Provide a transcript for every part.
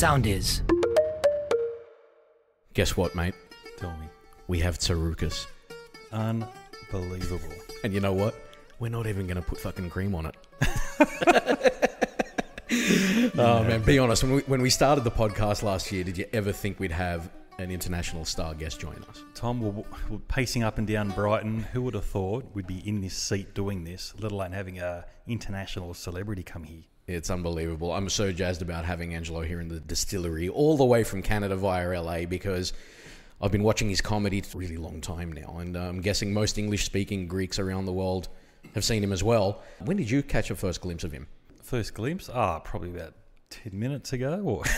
sound is. Guess what, mate? Tell me. We have Tsarouchas. Unbelievable. And you know what? We're not even going to put fucking cream on it. oh, man, be honest. When we, when we started the podcast last year, did you ever think we'd have an international star guest join us? Tom, we're, we're pacing up and down Brighton. Who would have thought we'd be in this seat doing this, let alone having a international celebrity come here? It's unbelievable. I'm so jazzed about having Angelo here in the distillery, all the way from Canada via LA, because I've been watching his comedy for a really long time now, and uh, I'm guessing most English-speaking Greeks around the world have seen him as well. When did you catch a first glimpse of him? First glimpse? Ah, probably about 10 minutes ago or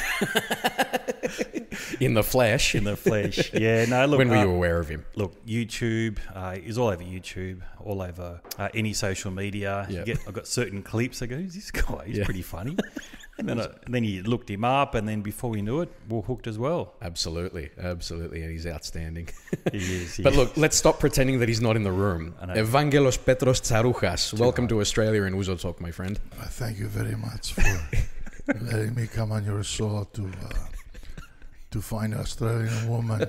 In the flesh. in the flesh. Yeah, no, look. when were uh, you aware of him? Look, YouTube uh, is all over YouTube, all over uh, any social media. You get, I've got certain clips. I go, who's this guy? He's Yeah. pretty funny. and then, I, and then you looked him up, and then before we knew it, we we're hooked as well. Absolutely, absolutely, and he's outstanding. He is. he but is. look, let's stop pretending that he's not in the room. Evangelos Petros Tsarouchas, welcome to Australia and Ouzo Talk, my friend. Uh, Thank you very much for letting me come on your show to uh, to find an Australian woman.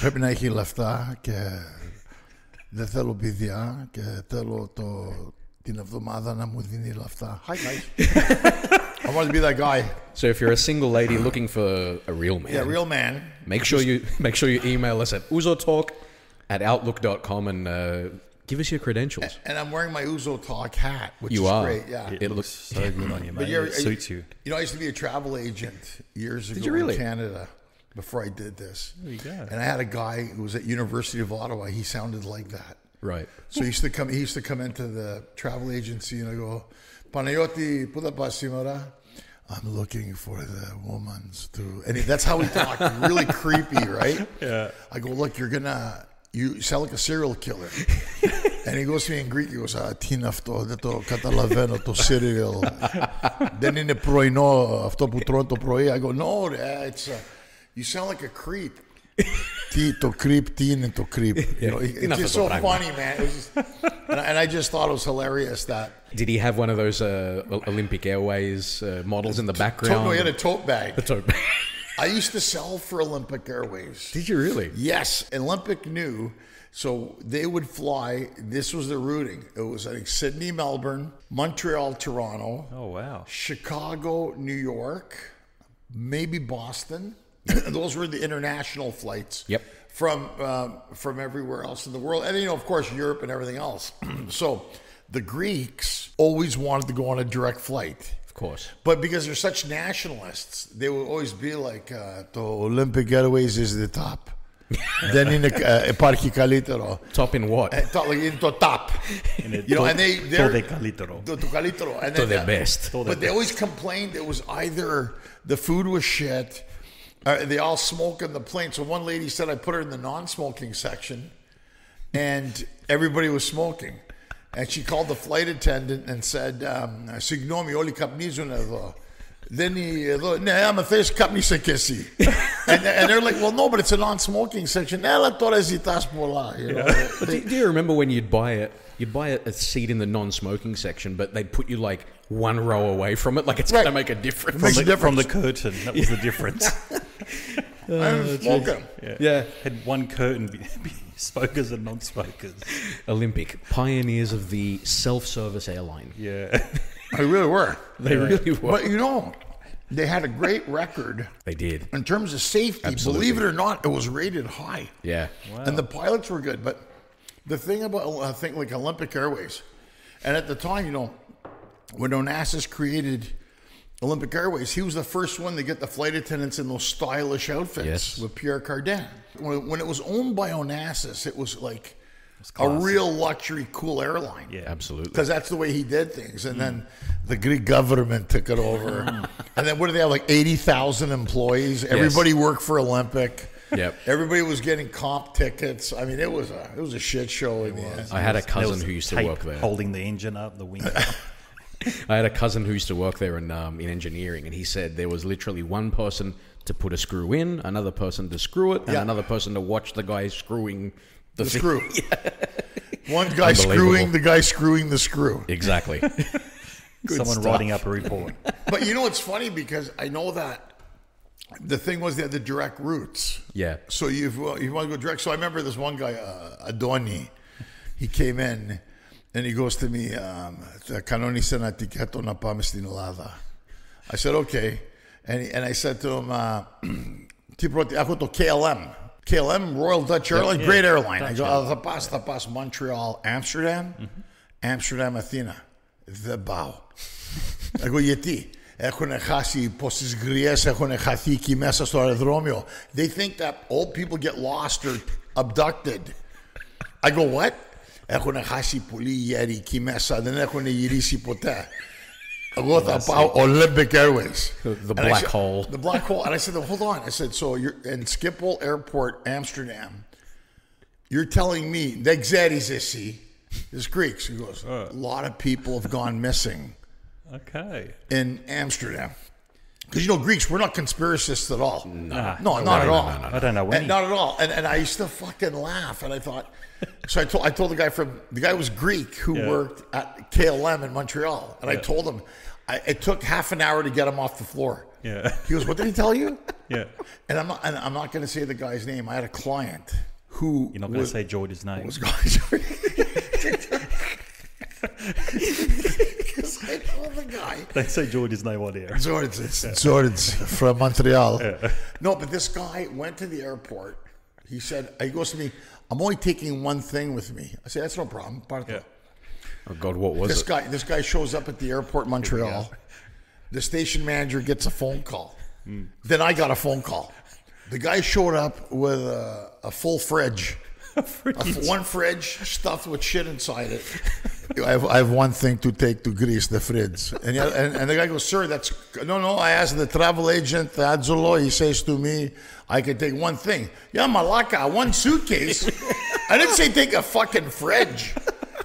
Πρέπει να έχει λεφτά και δεν θέλω παιδιά και θέλω το, την εβδομάδα να μου δίνει λεφτά. Hi guys. I want to be that guy. So if you're a single lady looking for a real man, yeah, real man. Make sure you make sure you email us at ouzotalk at outlook.com and uh, give us your credentials. And I'm wearing my Ouzo Talk hat, which You is are. great. Yeah. it, it looks so good on you, you're- It suits you. You know, I used to be a travel agent years ago you really? in Canada before I did this. There you go. And I had a guy who was at University of Ottawa. He sounded like that. Right. So he used to come. He used to come into the travel agency, and I go, "Panayoti, put up simora." I'm looking for the woman's to, and that's how we talked. really creepy, right? Yeah. I go, look, you're gonna you sound like a serial killer. and he goes to me in Greek, he goes, ah, τι είναι αυτό, δεν το καταλαβαίνω, το cereal. δεν είναι πρωινό αυτό που τρώνε το πρωί. I go, no, it's, uh, you sound like a creep. τι, το creep, τι είναι το creep? You know, είναι it's αυτό just το so πράγμα. funny, man. It was just, and, I, and I just thought it was hilarious that Did he have one of those uh, Olympic Airways uh, models in the to- background? no, he had a tote bag. The tote bag. I used to sell for Olympic Airways. Did you really? Yes, Olympic knew. So they would fly. This was the routing. It was I think Sydney, Melbourne, Montreal, Toronto, Oh, wow. Chicago, New York, maybe Boston. Those were the international flights. Yep. From um, from everywhere else in the world, and you know, of course, Europe and everything else. so the Greeks always wanted to go on a direct flight course. But because they're such nationalists, they will always be like, uh, the Olympic getaways is the top. then in the uh, Parque Calitero. Top in what? Uh, top, like in the top. You know, and they they're to the Calitero. To, to Calitero. And to the best. but the they best. always complained it was either the food was shit. Uh, they all smoke in the plane. So one lady said I put her in the non-smoking section, and everybody was smoking. And she called the flight attendant and said, um, Signomi, oli then he, uh, nah, I'm a fish company se kissi. and, and they're like, well, no, but it's a non-smoking section. Torresitas yeah. do, do you remember when you'd buy it? You'd buy a seat in the non-smoking section, but they'd put you like one row away from it, like it's right. going to make a difference. From the, difference. from the curtain, that was the difference. oh, I smoking. Yeah. yeah. had one curtain smokers and non smokers. Olympic pioneers of the self-service airline. Yeah. they really were. They really were. But you know, they had a great record they did. in terms of safety. Absolutely. Believe it or not, it was rated high. Yeah. And the pilots were good. But the thing about I think like Olympic Airways, and at the time, you know, when Onassis created Olympic Airways, he was the first one to get the flight attendants in those stylish outfits Yes. with Pierre Cardin. When, when it was owned by Onassis, it was like a real luxury, cool airline. Yeah. Absolutely. Because that's the way he did things. And then the Greek government took it over. and then what do they have? Like 80,000 employees. Everybody worked for Olympic. Yep. Everybody was getting comp tickets. I mean, it was a it was a shit show in the end. I had a cousin who used to work there. Holding the engine up, the wing. I had a cousin who used to work there in um, in engineering, and he said there was literally one person to put a screw in, another person to screw it, and Yeah. another person to watch the guy screwing the, The thing. screw. One guy Unbelievable. screwing the guy screwing the screw. Exactly. Someone stuff. writing up a report. But you know what's funny because I know that the thing was they had the direct routes. Yeah. So you've well, you want to go direct. So I remember this one guy, uh, Adoni. He came in and he goes to me, um, "Τα κανόνισε ένα τικέτο να πάμε στην Ελλάδα." I said, okay. And, he, and I said to him, uh, τι πρώτη, έχω το KLM. KLM, Royal Dutch Airlines, yeah, great airline. I Dutch go, airline. "Α, θα πας, θα πας Montreal, Amsterdam, Amsterdam, Αθήνα. Δεν πάω. Εγώ γιατί. Έχουν χάσει πόσες γριές έχουν χαθεί εκεί μέσα στο αεροδρόμιο. They think that old people get lost or abducted. I go, what? Έχουν χάσει πολλοί γέροι εκεί μέσα, δεν έχουν γυρίσει ποτέ. what well, about. Olympic Airways? The, the black said, hole. The black hole. And I said, well, hold on. I said, so you're in Schiphol Airport, Amsterdam. You're telling me Negzadizisi is Greeks. He goes, a lot of people have gone missing. okay. In Amsterdam. Because you know Greeks, we're not conspiracists at all. Nah, no, not at all. No, no, no, I don't know. And not at all. And, and I used to fucking laugh, and I thought. so I told I told the guy from the guy was Greek who yeah. worked at KLM in Montreal, and yeah. I told him I, it took half an hour to get him off the floor. Yeah. He goes, what did he tell you? Yeah. And I'm not, and I'm not going to say the guy's name. I had a client who You're not going to say Jordan's name. was going. Because I told the guy. Don't say Jordan's name on air. Zords, it's Zords from Montreal. No, but this guy went to the airport. He said, he goes to me, I'm only taking one thing with me. I say, that's no problem. Parto." Yeah. Oh God, what was This it? guy, this guy shows up at the airport in Montreal. The station manager gets a phone call. Hmm. Then I got a phone call. The guy showed up with a, a full fridge. A f- one fridge stuffed with shit inside it. I have, I have one thing to take to Greece, the fridge. And, yeah, and, and the guy goes, Sir, that's no, no. I asked the travel agent, Adzolo, he says to me, I can take one thing. Yeah, Malaka, one suitcase. I didn't say take a fucking fridge.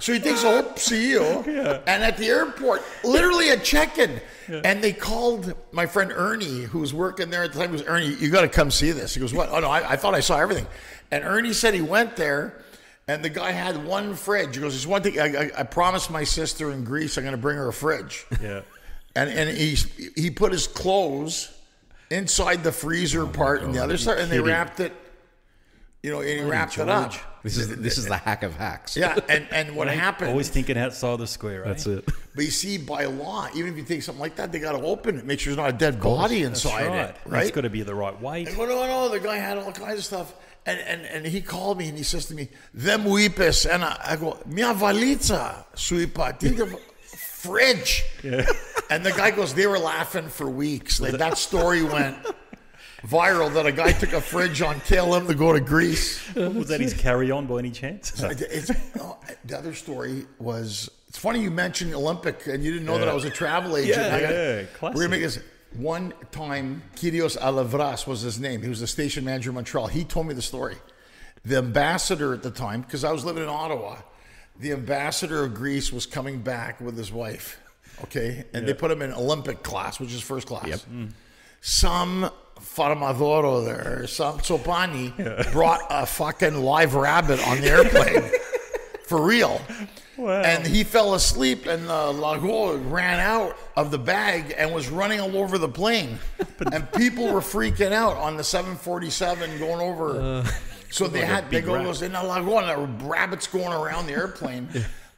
So he takes a whole CEO, and at the airport, literally a check-in, and they called my friend Ernie, who was working there at the time. He was Ernie, you got to come see this. He goes, what? Oh no, I, I thought I saw everything. And Ernie said he went there, and the guy had one fridge. He goes, there's one thing. I, I, I promised my sister in Greece I'm going to bring her a fridge, Yeah. and and he he put his clothes inside the freezer part and the other side, and they wrapped it. You know, and he wrapped it up. This is this is the hack of hacks. Yeah, and, and what happened? Always thinking outside the square, eh? that's it. But you see, by law, even if you take something like that, they got to open it, make sure there's not a dead body That's inside right. it, right? It's got to be the right weight. I go, no, no, the guy had all kinds of stuff. And, and, and he called me and he says to me, them weepes. And I, I go, mia valica, sui patita fridge. And the guy goes, they were laughing for weeks. Like that story went viral that a guy took a fridge on KLM to go to Greece. Was that his carry-on by any chance? It's, oh, the other story was it's funny you mentioned Olympic and you didn't know that I was a travel agent. Yeah, got- yeah, We're gonna make this. One time, Kyrios Alavras was his name. He was the station manager in Montreal. He told me the story. The ambassador at the time, because I was living in Ottawa, the ambassador of Greece was coming back with his wife. Okay, and they put him in Olympic class, which is first class. Yep. Some Farmadoro there, some Tsopani brought a fucking live rabbit on the airplane. For real. And he fell asleep, and the Lago ran out of the bag and was running all over the plane. and people were freaking out on the 747 going over. so they had, they go, goes in the Lago, and there were rabbits going around the airplane.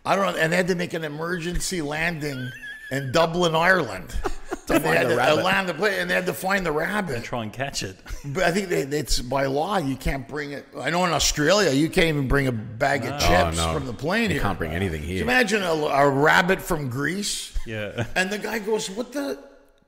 I don't know. And they had to make an emergency landing in Dublin, Ireland. to find the rabbit. land the plane, and they had to find the rabbit. Try and catch it. But I think they, it's by law you can't bring it. I know in Australia you can't even bring a bag of chips Oh, no. from the plane. You here. can't bring anything here. Imagine a, a rabbit from Greece, Yeah. and the guy goes, "What the?"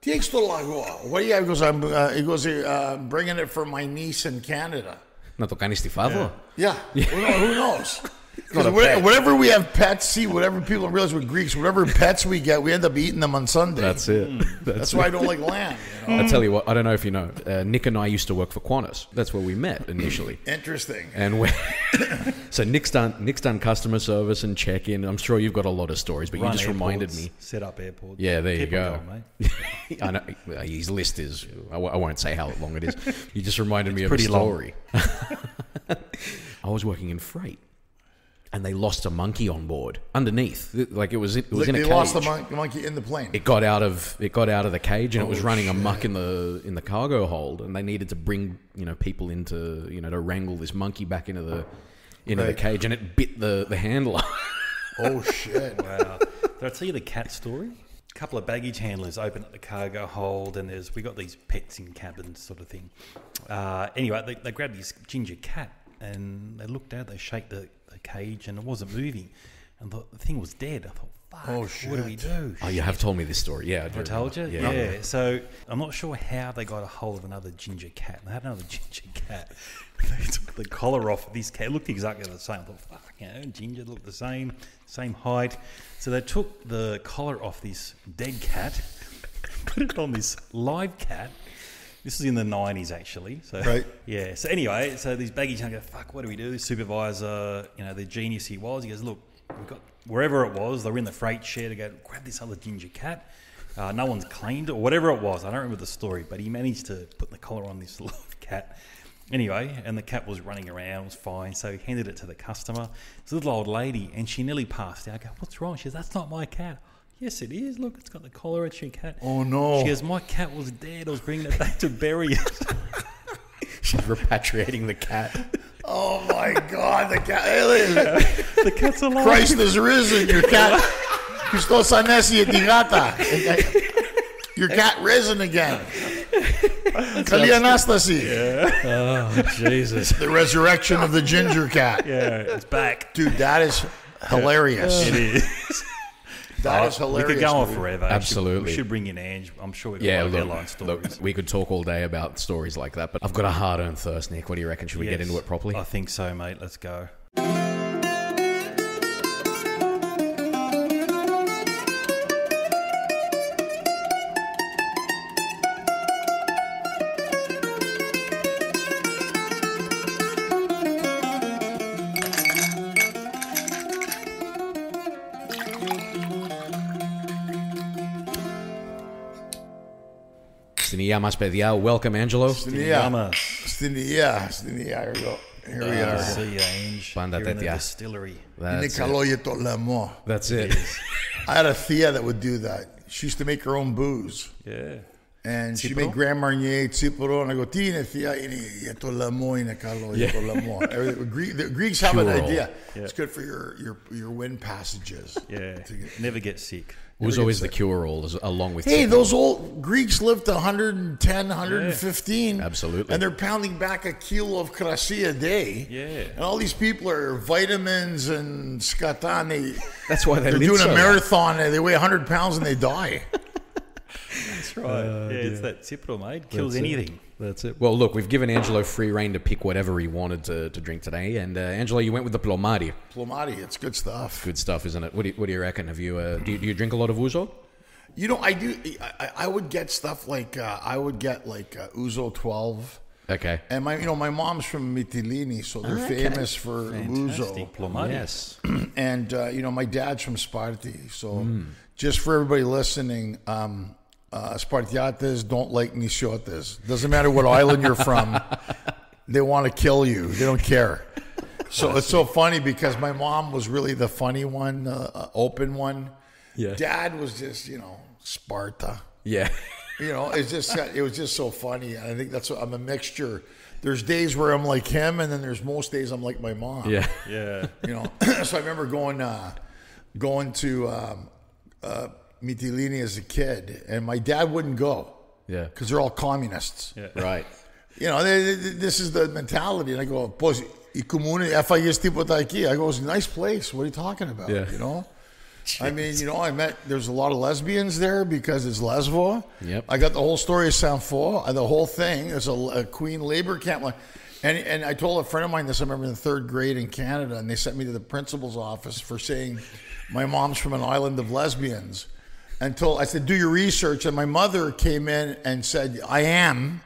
Takes the lago. What do you? He goes, I'm. Uh, he goes, uh, I'm bringing it for my niece in Canada. Να το κάνεις τυφάδο. Yeah, Who, know, who knows? 'Cause Not a whatever, we have pets, see, whatever people don't realize with Greeks, whatever pets we get, we end up eating them on Sunday. That's it. That's, That's why I don't like lamb. You know? I tell you what, I don't know if you know, uh, Nick and I used to work for Qantas. That's where we met initially. Interesting. And we so Nick's done Nick's done customer service and check in. I'm sure you've got a lot of stories, but you Run just reminded me. Set up airports. Yeah, there you Keep on go. going, mate. I know his list is. I, w- I won't say how long it is. You just reminded me of pretty a story. I was working in freight, and they lost a monkey on board underneath. Like it was, it was in a they cage. lost the mon- monkey in the plane. it got out of it got out of the cage and it was Oh, running shit. amok in the in the cargo hold and they needed to bring you know people into you know to wrangle this monkey back into the into Right. the cage and it bit the the handler. oh shit! Wow. Did I tell you the cat story? A couple of baggage handlers open up the cargo hold, and there's we got these pets in cabins, sort of thing. Uh, anyway, they, they grabbed this ginger cat, and they looked out, they shake the, the cage, and it wasn't moving, and the, the thing was dead. I thought, fuck, Oh, what do we do? oh, you have told me this story. Yeah, do I told you? remember. Yeah. So I'm not sure how they got a hold of another ginger cat. They had another ginger cat. They took the collar off this cat. It looked exactly the same. I thought, fuck, you know, ginger looked the same, same height. So they took the collar off this dead cat, put it on this live cat. This is in the 90s, actually. So, Right. Yeah. So anyway, so these baggage handlers go, fuck, what do we do? Supervisor, you know, the genius he was, he goes, look, we've got wherever it was, they were in the freight shed to go grab this other ginger cat. Uh, no one's cleaned it or whatever it was. I don't remember the story, but he managed to put the collar on this live cat. Anyway, and the cat was running around, was fine. So he handed it to the customer. This little old lady, and she nearly passed out. I go, what's wrong? She says, that's not my cat. Yes, it is. Look, it's got the collar. It's your cat. Oh, no. She goes, my cat was dead. I was bringing it back to bury it. She's repatriating the cat. Oh my god! The cat. Hey, the cat's alive. Christ is risen. Your cat. Christos anesi etigata. Your cat risen again. Kali Anastasi. Oh Jesus! The resurrection of the ginger cat. Yeah, it's back. Dude, that is hilarious. It is. That is we hilarious. could go on forever. Absolutely. We should bring in Ange. I'm sure we've got Yeah, a lot of look, airline stories. look, we could talk all day about stories like that, but I've got a hard-earned thirst, Nick. What do you reckon? Should we get into it properly? I think so, mate. Let's go. Siniyamas pedia. Welcome, Angelo. Yeah. Yama. Stinia. Stinia. Here we go. Here we Good are. see you, Ange. Banda Here in the tetia. distillery. That's it. Nicoloye That's it. I had a Thea that would do that. She used to make her own booze. Yeah. And she made Grand Marnier, Cipro, and I go, Tine, Thea, ini, ito lamo, ina kalo, ito lamo. Everything- Gre- The Greeks have an idea. Yeah. It's good for your, your, your wind passages. Yeah. To get- Never get sick. Was always the cure-all, along with Hey, those old Greeks lived 110, 115. Absolutely. And they're pounding back a kilo of krasi a day. Yeah. And all these people are vitamins and skatan. They, That's why they they're doing so a long. marathon. and They weigh 100 pounds and they die. That's right. yeah, it's that Cipro, mate. Kills That's it. anything. That's it. Well, look, we've given Angelo free reign to pick whatever he wanted to, to drink today, and uh, Angelo, you went with the plomari. Plomati, it's good stuff. Good stuff, isn't it? What do you, what do you reckon? Have you uh, do, you, do you drink a lot of ouzo? You know, I do. I, I would get stuff like uh, I would get like uh, Ouzo 12. Okay. And my, you know, my mom's from Mitilini, so they're Okay. famous for ouzo. Fantastic. Plomari. Yes. and uh, you know my dad's from Sparti, so Hmm. Just for everybody listening, um, uh, Spartiates don't like Nisiotes. Doesn't matter what island you're from, they want to kill you. They don't care. So it's so funny because my mom was really the funny one, uh, uh, open one. Yeah. Dad was just you know Sparta. Yeah. You know, it's just it was just so funny. And I think that's what, I'm a mixture. There's days where I'm like him, and then there's most days I'm like my mom Yeah. Yeah. you know. so I remember going uh, going to um, uh, Mitilini as a kid, and my dad wouldn't go Yeah. because they're all communists. Yeah. Right. You know, they, they- this is the mentality. And I go, pues, y comune, FIS tipo está aquí. I go, it's a nice place. What are you talking about? Yeah. You know? I mean, you know, I met, there's a lot of lesbians there because it's Lesvo. Yep. I got the whole story of Sanfo, uh, the whole thing. There's a, a Queen labor camp. Like, and, and I told a friend of mine this, I remember in the third grade in Canada, and they sent me to the principal's office for saying, my mom's from an island of lesbians. Until I said, do your research. And my mother came in and said, I am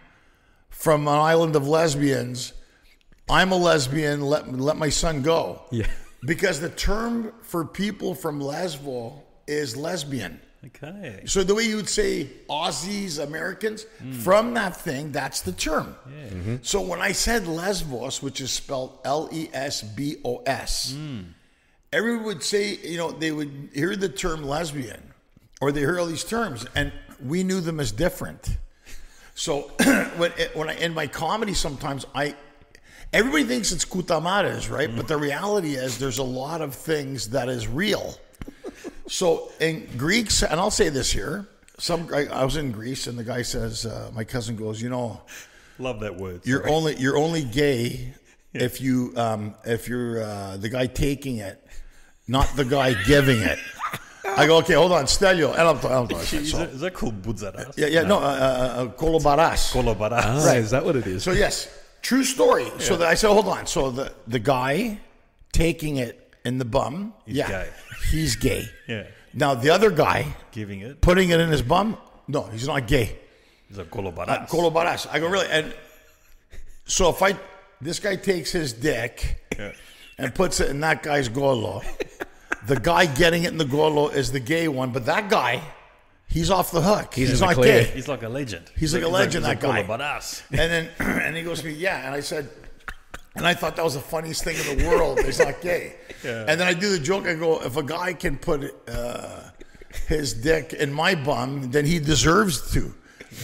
from an island of lesbians. I'm a lesbian. Let, let my son go. Yeah. Because the term for people from Lesbo is lesbian. Okay. So the way you would say Aussies, Americans, hmm. from that thing, that's the term. Yeah. So when I said Lesbos, which is spelled L E S B O S, hmm. Everyone would say, you know, they would hear the term lesbian or they hear all these terms, and we knew them as different. So when when I in my comedy, sometimes I everybody thinks it's kutamares, right? But the reality is there's a lot of things that is real. So in Greeks, and I'll say this here. Some I, I was in Greece, and the guy says, uh, my cousin goes, you know, Love that word. you're sorry. only you're only gay if you um, if you're uh, the guy taking it, not the guy giving it. I go, okay, hold on, Stelio. And I'm, I'm, I'm, Is, so, that, is that called budzaras? yeah, yeah, no, uh, uh, uh, kolobaras. Kolobaras. Ah, is that what it is? So yes, true story. So that I said, hold on. So the the guy taking it in the bum, yeah, gay. he's gay. Yeah. Now the other guy Giving it. putting it in his bum, no, he's not gay. Is a kolobaras. Kolobaras. I go really, and so if I this guy takes his dick Yeah. and puts it in that guy's golo, the guy getting it in the golo is the gay one, but that guy, he's off the hook. He's He's, not clear. gay. He's like a legend. He's like a legend, that guy. Kolobaras. And then and he goes to me, yeah. And I said, and I thought that was the funniest thing in the world. He's not gay. Yeah. And then I do the joke. I go, if a guy can put uh, his dick in my bum, then he deserves to,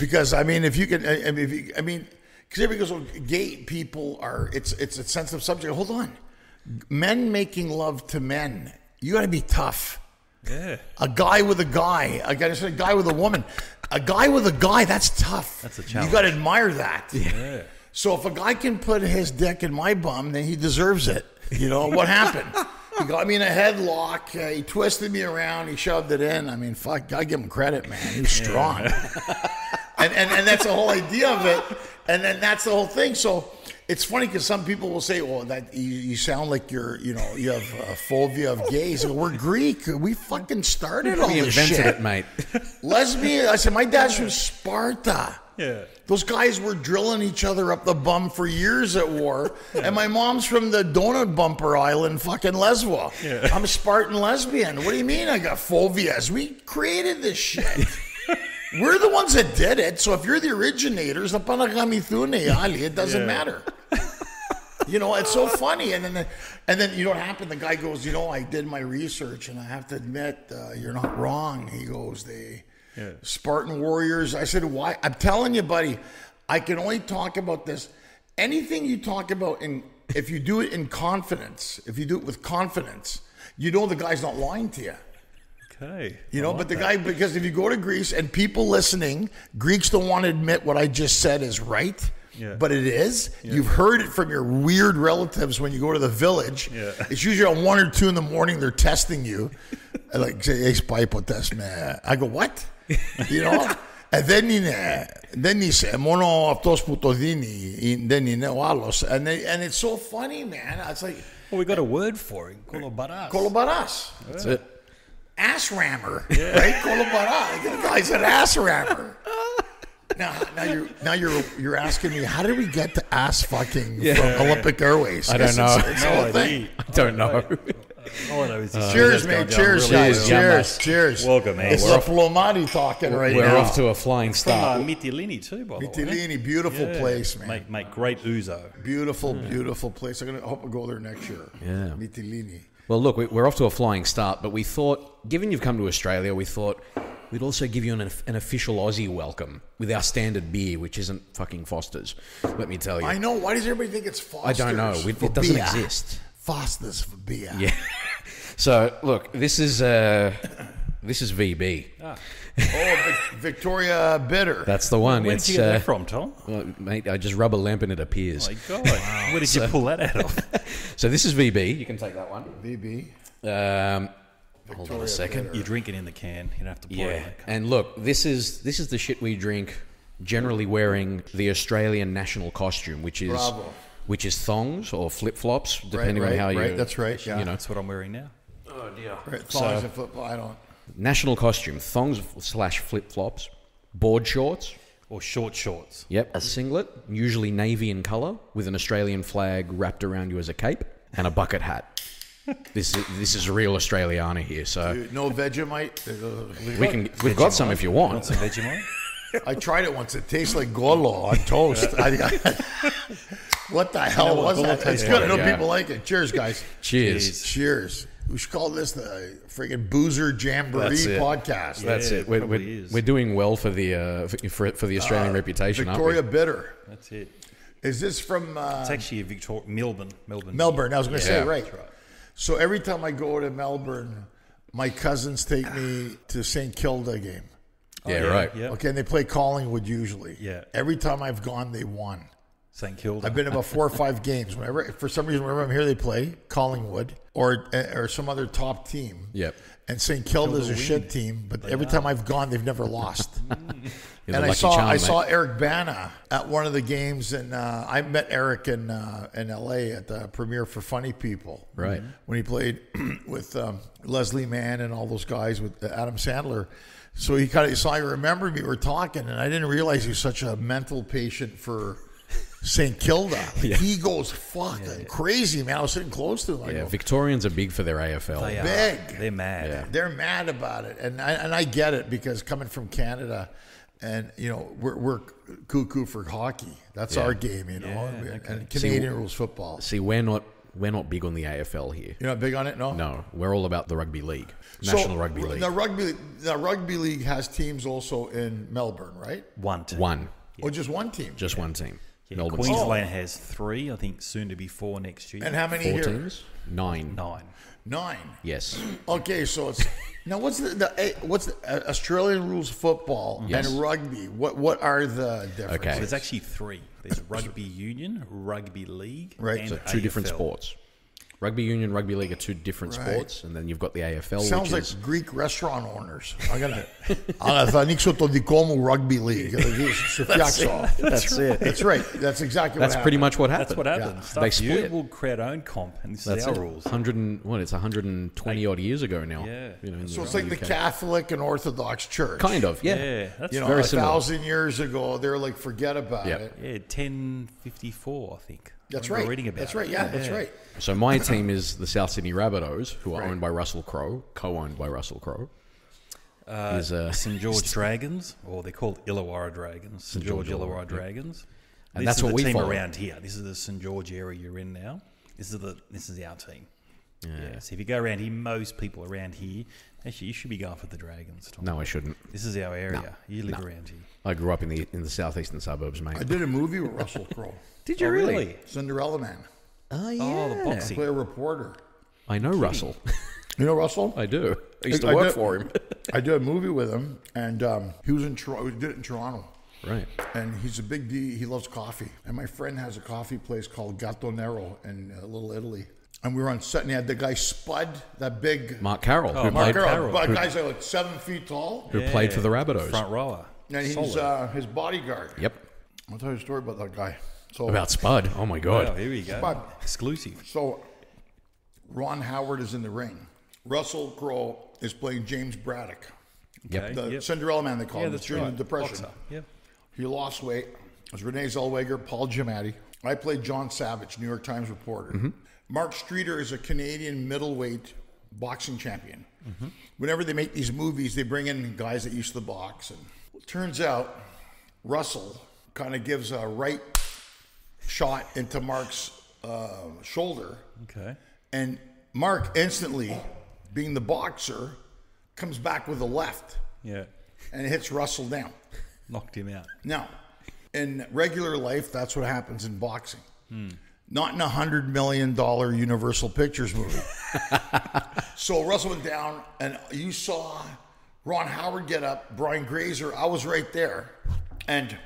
because I mean, if you can, I I mean, if you, I mean, because everybody goes, well, gay people are. It's it's a sensitive subject. Hold on, men making love to men. You got to be tough Yeah. a guy with a guy, a guy, a guy with a woman, a guy with a guy. That's tough. That's a challenge. You got to admire that. Yeah. So if a guy can put his dick in my bum, then he deserves it. You know what happened? He got me in a headlock. Uh, he twisted me around. He shoved it in. I mean, fuck, I give him credit, man. He's strong. and, and and that's the whole idea of it. And then that's the whole thing. So it's funny because some people will say, "Well, that you, you sound like you're, you know, you have a phobia of gays." And we're Greek. We fucking started all We this invented shit. it, mate. Lesbian. I said, my dad's from Sparta. Yeah. Those guys were drilling each other up the bum for years at war. and my mom's from the donut bumper island, fucking Lesbo. I'm a Spartan lesbian. What do you mean I got phobias? We created this shit. we're the ones that did it. So if you're the originators, the it doesn't Yeah. matter. You know, it's so funny. And then, the, and then you know what happened? The guy goes, you know, I did my research, and I have to admit, uh, you're not wrong. He goes, they Yeah. Spartan warriors. I said, why? I'm telling you, buddy, I can only talk about this. Anything you talk about, in if you do it in confidence, if you do it with confidence, you know the guy's not lying to you. Okay. You know, but the guy, because if you go to Greece and people listening, Greeks don't want to admit what I just said is right. Yeah. But it is. You've heard it from your weird relatives when you go to the village. Yeah. It's usually at one or two in the morning. They're testing you, And like say, "Hey, spy test, man." I go, "What?" You know. And then είναι, then he said, μόνο αυτός που το δίνει, δεν είναι ο άλλος. And, they, and it's so funny, man. It's like, Well, we got a word for it. Kolobaras. kolobaras That's it. ass rammer, right? Kolobara. The guy's an ass rammer. Now, now you're now you're you're asking me how did we get to ass fucking from Olympic Airways? I don't know. It's, it's No thing. I don't know. All I know is this Cheers, is mate. Cheers, really guys. well. Cheers. Cheers. Welcome, man. It's We're the off- Plomari talking right We're now. off to a flying From uh, start. Mytilene too, by the way. Mytilene, beautiful Yeah. place, man. Make, make great ouzo. Beautiful, beautiful place. I'm gonna I hope I go there next year. Yeah. Mytilene. Well, look, we- we're off to a flying start, but we thought, given you've come to Australia, we thought we'd also give you an, an official Aussie welcome with our standard beer, which isn't fucking Foster's. Let me tell you. I know. Why does everybody think it's Foster's? I don't know. For it doesn't beer? exist. Foster's for beer. Yeah. So look, this is uh, this is VB. Oh, Vic- Victoria Bitter. That's the one. Where it's did you get uh, that from, Tom? well, mate, I just rub a lamp and it appears. My God, where did you pull that out of? So this is VB. You can take that one. VB. Um, hold on a second. You drink it in the can. You don't have to pour it Yeah, in the cup. and look, this is this is the shit we drink. Generally wearing the Australian national costume, which is Bravo. which is thongs or flip flops, depending right, on how you. right, that's right, yeah. You know, That's what I'm wearing now. Oh Right, thongs and football. I don't. National costume, thongs slash flip flops, board shorts. Or short shorts. Yep, a singlet, usually navy in color, with an Australian flag wrapped around you as a cape, and a bucket hat. This is this is real Australiana here, so No Vegemite. we can we've got some if you want. Want some Vegemite? I tried it once. It tastes like golo on toast. I, I- what the hell what was golo that? It's good. I like? know Yeah. people like it. Cheers, guys. Cheers. Cheers. We should call this the friggin' Boozer Jamboree That's it. podcast. That's Yeah, it. We're, probably we're, is. we're doing well for the uh, for, for the Australian reputation, Victoria aren't Bitter. That's it. Is this from uh, It's actually a Victoria, Melbourne. Melbourne. Melbourne? I was going to Yeah. say right. That's right. So every time I go to Melbourne, my cousins take me to St Kilda game. we? Yeah, Oh, right. Yeah. Okay, and they play Collingwood usually. Yeah. Every time I've gone, they won. St Kilda. I've been to about four or five games. Whenever, for some reason, whenever I'm here, they play Collingwood or or some other top team. Yep. And St Kilda's a shit team, but every time I've gone, they've never lost. And I saw charm, I mate. saw Eric Bana at one of the games, and uh, I met Eric in uh, in L.A. at the premiere for Funny People. Right. when he played with um, Leslie Mann and all those guys with Adam Sandler. So he kind of so I remember we were talking, and I didn't realize he was such a mental patient for St Kilda. Like, He goes fucking crazy, man. I was sitting close to him. I Yeah, go, Victorians are big for their AFL. They are. big. They're mad. Yeah. they're mad about it, and I, and I get it because coming from Canada, and you know we're we're cuckoo for hockey. That's Yeah. our game, you know, Yeah, and okay. Canadian rules football. See, we're not we're not big on the AFL here. You're not big on it, no. No, we're all about the rugby league, So, National Rugby League. The rugby, the rugby league has teams also in Melbourne, right? One team. One, Or just one team? just one team. Yeah, Melbourne. Queensland has three. I think soon to be four next year. And how many Four here? teams, nine. Nine. Nine. Yes, Okay, so it's now what's the, the eh, what's the uh, Australian rules football Yes. and rugby? What what are the differences? Okay. So there's actually three. There's rugby union, rugby league, Right. and so two different AFL. sports. Rugby union, rugby league are two different Right. sports, and then you've got the AFL, Sounds which like is Greek restaurant owners. I'm gonna. Αλλά θα ανοίξω το δικό μου rugby league. Σε φτιάξω. that's it. That's right. That's exactly That's what pretty happened. much what happened. That's what happened. They Stuff you, split. we'll create our own comp, and this That's is our it. rules. 100 and, what? It's 120 odd years ago now. Yeah. You know, in So it's the like the UK. Catholic and Orthodox Church. kind of, yeah. Yeah, that's You know, Very a similar. thousand years ago, they're like, forget about Yep. it. Yeah, ten fifty four, I think. That's right. Reading about that's right. Yeah, that's right. So my team is the South Sydney Rabbitohs, who are Right. owned by Russell Crowe, co-owned by Russell Crowe. Uh, Is, uh, St George Dragons, or they're called Illawarra Dragons. St George, George Illawarra Illawarra, yeah. Dragons. And this that's is what the we team follow. around here. This is the St George area you're in now. This is the this is our team. Yeah. So if you go around here, most people around here, actually, you should be going for the Dragons. Tom. No, I shouldn't. This is our area. you live around here. I grew up in the in the southeastern suburbs, mate. I did a movie with Russell Crowe, Did Oh, really? Cinderella Man. Oh yeah. Oh, the I boxing. play a reporter. I know Russell. You know Russell? I do. I used to I work did- for him. I did a movie with him, and um, he was in Toronto. We did it in Toronto. right. And he's a big D. He loves coffee. And my friend has a coffee place called Gatto Nero in uh, Little Italy. And we were on set, and he had the guy Spud, that big Mark Carroll, who Mark played Carroll. But guy's are like seven feet tall, who played for the Rabbitohs. Front rower. And he's uh, his bodyguard. Yep. I'll tell you a story about that guy. So About Spud. Oh my god. Wow, here we go. Spud. Exclusive. So Ron Howard is in the ring. Russell Crowe is playing James Braddock, Yep. the Yep. Cinderella man they call Yeah, him. that's during right. the Depression. Boxer. Yep. He lost weight. It was Renee Zellweger, Paul Giamatti. I played John Savage, New York Times reporter. Mm-hmm. Mark Streeter is a Canadian middleweight boxing champion. Mm-hmm. Whenever they make these movies, they bring in guys that used to box. And it turns out Russell kind of gives a right shot into Mark's uh, shoulder. Okay. And Mark instantly, being the boxer, comes back with a left Yeah. and hits Russell down. Knocked him out. Now, in regular life, that's what happens in boxing. Not in a hundred million dollar Universal Pictures movie. so Russell went down, and you saw Ron Howard get up, Brian Grazer. I was right there, and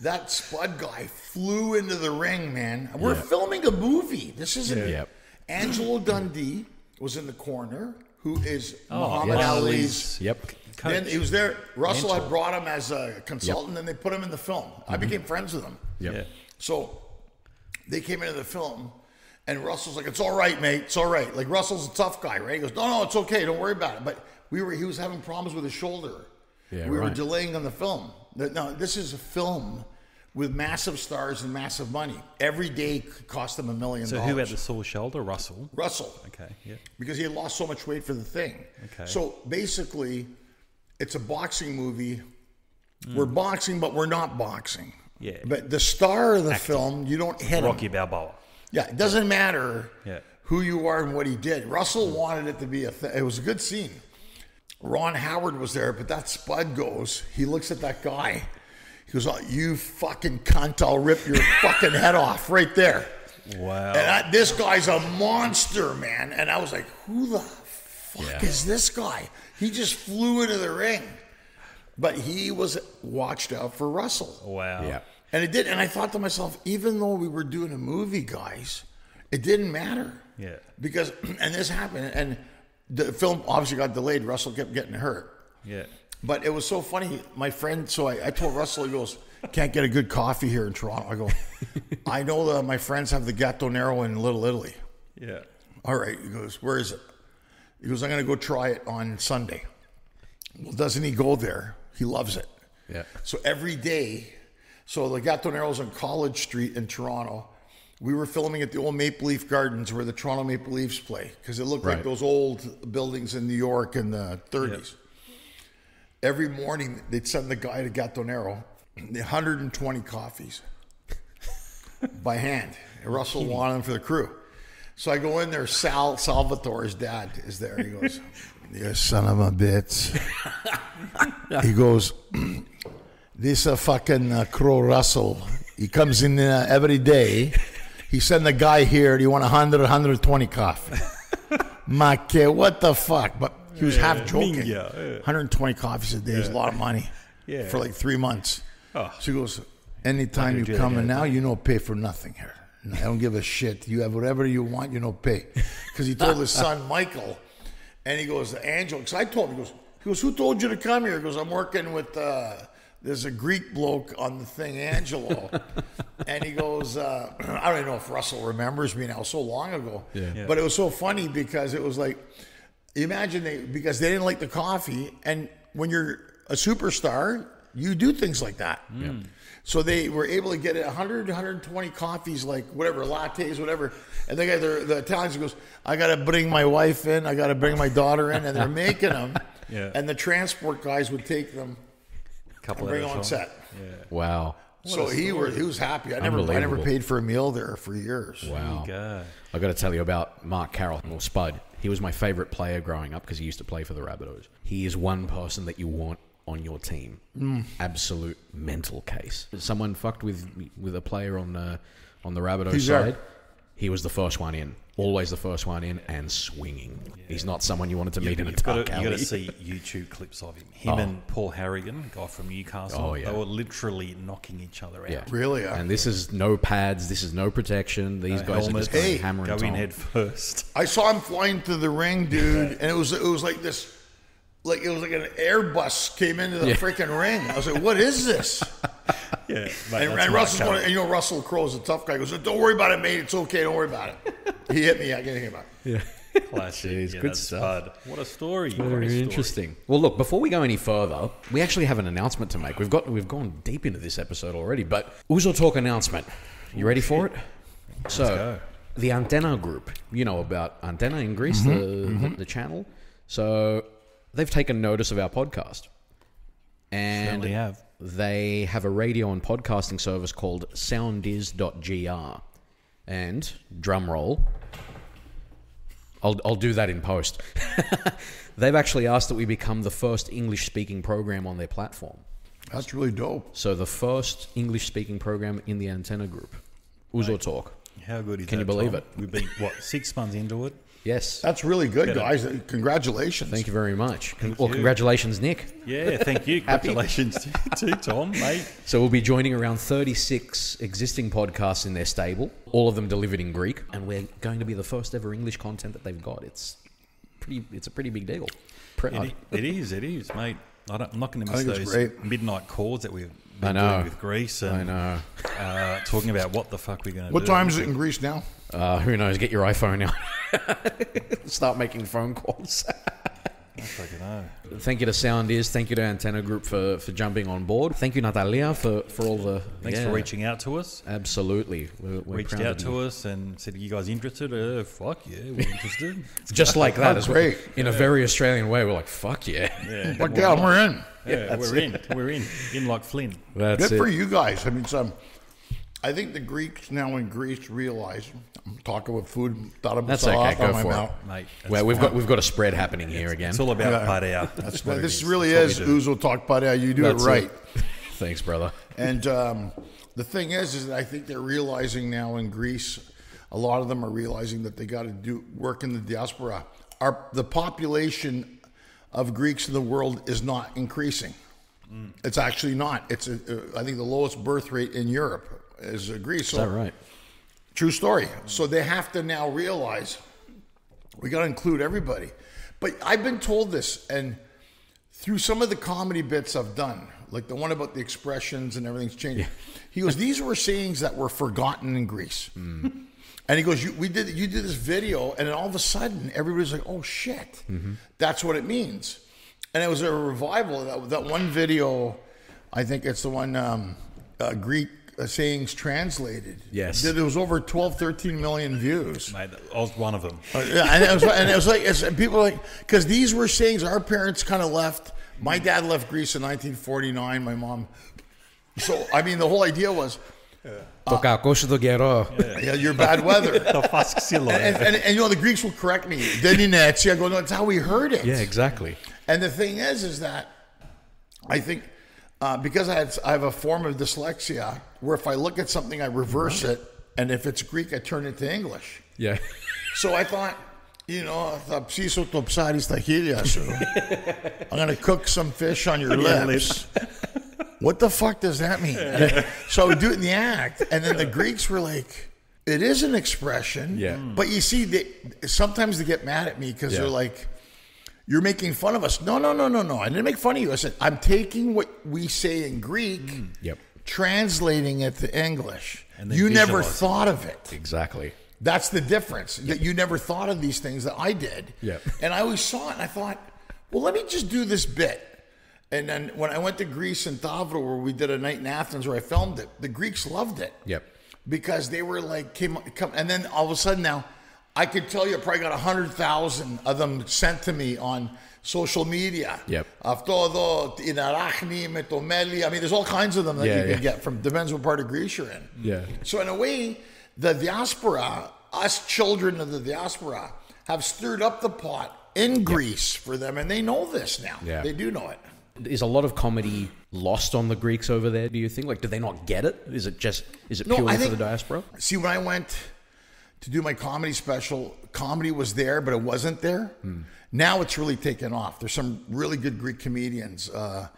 that Spud guy flew into the ring. Man, we're Yeah. filming a movie. This isn't. Yep. Angelo Dundee was in the corner, who is oh, Muhammad yes. Ali's Yep. Coach. then he was there. Russell Mentor. had brought him as a consultant, and they put him in the film. I mm-hmm. became friends with him. Yep. Yeah. So they came into the film, and Russell's like, "It's all right, mate. It's all right." Like Russell's a tough guy, right? He goes, "No, no, it's okay. Don't worry about it." But we were he was having problems with his shoulder. Yeah, we were delaying on the film. No, this is a film with massive stars and massive money. Every day cost them a million So dollars. who had the sore shoulder? Russell. Russell Okay. Yeah. because he had lost so much weight for the thing. Okay. So basically, it's a boxing movie. We're boxing, but we're not boxing. Yeah. But the star of the film, you don't hit him. Rocky Balboa. Yeah, it doesn't matter Yeah. who you are and what he did. Russell wanted it to be a thing. It was a good scene. Ron Howard was there, but that Spud goes. He looks at that guy. He goes, oh, "You fucking cunt! I'll rip your fucking head off right there." Wow. And I, this guy's a monster, man. And I was like, "Who the fuck Yeah. is this guy?" He just flew into the ring, but he was watched out for Russell. wow. Yeah. And it did. And I thought to myself, even though we were doing a movie, guys, it didn't matter. Yeah. Because, and this happened, and the film obviously got delayed. Russell kept getting hurt. Yeah. But it was so funny. My friend, so I, I told Russell, he goes, can't get a good coffee here in Toronto. I go, I know that my friends have the Gatto Nero in Little Italy. Yeah. All right. He goes, where is it? He goes, I'm going to go try it on Sunday. Well, doesn't he go there? He loves it. Yeah. So every day, so the Gatto Nero's on College Street in Toronto. We were filming at the old Maple Leaf Gardens where the Toronto Maple Leafs play because it looked like those old buildings in New York in the 30s. Every morning, they'd send the guy to Gatto Nero, the 120 coffees by hand. And Russell wanted them for the crew. So I go in there. Sal Salvatore's dad is there. He goes, "You son of a bitch." he goes, "This a fucking uh, Crowe Russell. He comes in uh, every day. He send the guy here. Do you want 100, 120 coffee?" Make, what the fuck? But he was half joking. Minga, yeah. 120 coffees a day is a lot of money Yeah. for like three months. Oh. So he goes, anytime you come in now, you don't pay for nothing here. I don't give a shit. You have whatever you want, you don't pay. Because he told his son Michael, and he goes, Angel, because I told him, he goes, he goes, who told you to come here? He goes, I'm working with, uh, there's a Greek bloke on the thing, Angelo. and he goes, uh, I don't even know if Russell remembers me now, so long ago. Yeah. But it was so funny because it was like, imagine they, because they didn't like the coffee. And when you're a superstar, you do things like that. So they were able to get 100, 120 coffees, like whatever, lattes, whatever. And the guy, the, the Italian goes, I got to bring my wife in, I got to bring my daughter in, and they're making them. Yeah. And the transport guys would take them Couple and bring at them a on time. set. Wow. So he were he was happy. I never I never paid for a meal there for years. Wow. God. I've got to tell you about Mark Carroll or Spud. He was my favorite player growing up because he used to play for the Rabbitohs. He is one person that you want on your team. Mm. Absolute mental case. Someone fucked with with a player on the on the Rabbitohs He's there. Side. He was the first one in. Always the first one in and swinging. He's not someone you wanted to meet in a You've got dark to, you alley. got to see YouTube clips of him. Him Oh. and Paul Harragon, guy from Newcastle. Oh, yeah. They were literally knocking each other out. Yeah. Really? Yeah. And this is no pads. This is no protection. These No guys helmet. are just going Hey, hammer Go and in head first. I saw him flying through the ring, dude, and it was it was like this, like it was like an Airbus came into the Yeah. freaking ring. I was like, "What is this?" Yeah, And, that's and Mark Russell's Carroll. one, and you know Russell Crowe's a tough guy. He goes, "Don't worry about it, mate. It's okay. Don't worry about it." He hit me. I can't think about it. Classic. Jeez, yeah, good stuff. Spud. What a story. Great Very story. interesting. Well, look, before we go any further, we actually have an announcement to make. We've got we've gone deep into this episode already, but Ouzo Talk announcement. You ready for it? So, go. the Antenna Group, you know about Antenna in Greece, mm-hmm. the, the the channel. So, they've taken notice of our podcast, and Certainly have. they have a radio and podcasting service called soundis.gr. And drum roll, I'll, I'll do that in post. They've actually asked that we become the first English speaking program on their platform. That's really dope. So the first English speaking program in the antenna group. Ouzo Talk. How good is Can that? you believe Tom? it? We've been what six months into it. Yes. That's really good, Better. guys. Congratulations. Thank you very much. Con- well, you. congratulations, Nick. Yeah, thank you. Congratulations to you Tom, mate. So we'll be joining around 36 existing podcasts in their stable, all of them delivered in Greek, and we're going to be the first ever English content that they've got. It's pretty. It's a pretty big deal. Proud. It, i- it is, it is, mate. I don't, I'm not going to miss those great. midnight calls that we've I been know. doing with Greece I and know. uh, talking about what the fuck we're going to do. What time is it in Greece now? Uh, who knows? Get your iPhone out. Start making phone calls. I fucking know. Thank you to Sound Is. Thank you to Antenna Group for, for jumping on board. Thank you, Natalia, for, for all the. Thanks yeah, for reaching out to us. Absolutely. We're, we're Reached out to be- to us and said, "You guys interested?" Uh, fuck yeah, we're interested. Just like that. Oh, as well. great. In a very Australian way, we're like, fuck yeah. yeah, Fuck yeah, we're in. yeah, we're in. We're in. In like Flynn. That's Good it. for you guys. I mean, some. I think the Greeks now in Greece realize. I'm talking with food. Thought of That's myself okay, off go on my for it. mouth. mate. Well, we've got we've got a spread happening here again. It's all about Yeah. parea. That's what This is. really That's is what we do. Ouzo Talk Padea. You do That's it right. Thanks, brother. And um, the thing is, is that I think they're realizing now in Greece, a lot of them are realizing that they got to do work in the diaspora. Our the population of Greeks in the world is not increasing. It's actually not. It's a, uh, I think the lowest birth rate in Europe is Greece. So Is that right? True story. So they have to now realize we got to include everybody. But I've been told this, and through some of the comedy bits I've done, like the one about the expressions and everything's changing, he goes, "These were sayings that were forgotten in Greece." And he goes, you, "We did you did this video, and then all of a sudden, everybody's like, oh shit, that's what it means." And it was a revival. That, that one video, I think it's the one um, uh, Greek sayings translated. Yes. Did- it was over 12, 13 million views. Mate, I was one of them. Uh, yeah, and it was, and it was like, it's, and people were like, because these were sayings our parents kind of left. My dad left Greece in 1949. My mom. So I mean, the whole idea was, Το κακό σου το καιρό. yeah, you're bad weather. Το φας ξύλο. and, and, and you know the Greeks will correct me. Δεν είναι έτσι. I go, no, it's how we heard it. Yeah, exactly. And the thing is, is that I think uh, because I, had, I have a form of dyslexia where if I look at something, I reverse it, and if it's Greek, I turn it to English. Yeah. So I thought, you know, θα ψήσω το ψάρι στα χείλια σου. I'm going to cook some fish on your your lips. what the fuck does that mean? so I would do it in the act. And then the Greeks were like, it is an expression. Yeah. But you see, they, sometimes they get mad at me because Yeah. they're like, you're making fun of us. No, no, no, no, no. I didn't make fun of you. I said, I'm taking what we say in Greek, mm, Yep. translating it to English. And then You never thought of it. Exactly. That's the difference. That you never thought of these things that I did. Yep. And I always saw it and I thought, well, let me just do this bit. And then when I went to Greece and Tavro, where we did a night in Athens where I filmed it, the Greeks loved it. Yep. Because they were like, came, come, and then all of a sudden now, I could tell you I probably got 100,000 of them sent to me on social media. Yep. Αυτό εδώ, την αράχνη με το μέλι. I mean, there's all kinds of them that Yeah, you can yeah. get from, depends what part of Greece you're in. Yeah. So in a way, the diaspora, us children of the diaspora, have stirred up the pot in Greece for them, and they know this now. Yeah. They do know it. Is a lot of comedy lost on the Greeks over there? Do you think? Like, do they not get it? Is it just is it No, purely I for think- the diaspora? See, when I went to do my comedy special, comedy was there, but it wasn't there. Now it's really taken off. There's some really good Greek comedians. Uh,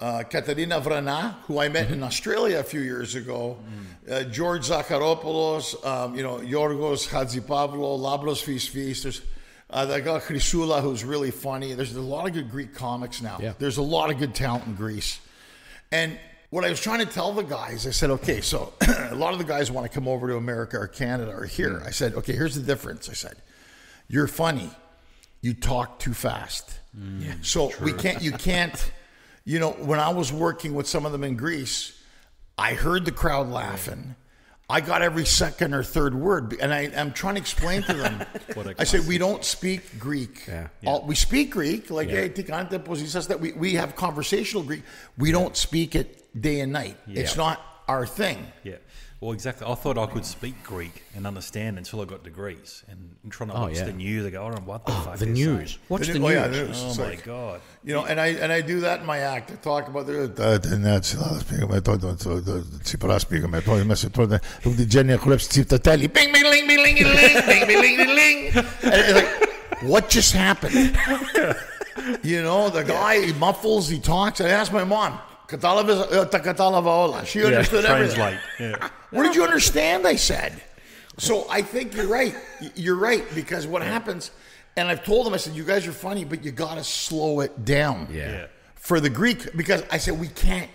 uh, Katerina Vrana, who I met in Australia a few years ago, uh, George Zakharopoulos, um, you know, Yorgos Hadzipavlo, Labros Fisfis. There's uh, the guy Chrysula, who's really funny. There's a lot of good Greek comics now. Yeah. There's a lot of good talent in Greece. And what I was trying to tell the guys, I said, okay, so a lot of the guys want to come over to America or Canada or here. Hmm. I said, okay, here's the difference. I said, you're funny, you talk too fast. Hmm. so we can't, you can't, you know, when I was working with some of them in Greece, I heard the crowd laughing. I got every second or third word, and I, I'm trying to explain to them. I said, we don't speak Greek. Yeah. All, we speak Greek, like hey, tikante posisas, that we, we have conversational Greek. We don't speak it day and night. It's not our thing. Yeah. Well, exactly. I thought I could speak Greek and understand until I got degrees. And I'm trying to Oh, watch yeah. the news. I go, oh, what the oh, fuck? The news. saying. Watch The the new- oh, news. yeah, news. Oh my like- god. You know, and I and I do that in my act. I talk about the Tsipras speaking my toy message to the the Jenny Clips Tip the telly. Bing bing ling bing ling ling bing bing ling ling ling. And it's like, what just happened? You know, the guy he muffles, he talks. I asked my mom, "Katalav is- uh. She understood everything. Translate. Yeah. What did you understand? I said. So I think you're right. You're right because what happens, and I've told them, I said, you guys are funny, but you got to slow it down. Yeah. Yeah. For the Greek, because I said we can't,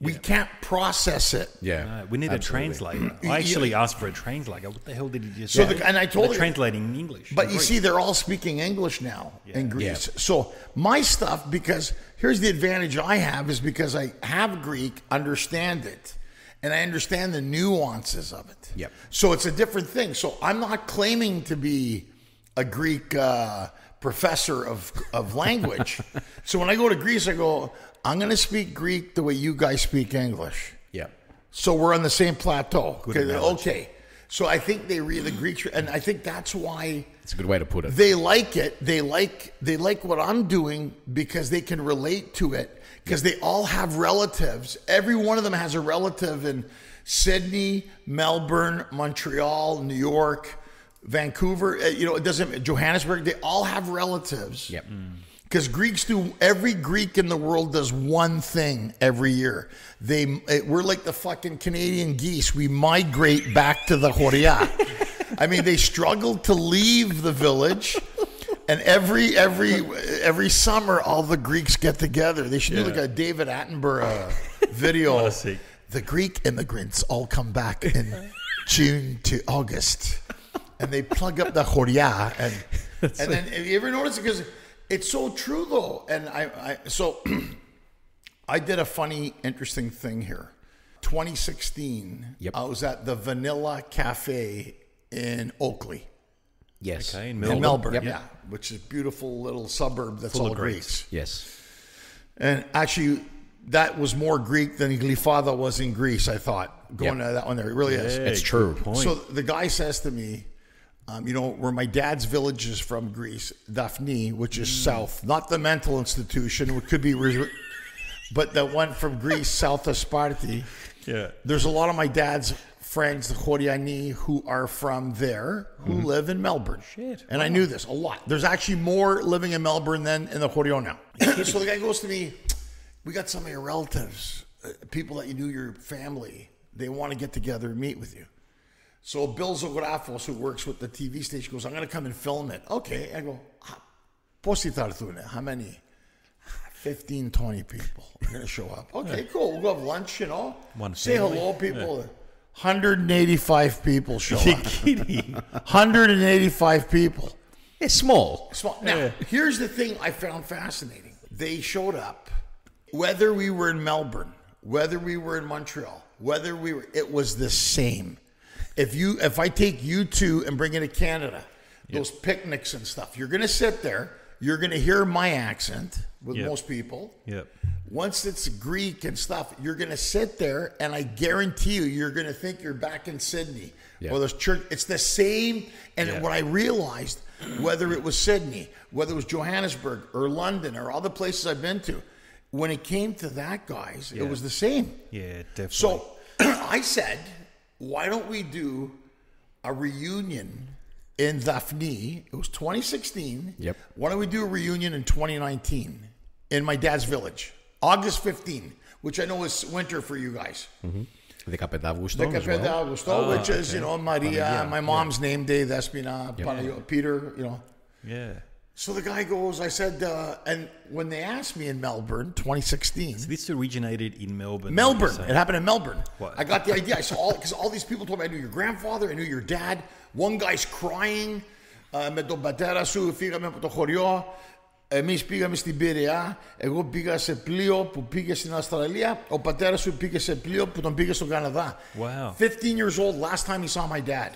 we can't process it. Yeah. No, we need Absolutely. a translator. I actually asked for a translator. What the hell did he just So say? the- and I told They're you- translating in English. But you Greek. see, they're all speaking English now in Greece. Yeah. So my stuff, because here's the advantage I have, is because I have Greek, understand it, and I understand the nuances of it. Yep. So it's a different thing. So I'm not claiming to be a Greek uh, professor of of language. so when I go to Greece, I go, I'm going to speak Greek the way you guys speak English. Yeah. So we're on the same plateau. Okay. okay. So I think they read the Greeks, and I think that's why It's a good way to put it. they like it. They like they like what I'm doing because they can relate to it. Because they all have relatives. Every one of them has a relative in Sydney, Melbourne, Montreal, New York, Vancouver. uh, You know, it doesn't Johannesburg. They all have relatives. Yep. Because Greeks do every Greek in the world does one thing every year. They eh, we're like the fucking Canadian geese. We migrate back to the Horia. I mean, they struggle to leave the village, and every every every summer, all the Greeks get together. They should do like a David Attenborough video. What a sick- The Greek immigrants all come back in June to August, and they plug up the Horia, and and then have you ever noticed it? Because it's so true though, and I, I so I did a funny, interesting thing here. 2016, Yep. I was at the Vanilla Cafe in Oakleigh, yes. Okay, in in Melbourne. Melbourne, Yep. yeah, which is a beautiful little suburb that's Full all of Greeks. Greeks. Yes. And actually, that was more Greek than Glyfada was in Greece. I thought going Yep. to that one there, it really is. It's true. point. So the guy says to me, um, you know, where my dad's village is from Greece, Daphne, which is south, not the mental institution, which could be, but the one from Greece, south of Sparti. Yeah. There's a lot of my dad's friends, the Horiani, who are from there, who live in Melbourne. Shit, And I knew this a lot. There's actually more living in Melbourne than in the Horio now. so the guy goes to me, We got some of your relatives, uh, people that you knew, your family. They want to get together and meet with you. So Bill Zografos, who works with the TV station, goes, I'm going to come and film it. Okay. I go, "Ah, Posti tartune. How many? 15, 20 people are going to show up. Okay, cool. We'll go have lunch, you know. One Say family. hello, people. 185 people show up. kidding. 185 people. It's small. Small. Now, here's the thing I found fascinating. They showed up, whether we were in Melbourne, whether we were in Montreal, whether we were, it was the same. If you, if I take you two and bring it to Canada, those picnics and stuff, you're going to sit there. You're going to hear my accent with Yep. most people. Yep. Once it's Greek and stuff, you're going to sit there, and I guarantee you, you're going to think you're back in Sydney Yeah. or there's church. It's the same. And Yeah. what I realized, whether it was Sydney, whether it was Johannesburg or London or other places I've been to, when it came to that, guys, Yeah. it was the same. Yeah, definitely. So I said, why don't we do a reunion in Daphne? It was 2016. Yep. Why don't we do a reunion in 2019 in my dad's village? August 15, which I know is winter for you guys. Mm-hmm. The Capetavuston The as Capeta well. Augusto, ah, which is, you know, Maria, Maria, my uh, mom's name, Dave Espina, Panayo- Peter, you know. yeah. So the guy goes, I said, uh, and when they asked me in Melbourne, 2016, This originated in Melbourne. Melbourne. you're saying. It happened in Melbourne. What? I got the idea. I saw all because all these people told me I knew your grandfather, I knew your dad. One guy's crying. Uh, με τον πατέρα σου φύγαμε από το χωριό. Εμείς πήγαμε στην Πειραιά. Εγώ πήγα σε πλοίο που πήγε στην Αυστραλία. Ο πατέρας σου πήγε σε πλοίο που τον πήγε στον Καναδά. Wow. 15 years old last time he saw my dad.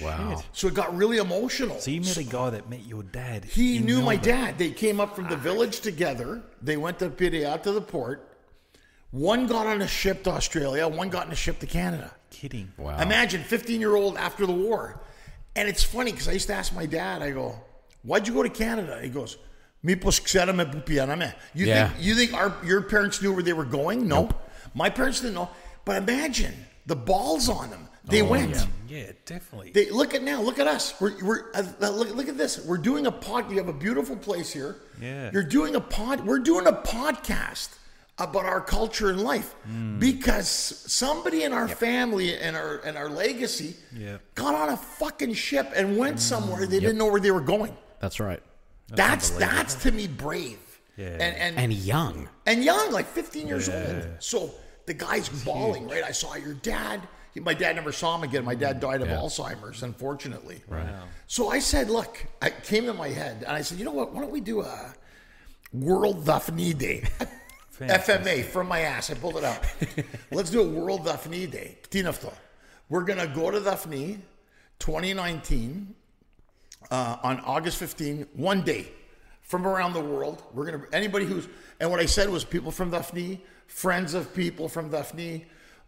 Wow. So it got really emotional. So you met a guy that met your dad. He knew Melbourne. my dad. They came up from the village together. They went to Piriata to the port. One got on a ship to Australia, one got on a ship to Canada. Kidding. Wow. Imagine 15 year old after the war. And it's funny because I used to ask my dad, I go, Why'd you go to Canada? He goes, Mipos kserame pupianame. You yeah. think you think our your parents knew where they were going? Nope. nope. My parents didn't know. But imagine the balls on them. They went. Yeah, yeah, definitely. They look at now. Look at us. We're, we're uh, look, look at this. We're doing a pod. You have a beautiful place here. Yeah. You're doing a pod. We're doing a podcast about our culture and life Hmm. because somebody in our family and our and our legacy Yeah. got on a fucking ship and went somewhere they didn't know where they were going. That's right. That's that's, to me brave. Yeah. And and And young. and young, like 15 years old. So the guy's bawling, right? I saw your dad. He- My dad never saw him again. My dad died of Yeah. Alzheimer's, unfortunately. Wow. So I said, look, I came to my head and I said, you know what? Why don't we do a World Daphne Day? FMA from my ass. I pulled it out. Let's do a World Daphne Day. Tinafto. We're going to go to Daphne 2019 uh, on August 15, one day from around the world. We're going to, anybody who's, and what I said was people from Daphne, friends of people from Daphne, y-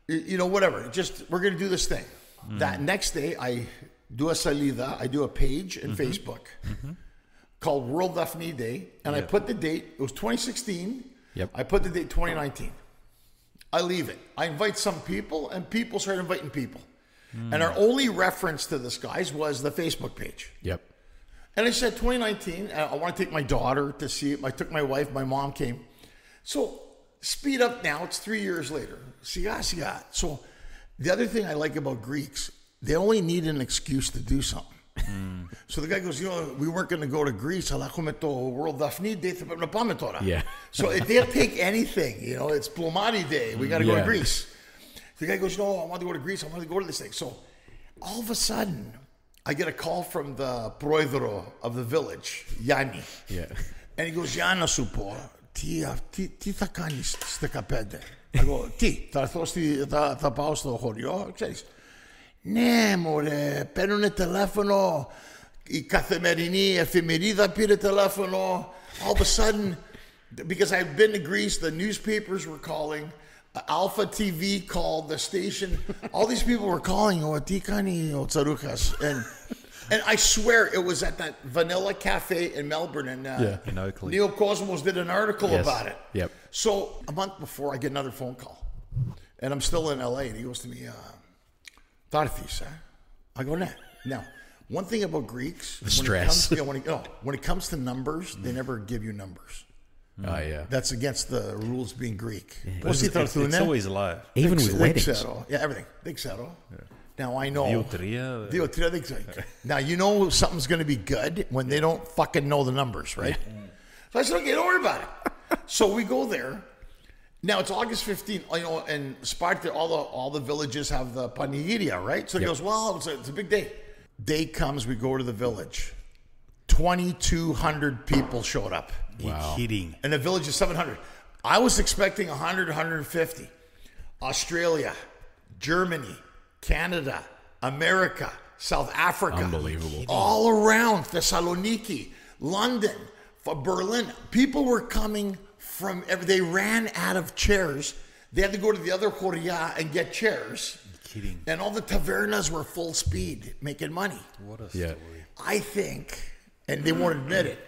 you know, whatever. Just we're gonna do this thing. Mm-hmm. That next day, I do a salida. I do a page in mm-hmm. Facebook mm-hmm. called World Daphne Day, and I put the date. It was 2016. Yep. I put the date 2019. I leave it. I invite some people, and people start inviting people. Hmm. And our only reference to this, guys, was the Facebook page. Yep. And I said 2019. uh, I want to take my daughter to see it. I took my wife. My mom came. So speed up now. It's three years later. Siga, ah, siga. Ah. So the other thing I like about Greeks, they only need an excuse to do something. Mm. So the guy goes, you know, we weren't going to go to Greece. world Yeah. so if they'll take anything, you know, it's Plomari Day. We got to yeah. go to Greece. The guy goes, no, I want to go to Greece. I want to go to this thing. So all of a sudden, I get a call from the proedro of the village, Yani. Yeah. And he goes, Yana Supor. Τι, α- τι, τι θα κάνεις στις 15. Εγώ, τι, θα, έρθω στη, θα, θα πάω στο χωριό, ξέρεις. Ναι, μωρέ, παίρνουνε τηλέφωνο, η καθημερινή εφημερίδα πήρε τηλέφωνο. All of a sudden, because I've been to Greece, the newspapers were calling, uh, Alpha TV called, the station, all these people were calling, oh, τι κάνει ο Τσαρούχας. And, and I swear it was at that Vanilla Cafe in Melbourne. And uh, Yeah. In Oakleigh. Neos Kosmos did an article Yes. about it. Yep. So a month before, I get another phone call. And I'm still in LA. And he goes to me, uh, Tarthis, huh? I go, nah. Now, one thing about Greeks, when stress. It comes, yeah, when, it, no, when it comes to numbers, they never give you numbers. Oh yeah. That's against the rules being Greek. But it's, it's, it's always low. Even with Big weddings. zero. Yeah, everything. Big zero. Now I know. Diotria. Diotria, zero. now you know something's going to be good when they don't fucking know the numbers, right? So I said, okay, don't worry about it. so we go there. Now it's August 15th, you know, and Sparta, all the all the villages have the panigiria, right? So he goes, well, it's a, it's a big day. Day comes, we go to the village. 2,200 people showed up You're kidding. and the village is 700. I was expecting 100, 150. Australia, Germany, Canada, America, South Africa. Unbelievable. All around Thessaloniki, London, for Berlin. People were coming from, every- they ran out of chairs. They had to go to the other Korea and get chairs. kidding. And all the tavernas were full speed, making money. What a Yeah. story. I think, and they won't admit it,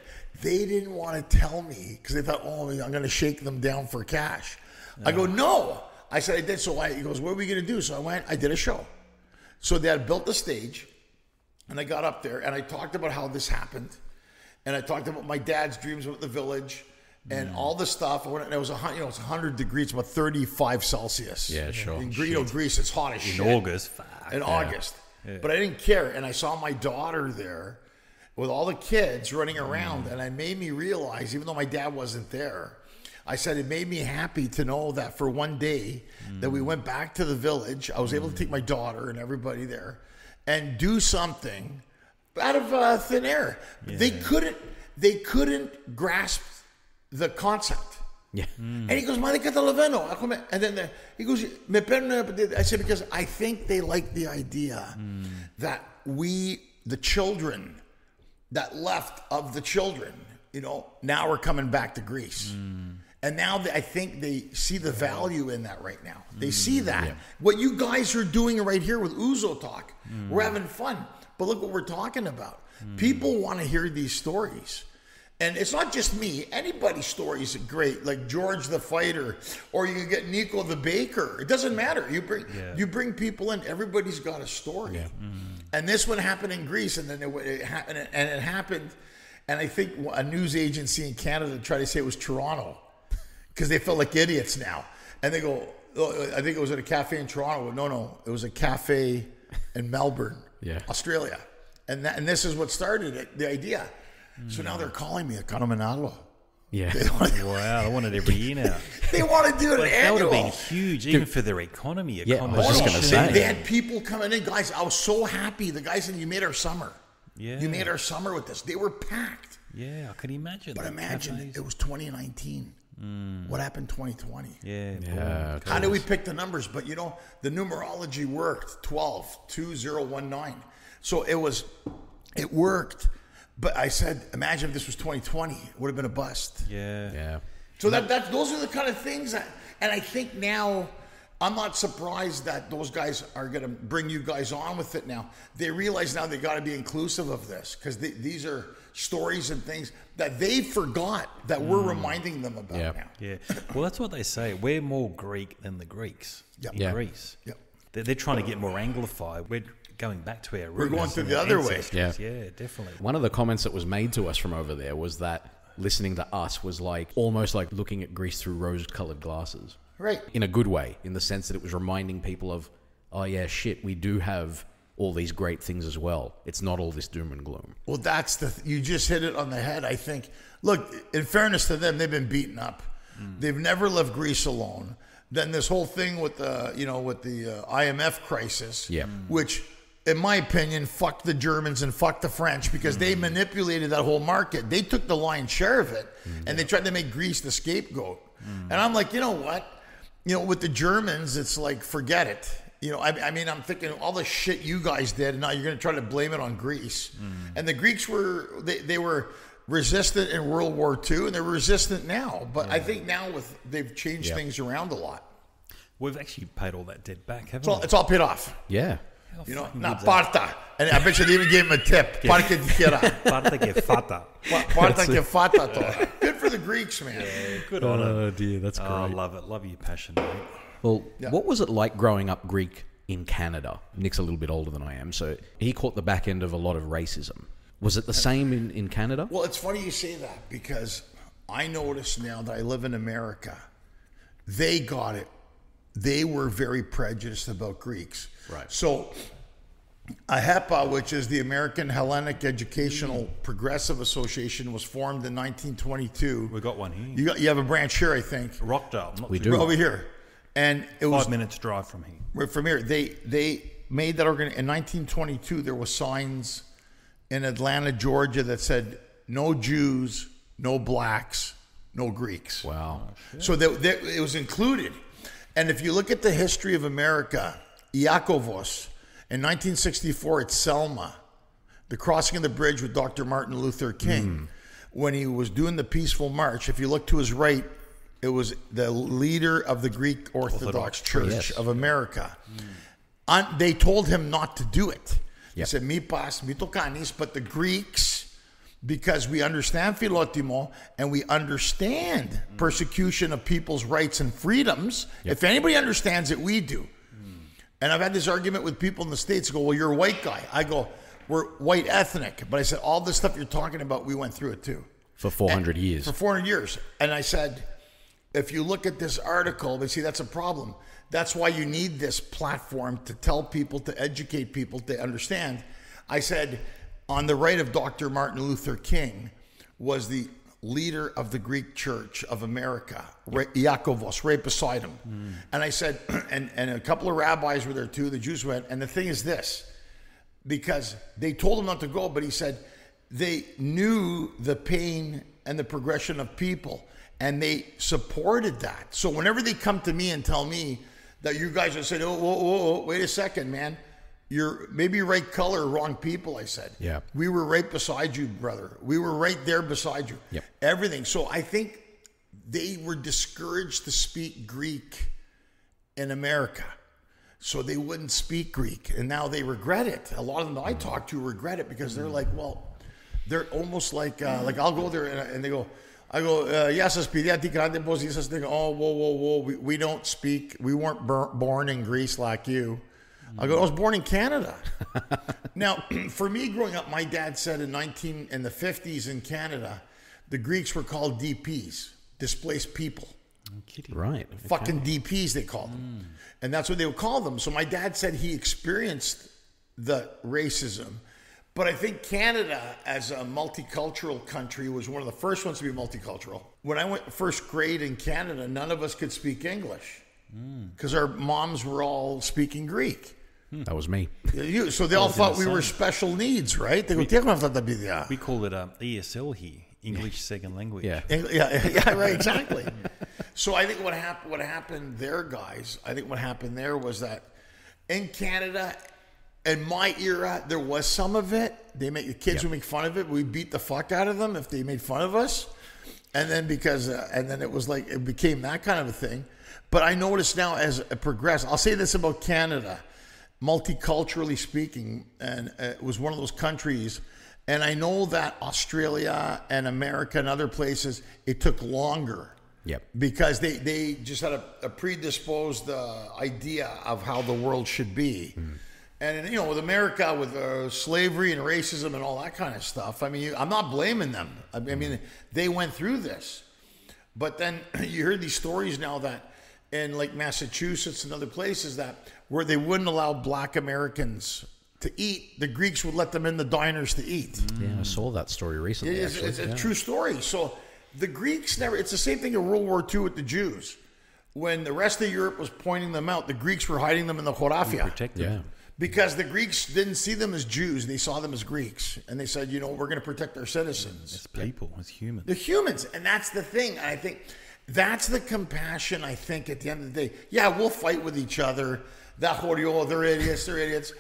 they didn't want to tell me because they thought, oh, I'm going to shake them down for cash. I go, no. I said, I did. So I, he goes, what are we going to do? So I went, I did a show. So they had built the stage, and I got up there and I talked about how this happened. And I talked about my dad's dreams about the village and mm. all the stuff. And it was a you know it's 100 degrees, about 35 Celsius. Yeah, sure. In you know, Greece, it's hot as In shit August. Fuck. in August. But I didn't care. And I saw my daughter there with all the kids running around. Mm. And it made me realize, even though my dad wasn't there, I said it made me happy to know that for one day that we went back to the village. I was able to take my daughter and everybody there and do something out of uh, thin air. They couldn't. They couldn't grasp the concept. Yeah. And he goes, Mali me- And then the, he goes, me. I said, because I think they like the idea that we, the children that left of the children, you know, now we're coming back to Greece. And now they, I think they see the value in that right now. They mm, see that. What you guys are doing right here with Ouzo Talk, we're having fun. But look what we're talking about. Mm. People want to hear these stories. And it's not just me. Anybody's story is great, like George the fighter, or you can get Nico the baker. It doesn't matter. You bring you bring people in. Everybody's got a story. Mm-hmm. And this one happened in Greece, and then it, it happened, and it happened. And I think a news agency in Canada tried to say it was Toronto because they felt like idiots now. And they go, oh, I think it was at a cafe in Toronto. No, no, it was a cafe in Melbourne, Yeah. Australia. And that, and this is what started it, the idea. So now they're calling me a Canomanalo. Yeah. Wow, I want it every year now. They want to do it Like, that would have been huge, even for their economy. Yeah, I was just gonna They, say. they had people coming in, guys. I was so happy. The guys said, "You made our summer. Yeah. You made our summer with this." They were packed. Yeah, I can imagine. But that. imagine Cafes. it was 2019. Mm. What happened 2020? Yeah. Yeah. How did we pick the numbers? But you know, the numerology worked 12, 2019. So it was, it worked. But I said, imagine if this was 2020, it would have been a bust. Yeah. Yeah. So that, that those are the kind of things that, and I think now I'm not surprised that those guys are going to bring you guys on with it now. They realize now they got to be inclusive of this because these are stories and things that they forgot that we're mm. reminding them about Yeah. now. Yeah. Well, that's what they say. We're more Greek than the Greeks Yep. in Yeah. Greece. Yep. They're, they're trying to get more Anglified. We're going back to our roots. We're roots going through and the our other way. ancestors. Yeah, definitely. One of the comments that was made to us from over there was that listening to us was like almost like looking at Greece through rose-colored glasses. Right. In a good way, in the sense that it was reminding people of, oh yeah, shit, we do have all these great things as well. It's not all this doom and gloom. Well, that's the th- you just hit it on the head. I think. Look, in fairness to them, they've been beaten up. Hmm. They've never left Greece alone. Then this whole thing with the you know with the uh, IMF crisis, Yeah. Hmm. which in my opinion, fuck the Germans and fuck the French because they hmm. manipulated that whole market. They took the lion's share of it, and they tried to make Greece the scapegoat. And I'm like, you know what? You know, with the Germans, it's like forget it. You know, I, I mean, I'm thinking all the shit you guys did, and now you're going to try to blame it on Greece. Mm. And the Greeks were they, they were resistant in World War II, and they're resistant now. But I think now with they've changed Yeah. things around a lot. We've actually paid all that debt back, haven't It's all, we? it's all paid off. Yeah. You know, not parta. And I bet you they even gave him a tip. Parta di tira. Parte que fata. Parta che fatta to. Good for the Greeks, man. Good on uh, it. Oh dear, that's Oh, I love it. Love your passion, mate. Well, Yeah. what was it like growing up Greek in Canada? Nick's a little bit older than I am, so he caught the back end of a lot of racism. Was it the same in, in Canada? Well, it's funny you say that because I notice now that I live in America, they got it. They were very prejudiced about Greeks. Right. So, AHEPA, which is the American Hellenic Educational mm. Progressive Association, was formed in 1922. We got one here. You, got, you have a branch here, I think. Rockdale. Not We do. Over here. And it was Five minutes drive from here. From here. They they made that organ in 1922. There were signs in Atlanta, Georgia, that said no Jews, no blacks, no Greeks. Wow. Oh, so that, that it was included. And if you look at the history of America, Iakovos in 1964 at Selma, the crossing of the bridge with Dr. Martin Luther King, hmm. when he was doing the peaceful march, if you look to his right, it was the leader of the Greek Orthodox, Church yes. of America. Un- they told him not to do it. He said, "Mi pas, mi tokanis," but the Greeks, because we understand philotimo and we understand persecution of people's rights and freedoms. If anybody understands it, we do. And I've had this argument with people in the States who go, Well, you're a white guy. I go, We're white ethnic. But I said, All this stuff you're talking about, we went through it too. For 400 years. For 400 years. And I said, If you look at this article, they see that's a problem. That's why you need this platform to tell people, to educate people, to understand. I said, On the right of Dr. Martin Luther King was the leader of the Greek Church of America, Iakovos, right beside him. Hmm. And I said, and, and a couple of rabbis were there too, the Jews went. And the thing is this because they told him not to go, but he said they knew the pain and the progression of people and they supported that. So whenever they come to me and tell me that you guys are saying, oh, whoa, whoa, whoa, wait a second, man. You're maybe right color, wrong people, I said. Yeah. We were right beside you, brother. We were right there beside you. Yep. Everything. So I think they were discouraged to speak Greek in America. So they wouldn't speak Greek. And now they regret it. A lot of them I talk to regret it because they're like, well, they're almost like, uh, like I'll go there and, and they go, I go, uh, yes, espidiati grande posices. They go, oh, whoa, whoa, whoa. We, we don't speak, we weren't bur- born in Greece like you. I go, I was born in Canada. now, for me growing up, my dad said in 19, in the 50s in Canada, the Greeks were called DPs, displaced people Right. fucking DPs they called them, and that's what they would call them. So my dad said he experienced the racism, but I think Canada, as a multicultural country, was one of the first ones to be multicultural. When I went first grade in Canada, none of us could speak English hmm. because our moms were all speaking Greek. Hmm. That was me. You, so they all thought we were special needs, right? They go, "Teka, não está bíblia." We ah. call it uh, um, ESL here, English Second Language. Yeah. Yeah, yeah, right, exactly. so I think what happened, what happened there, guys. I think what happened there was that in Canada, in my era, there was some of it. They make the kids would make fun of it. We beat the fuck out of them if they made fun of us. and then because uh, and then it was like it became that kind of a thing. But I notice now as it progressed, I'll say this about Canada, multiculturally speaking, and uh, it was one of those countries. And I know that Australia and America and other places, it took longer. Yep. Because they, they just had a, a predisposed uh, idea of how the world should be. And, you know, with America, with uh, slavery and racism and all that kind of stuff, I mean, you, I'm not blaming them. I mean, I mean, they went through this. But then you hear these stories now that in like Massachusetts and other places that where they wouldn't allow black Americans to eat, the Greeks would let them in the diners to eat. Yeah, I saw that story recently. It is, actually. it's a Yeah. true story. So the Greeks never. It's the same thing in World War II with the Jews. When the rest of Europe was pointing them out, the Greeks were hiding them in the Horafia Protected. Yeah. Because the Greeks didn't see them as Jews; they saw them as Greeks, and they said, "You know, we're going to protect our citizens." It's people. It's humans. The humans, and that's the thing. I think that's the compassion. I think at the end of the day, yeah, we'll fight with each other. That Horio, oh, they're idiots, they're idiots.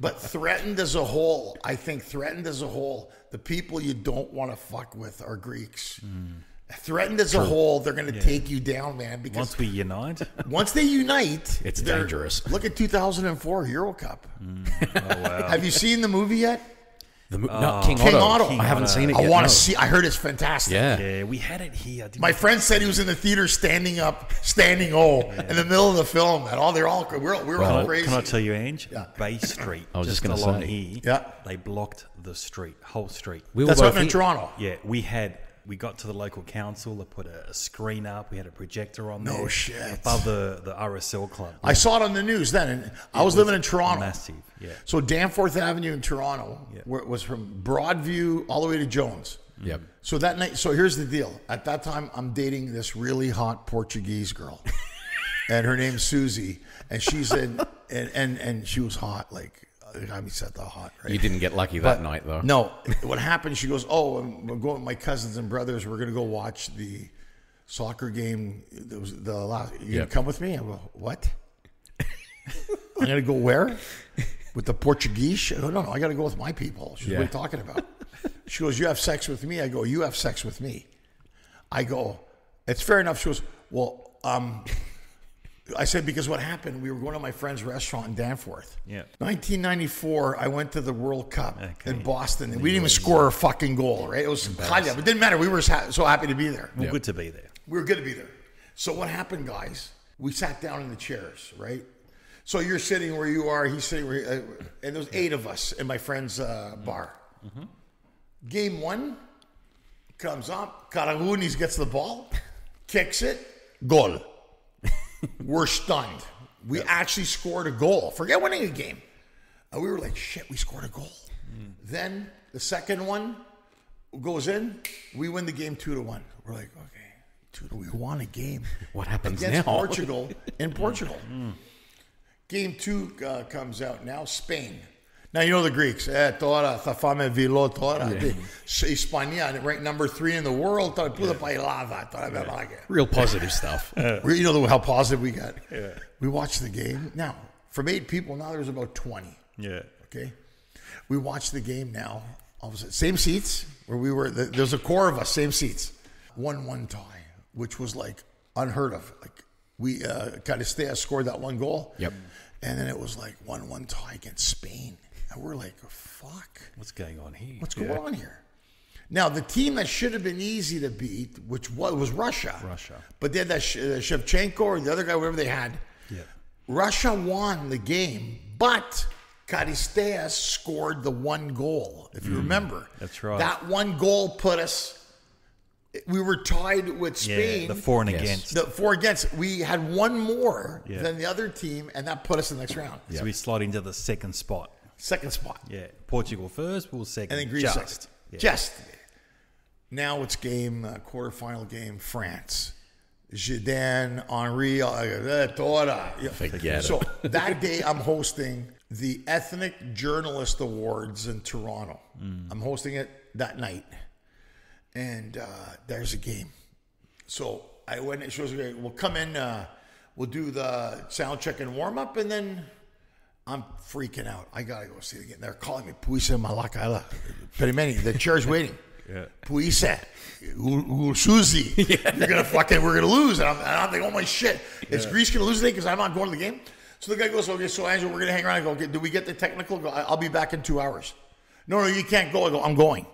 But threatened as a whole, I think threatened as a whole, the people you don't want to fuck with are Greeks. Mm. Threatened as a whole, they're going to take you down, man. Because Once we unite, once they unite, It's dangerous. Look at 2004 Euro Cup. oh wow. Have you seen the movie yet? The, mo- no, oh. King, King Otto. Otto. I haven't Otto. seen it I yet. want no. to see. I heard it's fantastic. Yeah. yeah, we had it here. didn't My we? friend said he was in the theater standing up, standing O in the middle of the film, and all they're all we're, we're all Can I- crazy. Can I tell you, Ange? Yeah. Bay Street. I was just gonna along say. here. Yeah. They blocked the street, whole street. We were That's both up in in- Toronto. Yeah, we had. We got to the local council. They put a, a screen up. We had a projector on No there. shit. Above the, the RSL club. I saw it on the news then, and I was, living in Toronto. Massive. Yeah. So Danforth Avenue in Toronto, Yeah. where it was from Broadview all the way to Jones. Yep. So that night, so here's the deal. At that time, I'm dating this really hot Portuguese girl, and her name's Susie, and she's in, and and, and she was hot, like I mean, said the hot, right? You didn't get lucky that night, though. No, what happened? She goes, "Oh, I'm I'm going with my cousins and brothers. We're going to go watch the soccer game. That was the last. You Yep. come with me?" I go, "What? I'm going to go where? With the Portuguese? I go, no, no, I got to go with my people." She's Yeah. what are you talking about? She goes, "You have sex with me?" I go, "You have sex with me." I go, "It's fair enough." She goes, "Well, um." I said because what happened? We were going to my friend's restaurant in Danforth. Yeah. 1994, I went to the World Cup Okay. in Boston. and We didn't even score a fucking goal, right? It was Kalya, but it didn't matter. We were so happy to be there. Well, good to be there. We were good to be there. So what happened, guys? We sat down in the chairs, right? So you're sitting where you are. He's sitting where, he, uh, and there's eight of us in my friend's uh, bar. Game one comes up. Karagounis gets the ball, kicks it, goal. We're stunned. We actually scored a goal. Forget winning a game. And we were like, shit, we scored a goal. Hmm. Then the second one goes in. We win the game two to one. We're like, okay, two to we won a game. What happens against now? Portugal in Portugal. Hmm. Game two uh, comes out now. Spain. Now you know the Greeks. Eh, tora, thafame vilo tora. Hispania, ranked number three in the world. Real positive stuff. you know how positive we got. Yeah. We watched the game. Now, from eight people, now there's about 20. Yeah. Okay. We watched the game now. All of a sudden, same seats where we were. There's a core of us, same seats. 1 1 tie, which was like unheard of. Like we, uh, Charistea scored that one goal. Yep. And then it was like 1 1 tie against Spain and we're like, fuck, What's going on here? what's going on here? Now the team that should have been easy to beat, which was, was Russia. Russia. But they had that Sh- uh, Shevchenko or the other guy, whatever they had. Yeah. Russia won the game, but Charisteas scored the one goal. If you remember, Mm. that's right. That one goal put us. We were tied with Spain. Yeah, the four and Yes. against. The four against. We had one more Yeah. than the other team, and that put us in the next round. So we slide into the second spot. Second spot. Yeah. Portugal first, we'll second. And then Greece Just. second. Yeah. Just. Now it's game, uh, quarterfinal game, France. Zidane, Henry, uh, uh, Tora. Forget so that day I'm hosting the Ethnic Journalist Awards in Toronto. I'm hosting it that night. And uh, there's a game. So I went, she was like, we'll come in, uh, we'll do the sound check and warm up, and then I'm freaking out. I gotta go see it again. They're calling me Puisa Malakaila. Perimeni, the chair's waiting. Yeah. Puisa, Susie, you're gonna fucking, we're gonna lose. And I'm, and I'm thinking, oh my shit, is Greece gonna lose today because I'm not going to the game? So the guy goes, okay, so Angelo, we're gonna hang around. I go, okay, do we get the technical? Go, I'll be back in two hours. No, no, you can't go. I go, I'm going.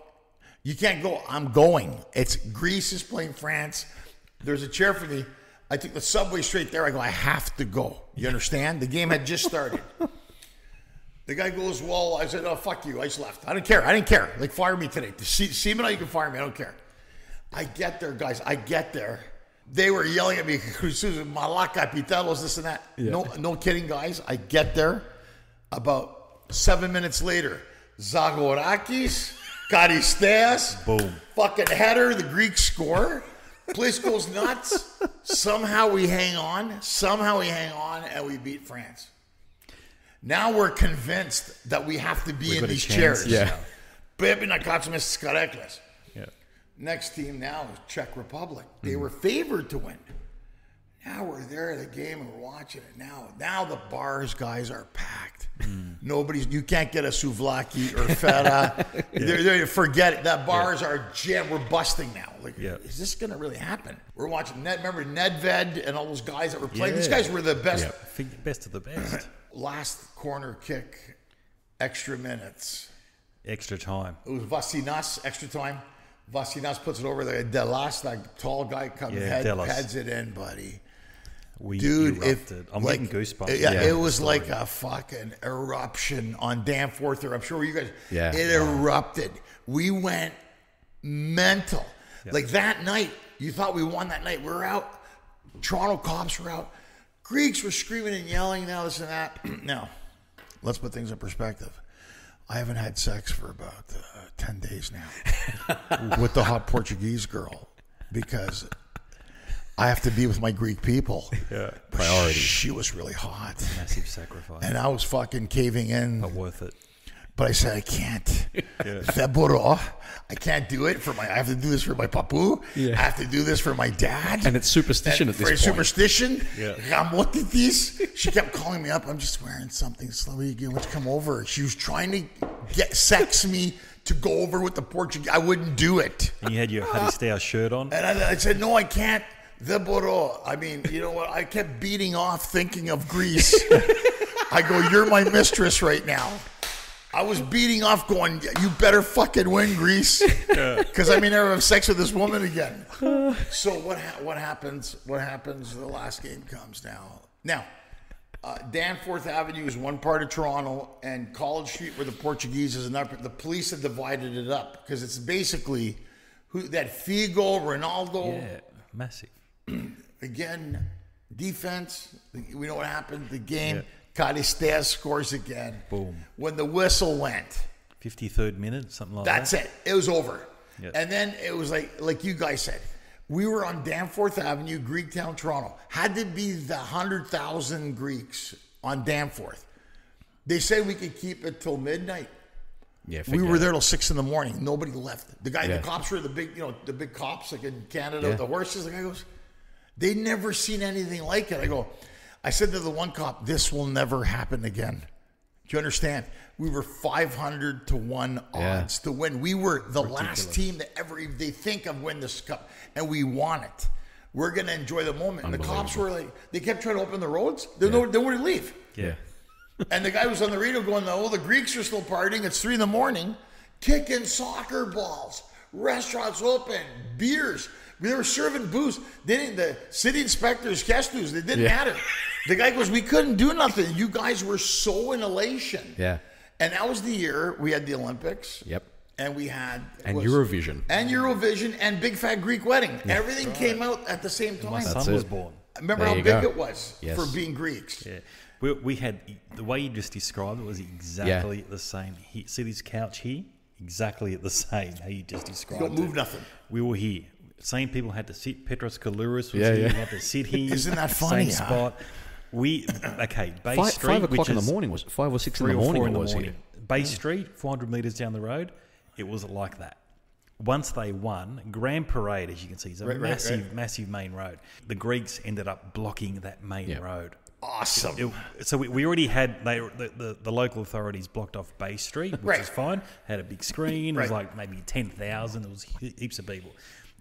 You can't go. I'm going. It's Greece is playing France. There's a chair for me. I took the subway straight there. I go, I have to go. You understand? The game had just started. The guy goes, Well, I said, Oh, fuck you. I just left. I didn't care. I didn't care. Like, fire me today. See, see me now, you can fire me. I don't care. I get there, guys. I get there. They were yelling at me, Malaka, Pitelos, this and that. No, no kidding, guys. I get there. About seven minutes later, Zagorakis, Charisteas, Boom. fucking header, the Greek score. Place goes nuts. Somehow we hang on. Somehow we hang on, and we beat France. Now we're convinced that we have to be in got a these chance. chairs. Yeah. Πρέπει να κάτσουμε στις καρέκλες. Yeah. Next team now is Czech Republic. Mm-hmm. They were favored to win. Now we're there at the game and we're watching it. Now, now the bars guys are packed. Mm. Nobody's. You can't get a souvlaki or feta. they're, they're- forget it. That bars are jam. We're busting now. Like, Yeah. is this going to really happen? We're watching Ned. Remember Nedved and all those guys that were playing. These Yeah. guys were the best. Think Best of the best. Last corner kick, extra minutes. Extra time. It was Vasinas, extra time. Vasinas puts it over the Dellas, that tall guy comes Yeah, head, heads it in, buddy. We Dude, if erupted. I'm like, getting goosebumps. Yeah, Yeah. it was like a fucking eruption on Danforth. Or I'm sure you guys. Yeah. it erupted. We went mental. Like that night, you thought we won that night. We were out. Toronto cops were out. Greeks were screaming and yelling. Now this and that. now, let's put things in perspective. I haven't had sex for about uh, ten days now with the hot Portuguese girl because I have to be with my Greek people. Yeah. Priority. She was really hot. Massive sacrifice. And I was fucking caving in. but worth it. But I said, I can't. February, I can't do it for my, I have to do this for my papu. Yeah. I have to do this for my dad. And it's superstition And at this point. superstition. Yeah. Ramotithis. She kept calling me up. I'm just wearing something. Slowly again. Don't come over? She was trying to get sex me to go over with the Portuguese. I wouldn't do it. And you had your Huddy Stow shirt on. And I, I said, no, I can't. The Boro. I mean, you know what? I kept beating off thinking of Greece. I go, you're my mistress right now. I was beating off going, you better fucking win, Greece. Because I may never have sex with this woman again. so what ha- what happens? What happens? The last game comes now. Now, uh, Danforth Avenue is one part of Toronto, and College Street, where the Portuguese is another. The police have divided it up because it's basically who that Figo, Ronaldo. Yeah. Massive. Again, defense. We know what happened. The game. Charistea scores again. Boom. When the whistle went, 53rd minute, something like that's that. That's it. It was over. Yep. And then it was like, like you guys said, we were on Danforth Avenue, Greektown, Toronto. Had to be the hundred thousand Greeks on Danforth. They said we could keep it till midnight. Yeah, We were there till six in the morning. Nobody left. The guy, Yeah. the cops were the big, you know, the big cops like in Canada Yeah. with the horses. The guy goes, they never seen anything like it. I go, I said to the one cop, this will never happen again. Do you understand? We were 500 to 1 Yeah. odds to win. We were the last team that ever they think of win this cup, and we won it. We're going to enjoy the moment. And the cops were like, they kept trying to open the roads. They, no, they wouldn't leave. Yeah. And the guy was on the radio going, "Oh, the Greeks are still partying. It's three in the morning, kicking soccer balls. Restaurants open, beers. They were serving booze. They didn't. The city inspectors, Kestus, it didn't Yeah. matter. The guy goes, "We couldn't do nothing. You guys were so in elation." Yeah. And that was the year we had the Olympics. Yep. And we had And was- Eurovision. and Eurovision and Big Fat Greek Wedding. Everything came out at the same time. My That's son was it. born. Remember There how big go. it was Yes. for being Greeks. Yeah. We, we had the way you just described it was exactly the same. He, see this couch here? Exactly the same how you just described Don't move it. nothing. We were here. Same people had to sit. Petros Kalouris was Yeah, here. yeah. He had to sit here. Isn't that funny, Same huh? spot. We okay. Bay Five, Street, five o'clock in the morning was it five or six in three the or morning. four it in the was morning. here. Bay Street, 400 metres down the road, it was like that. Once they won, Grand Parade, as you can see, is a Right, right, massive, right. massive main road. The Greeks ended up blocking that main Yeah. road. awesome. It- so we, we already had they the, the, the local authorities blocked off Bay Street, which Right. is fine. Had a big screen. It was like maybe ten thousand. There was heaps of people.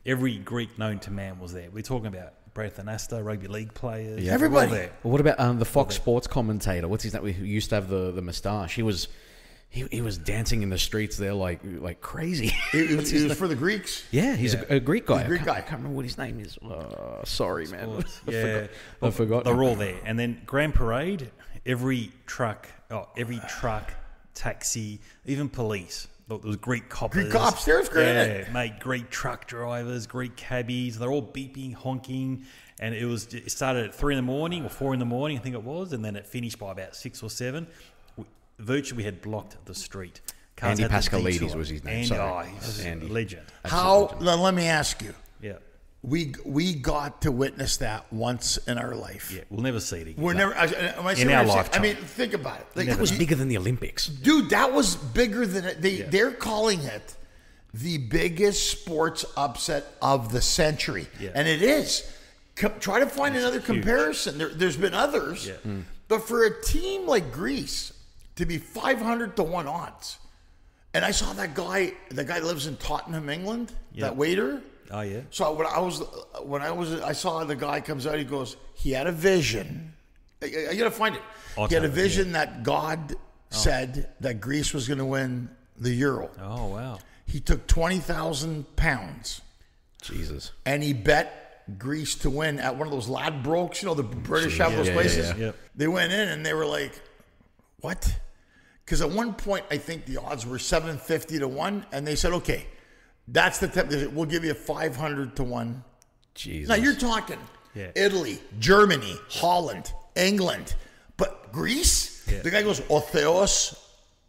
Every Greek known to man was there. We're talking about Braith Anasta, rugby league players. Yeah. Everybody. there. Well, what about um, the Fox Sports commentator? What's his name? Who used to have the, the moustache. He was he, he was dancing in the streets there like like crazy. It, it- it was for the Greeks. yeah, he's A, a Greek guy. He's a Greek I guy. I can't remember what his name is. Uh, sorry, man. I Yeah, forgot. I forgot. They're all there, and then Grand Parade. Every truck, oh, every truck, taxi, even police. Look, there was Greek coppers. Greek cops, there's great, Yeah, isn't mate. Greek truck drivers, Greek cabbies. They're all beeping, honking, and it was. It started at three in the morning or four in the morning, I think it was, and then it finished by about six or seven. We, virtually, we had blocked the street. Cars Andy had to Pascalides was his name, Andy, sorry. oh, he's Andy. a legend. How? Now, let me ask you. Yeah, We we got to witness that once in our life. yeah. We'll never see it again. We're never. I, am I In our what I'm saying? lifetime. I mean, think about it. Like, That was bigger than the Olympics. dude. That was bigger than it. They they're calling it the biggest sports upset of the century, Yeah. and it is. Co- try to find another huge. comparison. There, there's been others, Yeah. Mm. but for a team like Greece to be 500 to one odds, and I saw that guy. The guy lives in Tottenham, England. Yeah. That waiter. Oh yeah. So when I was when I was I saw the guy comes out. He goes, he had a vision. I, I gotta find it. He had a vision that God oh. said that Greece was going to win the Euro. Oh wow. He took twenty thousand pounds Jesus. and he bet Greece to win at one of those Ladbrokes. You know, the British have those Yeah, yeah, places. yeah. They went in and they were like, "What?" Because at one point, I think the odds were seven fifty to one, and they said, "Okay, that's the tip. We'll give you five hundred to one." Jesus. Now you're talking Yeah. Italy, Germany, Holland, England, but Greece. Yeah. The guy goes, "Ο Θεός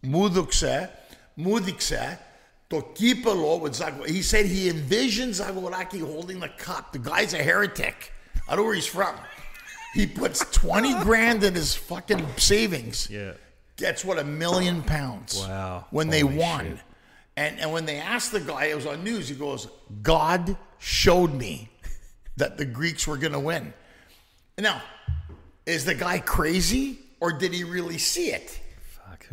μου δόξε, μου δείξε το κύπελο with Zagor." He said he envisioned Zagoraki holding the cup. The guy's a heretic. I don't know where he's from. He puts twenty grand in his fucking savings. Yeah. Gets what a million pounds. Wow. When they Holy won. shit. And and when they asked the guy, it was on news, he goes, God showed me that the Greeks were gonna win. Now, is the guy crazy or did he really see it?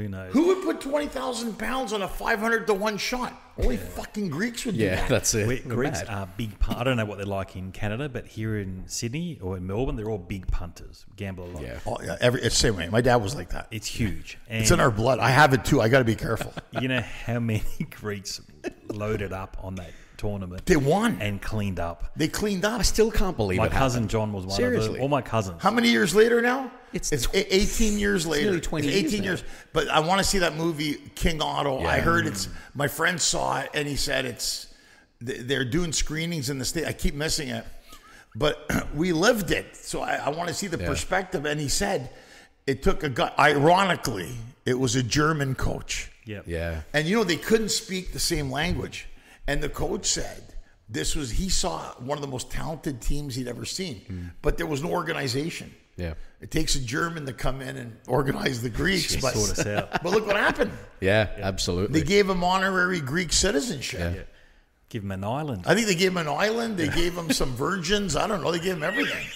Fuck. Who knows? Who would put twenty thousand pounds on a five hundred to one shot? Only fucking Greeks would do yeah, that. that's it. We, They're Greeks mad. are big. Pun- I don't know what they're like in Canada, but here in Sydney or in Melbourne, they're all big punters. Gamble a lot. Yeah. Oh, yeah, every, it's the same way. My dad was like that. It's huge. And It's in our blood. I have it too. I got to be careful. you know how many Greeks loaded up on that tournament They won. and cleaned up. They cleaned up. I still can't believe My it cousin happened. John was one of Seriously. them. All my cousins. How many years later now? It's it's tw- 18 years later. nearly 20 It's years 18 now. years. But I want to see that movie King Otto. I heard it's my friend saw it and he said it's they're doing screenings in the state. I keep missing it. But we lived it. So I, I want to see the Yeah. perspective and he said it took a guy ironically it was a German coach. Yep. Yeah. And you know they couldn't speak the same language. And the coach said this was he saw one of the most talented teams he'd ever seen, mm. but there was no organization. Yeah. It takes a German to come in and organize the Greeks, but, Sort us out. but look what happened. Yeah, absolutely. They gave him honorary Greek citizenship. Yeah. Give him an island. I think they gave him an island. They gave him some virgins. I don't know. They gave him everything.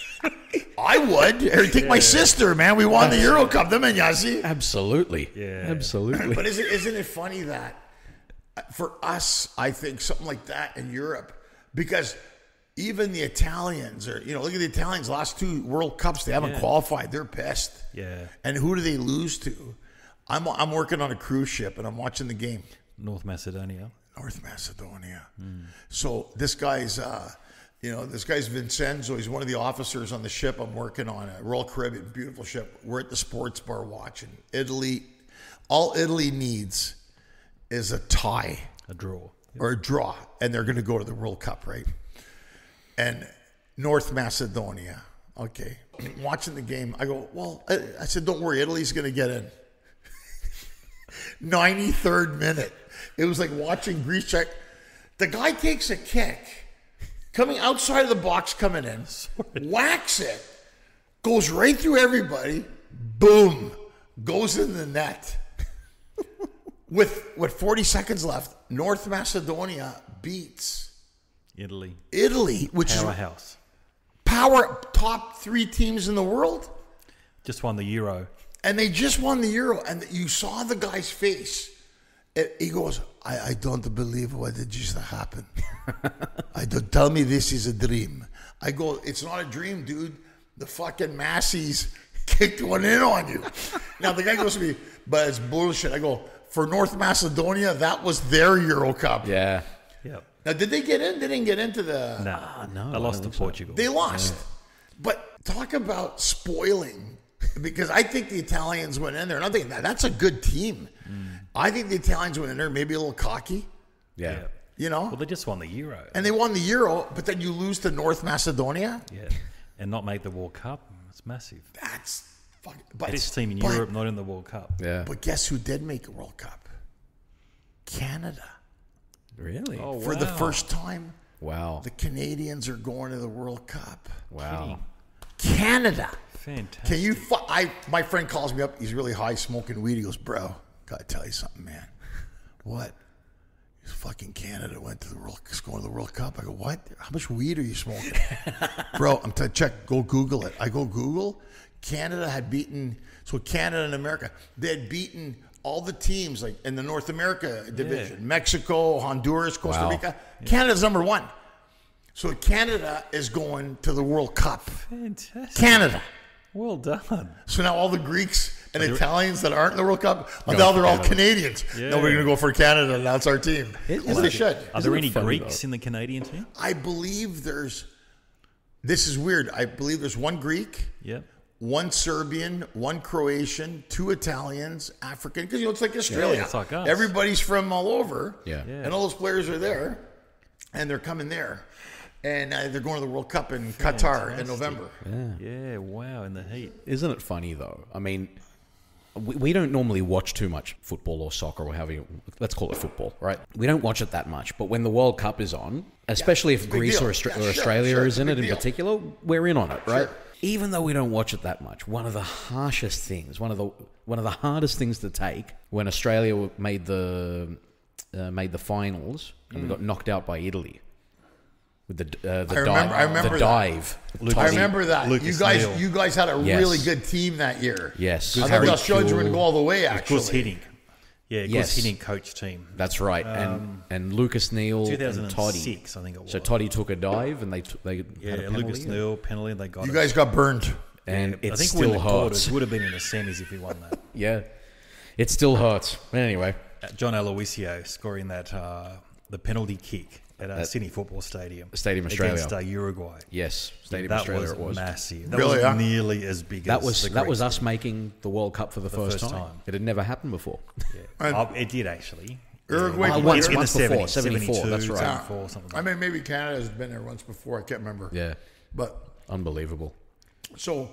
I would. Or take my sister, man. We won the Euro Cup. Them and Yassi. absolutely. Yeah. Absolutely. But isn't, isn't it funny that for us, I think something like that in Europe, because even the Italians are, you know, look at the Italians, last two World Cups, they haven't Yeah. qualified. They're pissed. Yeah. And who do they lose to? I'm, I'm working on a cruise ship and I'm watching the game. North Macedonia. North Macedonia. So this guy's, uh, you know, this guy's Vincenzo. He's one of the officers on the ship I'm working on, a Royal Caribbean, beautiful ship. We're at the sports bar watching Italy. All Italy needs is a tie A draw. or a draw, and they're going to go to the World Cup, right? And North Macedonia. Okay, watching the game, I go, well, I, I said, don't worry, Italy's going to get in. 93rd minute. It was like watching Greece check. The guy takes a kick, coming outside of the box, coming in, whacks it, goes right through everybody, boom, goes in the net. With with 40 seconds left, North Macedonia beats Italy. Italy, which is Powerhouse. power top three teams in the world. Just won the Euro. and they just won the Euro, and you saw the guy's face. It- he goes, I, "I don't believe what just happened. I don't tell me this is a dream." I go, "It's not a dream, dude. The fucking Massies kicked one in on you." now the guy goes to me, "But it's bullshit." I go, "For North Macedonia, that was their Euro Cup." Yeah. Yep. Now, did they get in? They didn't get into the. Nah, no, they I lost to don't so. Portugal. They lost. But talk about spoiling. Because I think the Italians went in there, and I'm thinking that that's a good team. Mm. I think the Italians went in there maybe a little cocky, Yeah. yeah. you know, Well, they just won the Euro. and they won the Euro, but then you lose to North Macedonia. yeah. And not make the World Cup. It's massive. That's fucking. But, This team in but- Europe, not in the World Cup. Yeah. But guess who did make a World Cup? Canada. really? Oh, For the first time, Wow. the Canadians are going to the World Cup. Wow. Canada. Fantastic. Can you? Fu- I my friend calls me up. He's really high, smoking weed. He goes, "Bro, gotta tell you something, man. What? Fucking Canada went to the World, is going to the World Cup. I go, what? How much weed are you smoking, bro? I'm to check. Go Google it. I go Google. Canada had beaten. So Canada and America, they had beaten all the teams like in the North America division. Mexico, Honduras, Costa Wow. Rica. Canada's number one. So Canada is going to the World Cup. Fantastic. Canada. Well done. So now all the Greeks and Italians that aren't in the World Cup, Go now they're all Canadians. Yeah. No, we're going to go for Canada, and that's our team. Yes, they should. Are there any Greeks though? in the Canadian team? I believe there's. This is weird. I believe there's one Greek, Yep. One Serbian, one Croatian, two Italians, African. Because you know it's like Australia. it's like us. Everybody's from all over. Yeah. Yeah. And all those players are there, and they're coming there, and uh, they're going to the World Cup in Qatar in November. Yeah. Yeah. Wow. In the heat. Isn't it funny though? I mean, we, we don't normally watch too much football or soccer or however you, let's call it football, right? We don't watch it that much, but when the World Cup is on, especially if Greece deal. or, Austra- Yeah, or sure, Australia sure, is in it in deal. particular, we're in on it, right? Sure. Even though we don't watch it that much, one of the harshest things, one of the one of the hardest things to take when Australia made the uh, made the finals and Mm. we got knocked out by Italy with the uh, the I remember- dive, I remember the that. dive. Lucas- I remember that. Lucas you guys, Neill. you guys had a Yes. really good team that year. Yes. I thought Harry the Australians were going to Kewell. go all the way. Good Actually, hitting. Yeah. Good Yes. hitting coach team. That's right, and and Lucas Neill and Totti. 2006, I think it was. So Totti took a dive, and they t- they Yeah. had a penalty, Lucas Neill penalty. They got you it. guys got burned. and I it think still we're hurts. quarters. Would have been in the semis if we won that. Yeah, it still hurts. But anyway, Uh, John Aloisio scoring that uh, the penalty kick at uh, Sydney Football Stadium. Stadium Australia. against uh, Uruguay. yes, Stadium that Australia was, it was. massive. That Really, was huh? nearly as big That as was the that was Greeks us making the World Cup for the, first, first time. time. It had never happened before. did. Oh, it did actually. Uruguay played- once- in the before, 70s, 74, 72, that's right. 74, something like I mean, maybe Canada has been there once before. I can't remember. yeah, But unbelievable. so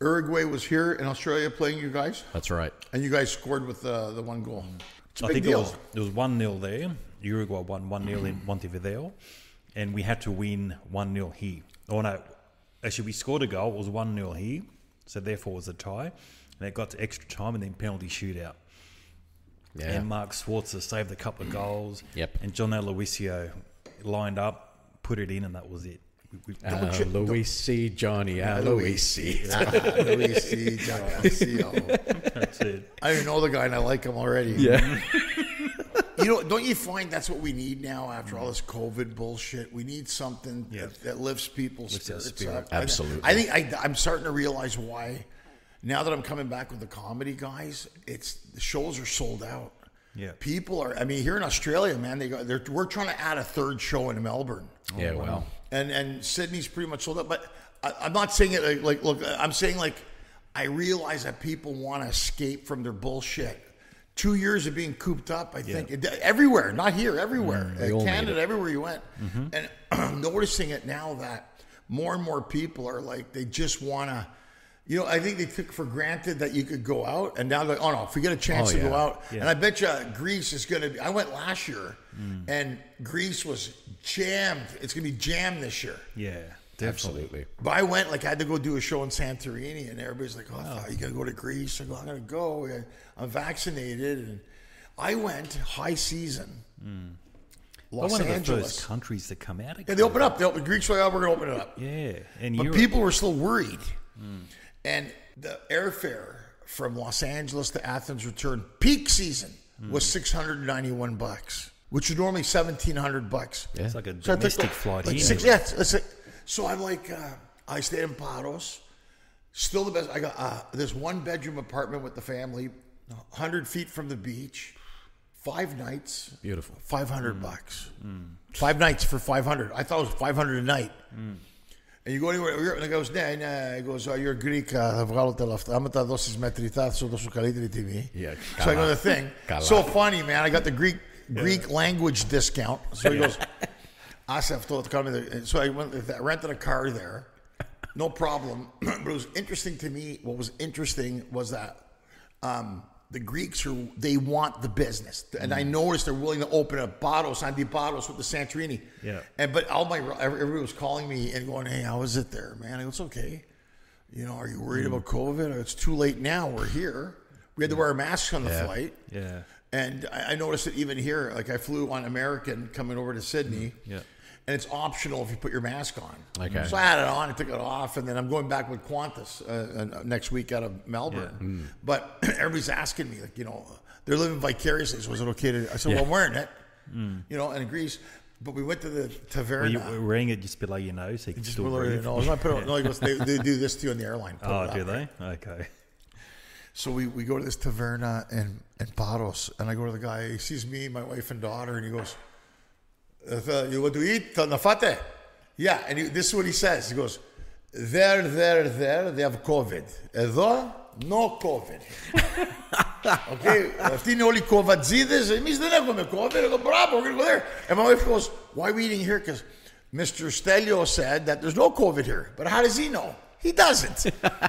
Uruguay was here in Australia playing you guys, That's right. and you guys scored with uh, the one goal. It's a I big think deal. it was there was one 0 there. Uruguay won one 0 in mm-hmm. Montevideo, and we had to win one 0 here. Oh no, actually we scored a goal. It was one 0 here, so therefore it was a tie, and it got to extra time and then penalty shootout. Yeah, And Mark Schwarzer saved a couple of mm. goals. Yep. And John Aloisio lined up, put it in, and that was it. We, we, uh, uh, Luisi, Johnny, Aloisi. Luisi Giannacio. that's it. I don't even know the guy, and I like him already. Yeah, You know, don't you find that's what we need now after all this COVID bullshit? We need something Yeah. that, that lifts people's Lifts spirits spirit. up. Absolutely. I think I, I'm starting to realize why. Now that I'm coming back with the comedy guys, it's the shows are sold out. Yeah. people are. I mean, here in Australia, man, they go. They're, we're trying to add a third show in Melbourne. Oh, yeah. Well, and and Sydney's pretty much sold out. But I, I'm not saying it like, like look. I'm saying like I realize that people want to escape from their bullshit. Two years of being cooped up, I think it- everywhere, not here, everywhere, we Uh, Canada, everywhere you went, and I'm noticing it now that more and more people are like they just want to. You know, I think they took for granted that you could go out, and now they're like, oh no, if we get a chance Oh, to go yeah. out, and I bet you Greece is going to be. I went last year, and Greece was jammed. It's going to be jammed this year. Yeah, definitely. absolutely. But I went like I had to go do a show in Santorini, and everybody's like, "Oh, you gotta go to Greece." I go, "I'm gonna go. I'm vaccinated." And I went high season, hmm. We're Los one of the Angeles. first countries to come out Yeah, again. they open up. They open, Greeks, like, "Oh, we're gonna open it up. Yeah, and But Europe. people were still worried. Hmm. and the airfare from Los Angeles to Athens return peak season hmm. was 691 bucks, which is normally 1700 bucks. Yeah. It's like a So I domestic like- flight like here. six- yeah, it's- it's like- so I'm like, uh, I stayed in Paros. Still the best. I got uh, this one bedroom apartment with the family, 100 feet from the beach, five nights. Beautiful. 500 bucks. Five nights for 500. I thought it was 500 a night. And you go anywhere, and he goes, ναι, ναι, he goes, oh, you're Greek, uh, θα βγάλω τα λεφτά. Άμα τα δώσεις μετρητά, θα σου δώσω καλύτερη τιμή. Yeah, So I go to the thing. Καλά. So funny, man. I got the Greek Greek language discount. So he goes, I told to come in. So I went I rented a car there, no problem. but it was interesting to me. What was interesting was that um, the Greeks are they want the business, and mm. I noticed they're willing to open up bottles, Sandy bottles with the Santorini. Yeah. And but all my everybody was calling me and going, "Hey, how is it there, man? Go, it's okay. You know, are you worried mm. about COVID? It's too late now. We're here. We had to wear a mask on the yeah. flight. Yeah. And I, noticed it even here. Like I flew on American coming over to Sydney. Mm. Yeah. And it's optional if you put your mask on. Okay. So I had it on, I took it off, and then I'm going back with Qantas uh, uh, next week out of Melbourne. But everybody's asking me, like, you know, they're living vicariously. So is it okay to? I said, well, I'm wearing it. You know, and in Greece. But we went to the Were taverna. you wearing it just below your nose so you just still below your breathe? nose. I put it, no, they, they do this to you on the airline. Put Oh, do they? Okay. So we, we go to this taverna in, in Paros, and I go to the guy. He sees me, my wife, and daughter, and he goes, "Uh, "You want to eat? Nafate?" Yeah, and he, this is what he says. He goes, "There, there, there, they have COVID. Εδώ, no COVID." okay, αυτοί είναι όλοι κοβατζίδες, εμείς δεν έχουμε COVID. I go, bravo, we're going to go there. And my wife goes, why are we eating here? Because Mr. Stelio said that there's no COVID here. But how does he know? He doesn't.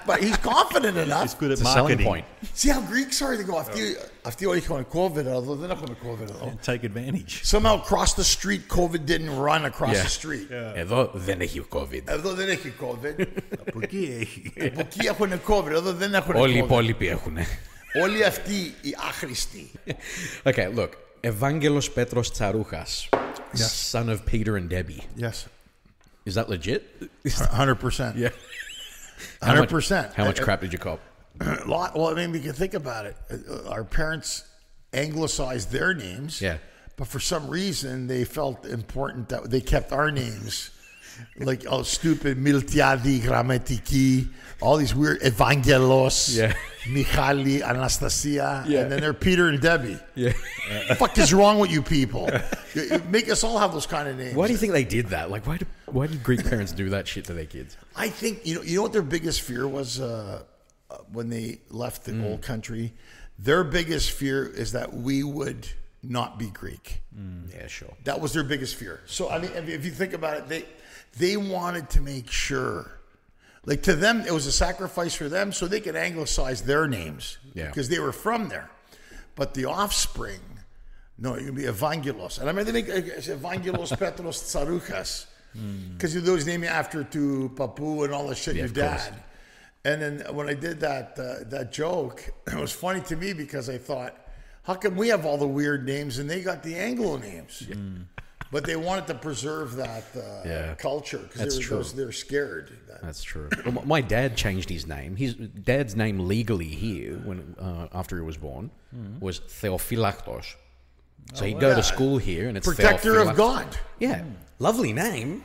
but he's confident enough. It's good at It's a selling marketing. point. See how Greeks are? They go, αυτοί, αυτοί όλοι έχουν COVID εδώ, δεν έχουμε COVID εδώ. Take advantage. Somehow across the street, COVID didn't run across Yeah. the street. Εδώ δεν έχει COVID. Εδώ δεν έχει COVID. Από εκεί έχει. Από εκεί έχουν COVID, εδώ δεν έχουν Όλοι οι COVID. υπόλοιποι έχουν. Όλοι αυτοί οι άχρηστοι. Okay, look. Evangelos Petros Tsarouchas, son of Peter and Debbie. Yes. Is that legit? 100%. Yeah. How much- 100%. How much Uh, crap did you cop? A lot. Well, I mean, we can think about it. Uh, Our parents anglicized their names. Yeah. But for some reason, they felt important that they kept our names. Like, oh, stupid, Miltiadi, Grammatiki, all these weird, Evangelos, Yeah. Michali, Anastasia, Yeah. and then they're Peter and Debbie. Yeah. the fuck is wrong with you people? Make us all have those kind of names. Why do you think they did that? Like, why do why did Greek parents do that shit to their kids? I think you know you know what their biggest fear was uh, uh, when they left the hmm. old country. Their biggest fear is that we would not be Greek. Hmm. Yeah, sure. That was their biggest fear. So I mean, if, you think about it, they they wanted to make sure, like to them, it was a sacrifice for them, so they could anglicize their names, Yeah. because they were from there. But the offspring, no, it would be Evangelos, and I mean they make Evangelos Petros Tsarouchas, hmm. because you those name after to Papu and all the shit Yeah, your of course. And then when I did that uh, that joke, it was funny to me because I thought, how come we have all the weird names and they got the Anglo names? But they wanted to preserve that uh, Yeah. culture because they're, they're scared. That- That's true. Well, my- my dad changed his name. His dad's name legally here, when uh, after he was born, was Theophylactos. So he'd go yeah. to school here, and it's Protector of God. Yeah, lovely name,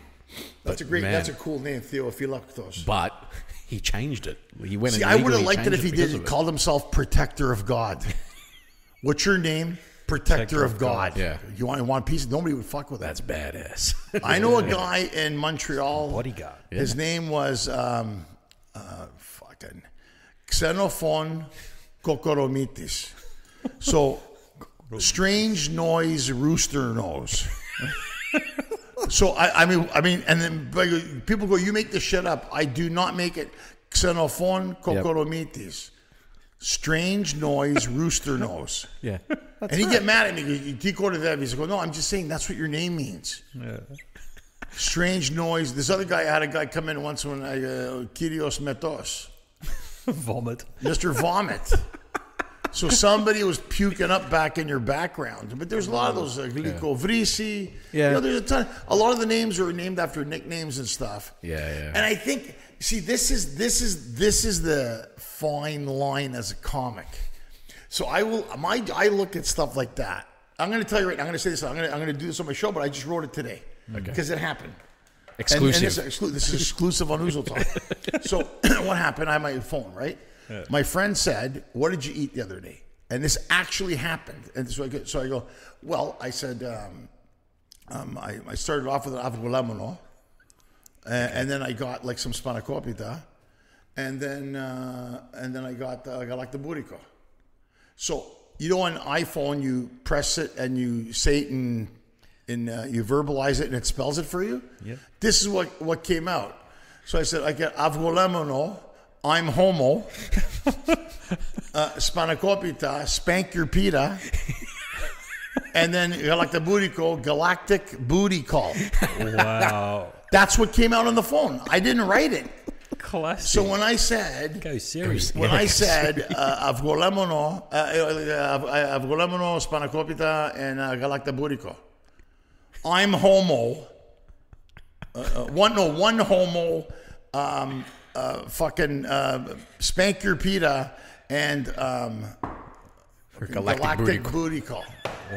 That's a great. man. That's a cool name, Theophylactos. but he changed it. He went. See, I would have liked it if he did of called himself Protector of God. What's your name? Protector of God. Yeah. You want want piece? Nobody would fuck with that. That's badass. I know a guy in Montreal. Bodyguard. His name was um, uh, fucking Xenophon Kokoromitis. So, strange noise, rooster nose. So I, I mean, I mean, and then people go, "You make this shit up." I do not make it. Xenophon Kokoromitis. Strange noise, rooster nose. yeah. and he get mad at me. He to them. He's like, "No, I'm just saying that's what your name means." Yeah. Strange noise. This other guy I had a guy come in once when I uh, Kyrios Metos, Vomit. Mister Vomit. So somebody was puking up back in your background. But there's a lot of those, like Liko Vrisi. Yeah. You know, there's a ton. A lot of the names are named after nicknames and stuff. Yeah, yeah. And I think, see, this is this is this is the fine line as a comic. So I will, my I look at stuff like that. I'm going to tell you right. now, I'm going to say this. I'm going to I'm going to do this on my show, but I just wrote it today because it happened. And- Exclusive. And, this, is this is exclusive on Ouzo Talk. so what happened? I had my phone, right? My friend said, "What did you eat the other day?" And this actually happened. And so I go, so I go well, I said, um, um, I, I started off with an avgolemono, and, and then I got like some spanakopita, and then uh, and then I got uh, I got like the burrico. So you know, on iPhone, you press it and you say it in, in uh, you verbalize it and it spells it for you. Yeah. This is what what came out. So I said, I get avgolemono, I'm homo, uh, spanakopita, spank your pita, and then call, galactic booty call. Wow. That's what came out on the phone. I didn't write it. Classic. So when I said Go serious. when I said uh, avgolemono, uh, uh, avgolemono, spanakopita, and uh, galaktoboureko, I'm homo. Uh, uh, one no one homo, um, uh, fucking uh, spank your pita, and um, Galactic galactic booty booty call.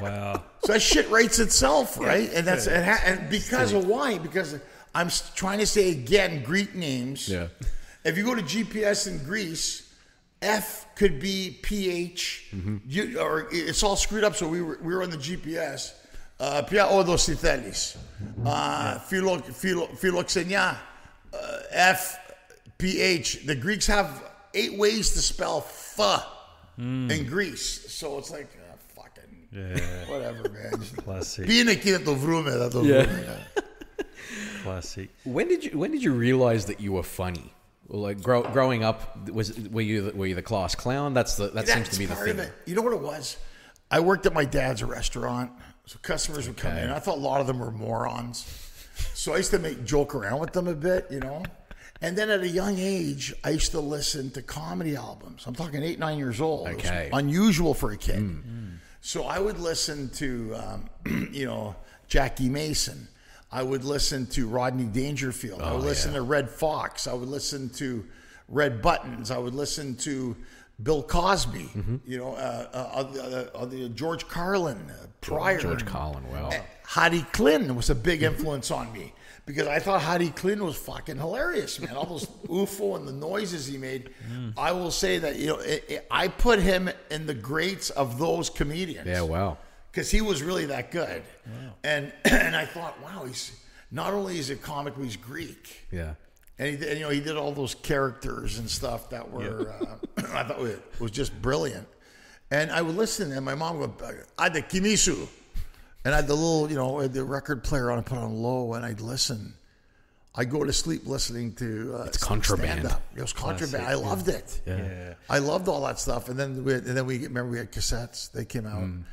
Wow. So that shit writes itself, right? And that's it ha- and because of why? Because I'm trying to say again Greek names. Yeah. If you go to GPS in Greece, F could be PH, Mm-hmm. you, or it's all screwed up. So we were we were on the GPS. Pia odos itelis. Philo, philo, philoxenia. Uh, F, BH. The Greeks have eight ways to spell pho mm. in Greece. So it's like, uh, fucking. Yeah. Whatever, man. Classic. Classic. When did you when did you realize that you were funny? Like grow, growing up, was were you were you the class clown? That's the that, seems to be the thing. You know what it was? I worked at my dad's restaurant, so customers would come okay. in. I thought a lot of them were morons, so I used to make joke around with them a bit, you know. And then at a young age, I used to listen to comedy albums. I'm talking eight, nine years old. Okay. unusual for a kid. So I would listen to, um, you know, Jackie Mason. I would listen to Rodney Dangerfield. Oh, I would listen to Redd Foxx. I would listen to Red Buttons. I would listen to Bill Cosby. You know, uh, uh, uh, uh, the George Carlin, uh, Pryor. George Carlin, wow. Hattie Clinton was a big influence on me because I thought Hattie Clinton was fucking hilarious, man. All those UFO and the noises he made. I will say that you know it, it- I put him in the greats of those comedians. Yeah, wow. because he was really that good. And and I thought, wow, he's not only is he a comic, but he's Greek. Yeah. And he, did- and, you know, he did all those characters and stuff that were, uh, I thought it was just brilliant. And I would listen, and my mom would, the Kimisu, and I had the little, you know, the record player on, I put on low, and I'd listen. I'd go to sleep listening to uh, it's contraband. stand-up. It was contraband. I loved it. Yeah. I loved all that stuff. And then we had, and then we remember we had cassettes. They came out, Mm.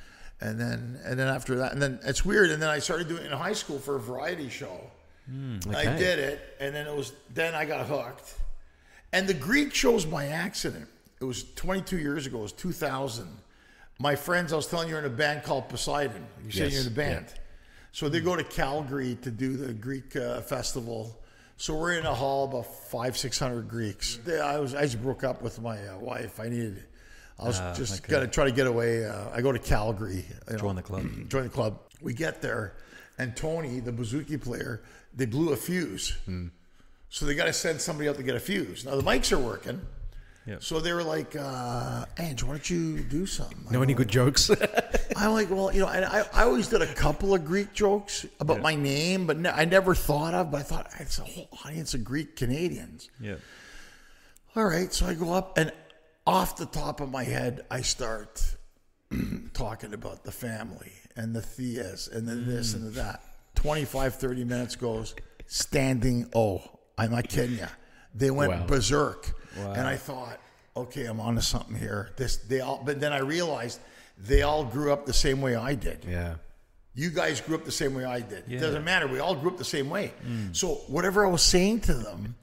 and then and then after that, and then it's weird. And then I started doing it in high school for a variety show. I Mm, Okay. did it, and then it was then I got hooked. And the Greek show's by accident. It was 22 years ago. It was 2000. My friends, I was telling you, are in a band called Poseidon. You said Yes, you're in a band. So they go to Calgary to do the Greek uh, festival. So we're in a hall about five, six hundred Greeks. They- I was I just broke up with my uh, wife. I needed. I was just okay. gonna try to get away. Uh, I go to Calgary. you know, Join the club. join the club. We get there, and Tony, the bouzouki player, they blew a fuse. So they got to send somebody out to get a fuse. Now the mics are working. Yep. So they were like, uh, Ange, why don't you do something? Know any good jokes? I'm like, well, you know, and I, I always did a couple of Greek jokes about my name, but ne- I never thought of, but I thought it's a whole audience of Greek Canadians. Yeah. All right, so I go up, and off the top of my head, I start talking about the family and the Theas and the this and the that. 25, 30 minutes goes, standing O. I'm not kidding you. They went Wow. berserk. And I thought, okay, I'm onto something here. This they all but then I realized they all grew up the same way I did. yeah. You guys grew up the same way I did. It doesn't matter. We all grew up the same way. So whatever I was saying to them,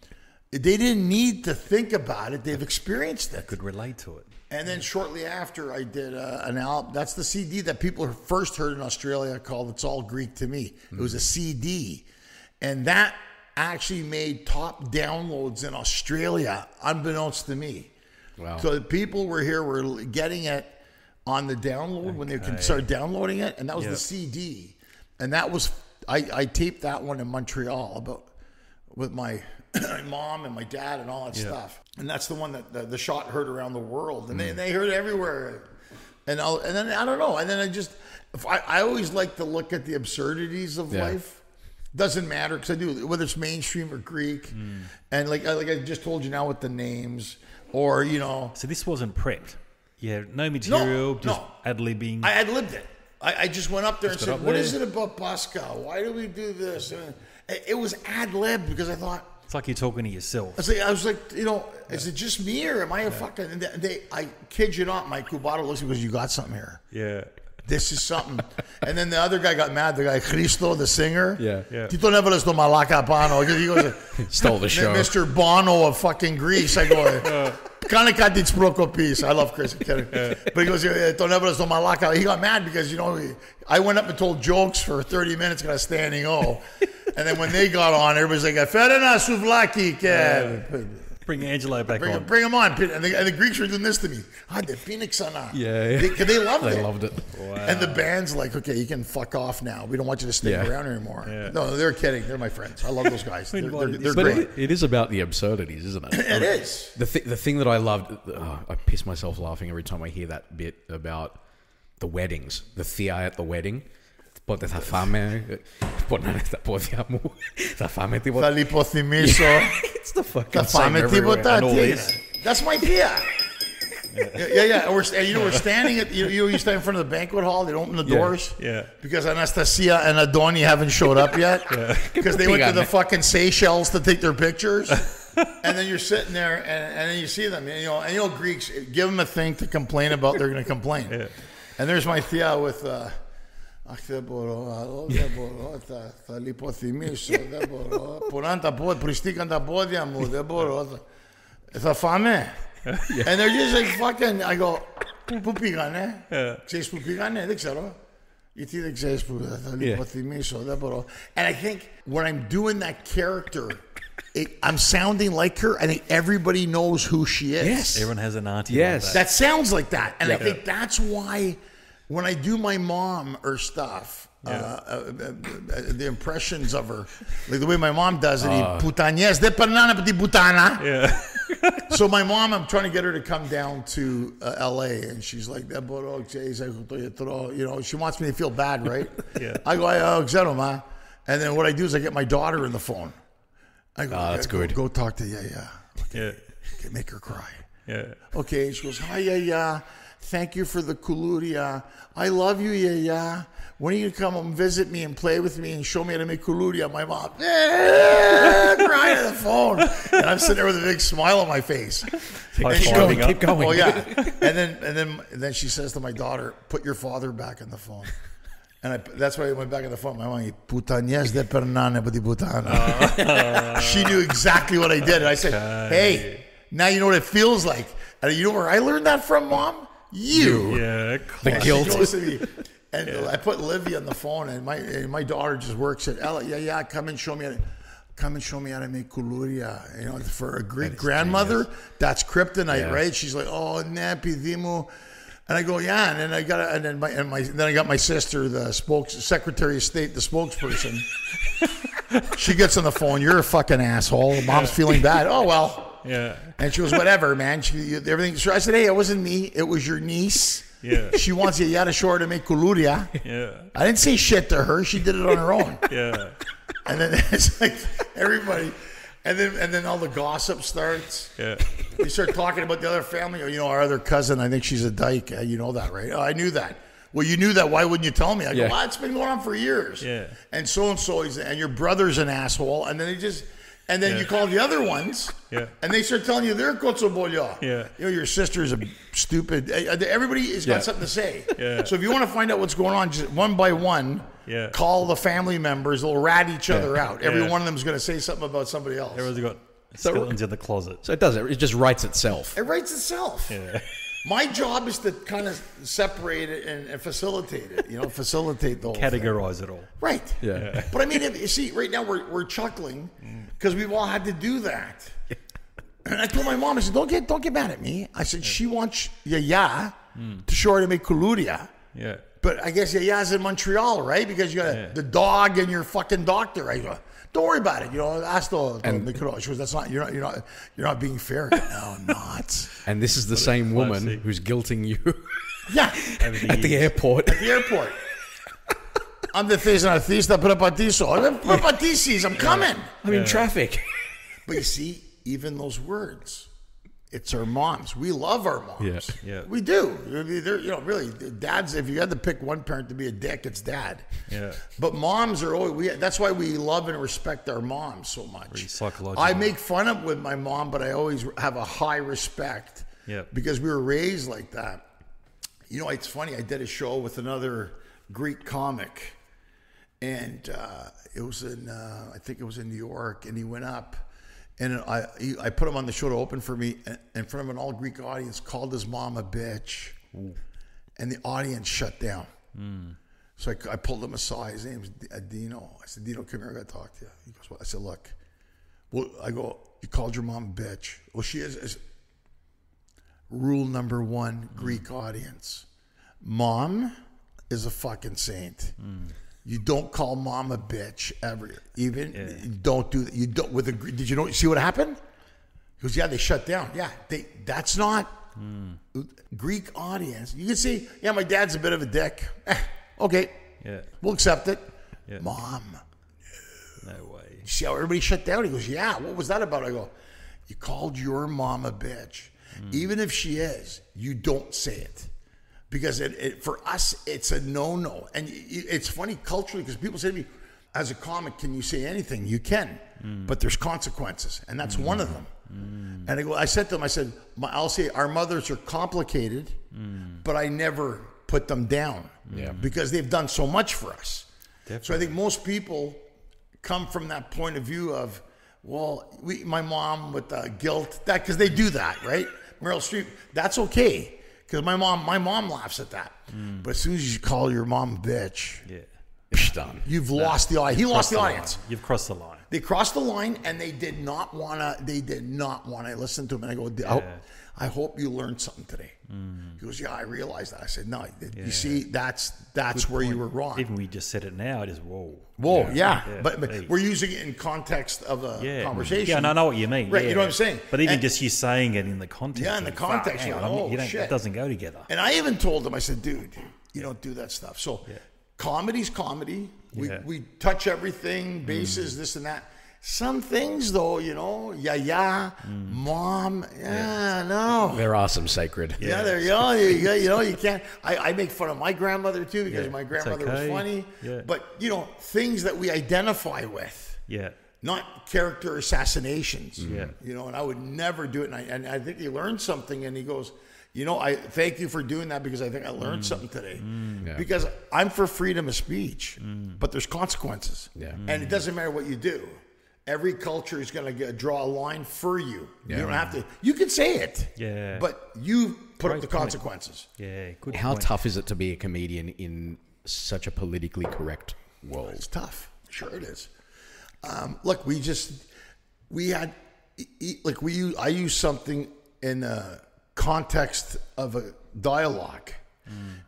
they didn't need to think about it; they've experienced it. Could relate to it. And then shortly after, I did uh, an album. That's the CD that people first heard in Australia called "It's All Greek to Me." It was a CD, and that actually made top downloads in Australia, unbeknownst to me. Wow. So the people were here were getting it on the download when they could start downloading it, and that was the CD, and that was I, I taped that one in Montreal about with my mom and my dad and all that stuff, and that's the one that the, the shot heard around the world, and they hmm. they heard everywhere, and I'll, and then I don't know, and then I just if I, I always like to look at the absurdities of Yeah. life. Doesn't matter because I do whether it's mainstream or Greek, hmm. and like I- like I just told you now with the names, or you know, So this wasn't prepped. Yeah, no material, just no. ad libbing. I ad libbed it. I, I just went up there and said, "What there. is it about Pascal? Why do we do this?" And it, was ad lib because I thought It's like you're talking to yourself. I was like, I was like, you know, is it just me or am I a fucking? And they, they, I kid you not, my Cubano looks at me and goes, "You got something here. Yeah. This is something." and then the other guy got mad. The guy Cristo, the singer. Yeah. Yeah. Tito never listened to Malaka Bono. He goes, Stole the show. Mr. Bono of fucking Greece. I go, Kanakadits Prokopis. I love Chris. I'm kidding. But he goes, Don't ever listen Malaka. He got mad because, you know, I went up and told jokes for 30 minutes, got a standing O. And then when they got on, everybody's like, Ferena Souvlaki. ke." Bring Angelo back Bring, on. him, bring him on. And the, and the Greeks were doing this to me. Ah, the Phoenix Sana. Yeah, yeah. They, they loved They it. loved it. And the band's like, okay, you can fuck off now. We don't want you to stick Yeah. around anymore. Yeah. No, they're kidding. They're my friends. I love those guys. They're, they're, they're But great. it, it is about the absurdities, isn't it? It is. The, th- the thing that I loved, oh, I piss myself laughing every time I hear that bit about the weddings, the Thea at the wedding. Πότε θα φάμε, πονάνε τα πόδια μου, θα φάμε τίποτα. Θα λιποθυμίσω. It's the fucking Θα same φάμε everywhere. τίποτα. and all Τι this. είναι. That's my Thea. Yeah, yeah, yeah. And we're, and, you know, we're standing at, you, you, you stand in front of the banquet hall, they don't open the Yeah, doors. yeah. Because Anastasia and Adoni haven't showed up yet. Because they went to the fucking Seychelles to take their pictures. and then you're sitting there and, and then you see them. And, you know, and you know, Greeks, give them a thing to complain about, they're going to complain. And there's my Thea with, uh, Αχ, δεν μπορώ, άλλο, δεν μπορώ, θα, θα λιποθυμίσω, δεν μπορώ. Πονάνε τα πόδια, πριστήκαν τα πόδια μου, δεν μπορώ. Θα, θα φάμε. And they're just like fucking, I go, πού, πού πήγανε, ξέρεις πού πήγανε, δεν ξέρω. Γιατί δεν ξέρεις που θα λιποθυμίσω, δεν μπορώ. And I think when I'm doing that character, it, I'm sounding like her, I think everybody knows who she is. Yes. Everyone has an auntie Yes. like that. That sounds like that. And I Yeah. think that's why when I do my mom or stuff, uh, uh, uh, uh, the impressions of her, like the way my mom does it, uh, putanies de pati putana. Yeah. So my mom, I'm trying to get her to come down to uh, LA, and she's like, "Eh, "Deboro, you know, she wants me to feel bad, right? Yeah. I go, "Oh, ma," and then what I do is I get my daughter in the phone. I go, Ah, that's "Yeah, go- good. Go talk to yeah, yeah. Yeah. Okay, make her cry. Yeah. Okay, she goes, Hi, yeah, yeah. Thank you for the kuluria. I love you, yeah, yeah. When are you gonna come and visit me and play with me and show me how to make kuluria? My mom, eh, crying on the phone, and I'm sitting there with a big smile on my face. She goes- keep going. Oh yeah, and then and then and then she says to my daughter, "Put your father back on the phone." And I, that's why I went back on the phone. My mom, putanias de pernane pati putana. she knew exactly what I did. And I said, hey, now you know what it feels like. And you know where I learned that from, Mom? You. Yeah. The guilt. She goes to me, and I put Livy on the phone, and my and my daughter just works at Ella. Yeah, yeah, come and show me how to, come and show me how to make kuluria. You know, for a Greek grandmother, that's kryptonite, Yeah. right? She's like, oh, nappy dimu. And I go, yeah, and then I got, and then my, and my, then I got my sister, the spokes, Secretary of State, the spokesperson. she gets on the phone. You're a fucking asshole. Mom's feeling bad. Oh well. Yeah. And she goes, whatever, man. She, everything. So I said, hey, it wasn't me. It was your niece. Yeah. She wants you to show her to make kuluria. Yeah. I didn't say shit to her. She did it on her own. Yeah. And then it's like everybody, and then and then all the gossip starts. Yeah. You start talking about the other family. Or, you know, our other cousin. I think she's a dyke. Uh, You know that, right? Oh, I knew that. Well, you knew that. Why wouldn't you tell me? I go, Yeah. well, it's been going on for years. Yeah. And so and so is, and your brother's an asshole. And then they just, and then Yeah. you call the other ones. Yeah. And they start telling you they're kotsobolya. Yeah. You know, your sister's a stupid. uh, Everybody has got Yeah. something to say. Yeah. So if you want to find out what's going on, just one by one, Yeah. call the family members. They'll rat each other out. Every Yeah. one of them is going to say something about somebody else. Everyone's got Skeletons in the closet. So it does it. It just writes itself. It writes itself. Yeah. My job is to kind of separate it and, and facilitate it. You know, facilitate the whole thing. Categorize it all. Right. Yeah. But I mean, if, you see, right now we're, we're chuckling because we've all had to do that. And I told my mom, I said, don't get, don't get mad at me. I said, she wants Yaya hmm. to show her to make Kuludia. Yeah. But I guess Yaya's in Montreal, right? Because you got Yeah. the dog and your fucking doctor. I go, don't worry about it. You know, ask the, the, the She goes, that's not, you're not, you're not, you're not being fair. I go, no, I'm not. And this is the same woman classic. who's guilting you Yeah. Over the at the years. airport. the airport. I'm the face artista prepatiso. Prepatisis, I'm coming. I'm in traffic. But you see, even those words, it's our moms. We love our moms. Yeah. Yeah. We do. I mean, they're- You know, really, dads. If you had to pick one parent to be a dick, it's dad. Yeah. But moms are always. We, that's why we love and respect our moms so much. Very psychological. I make fun of with my mom, but I always have a high respect. Yeah. Because we were raised like that. You know, it's funny. I did a show with another Greek comic, and uh, it was in uh, I think it was in New York, and he went up, and I I put him on the show to open for me in front of an all Greek audience. Called his mom a bitch, and the audience shut down. Hmm. So I, I pulled him aside. His name's uh, Dino. I said, Dino, come here. I got to talk to you. He goes, What? I said, Look, well, I go, You called your mom a bitch. Well, she is. is rule number one Greek hmm. audience mom is a fucking saint. Hmm. You don't call mom a bitch ever. Even you don't do that. You don't with a. Did you know? See what happened? He goes, yeah, they shut down. Yeah, they. That's not Greek audience. You can see, yeah, my dad's a bit of a dick. Eh, okay, Yeah. we'll accept it. Yeah. Mom, No way. you see how everybody shut down? He goes, Yeah, what was that about? I go, You called your mom a bitch. Even if she is, you don't say it. Because it, it, for us, it's a no no. And it's funny culturally because people say to me, As a comic, can you say anything? You can, mm. but there's consequences. And that's one of mm. them. Mm. And I, go, I said to them, I said, I'll say our mothers are complicated, but I never put them down Yeah. because they've done so much for us. So I think most people come from that point of view of, well, we, my mom with the guilt, that because they do that, right? Meryl Streep, that's okay because my mom, my mom laughs at that. Mm. But as soon as you call your mom bitch, Yeah. It's done. you've lost the audience. He lost the audience. You've crossed the line. They crossed the line and they did not want to. They did not want to listen to him. And I go, oh, I, hope, I hope you learned something today. He goes, Yeah, I realized that. I said, No, you see, that's that's where you were wrong. Even we just said it now, it is whoa. Whoa, yeah, Yeah. but, but Hey. we're using it in context of a Yeah. conversation. Yeah, and I know what you mean. Right, you know what I'm saying? But even And- just you saying it in the context. Yeah, in the context, you're on, like, I'm- you oh, don't, shit. That doesn't go together. And I even told him, I said, dude, you don't do that stuff. So comedy's comedy. We, Yeah. Mm. we touch everything, bases, this and that. Some things, though, you know, yeah, yeah, Mm. mom, yeah, no. There are some sacred. Yeah, there you go. You, you- know, you can't. I, I make fun of my grandmother too because Yeah, my grandmother was funny. Yeah. But, you know, things that we identify with Yeah. not character assassinations. Yeah. You know, and I would never do it. And I, and I think he learned something and he goes, you know, I thank you for doing that because I think I learned Mm. something today. Yeah. Because I'm for freedom of speech, Mm. but there's consequences. Yeah. And it doesn't matter what you do. Every culture is going to draw a line for you. You don't have to. You can say it. Yeah. But you put up Great the point. consequences. Yeah. Good How point. tough is it to be a comedian in such a politically correct world? It's tough. Sure, it is. Um, look, we just we had like we use, I use something in a context of a dialogue,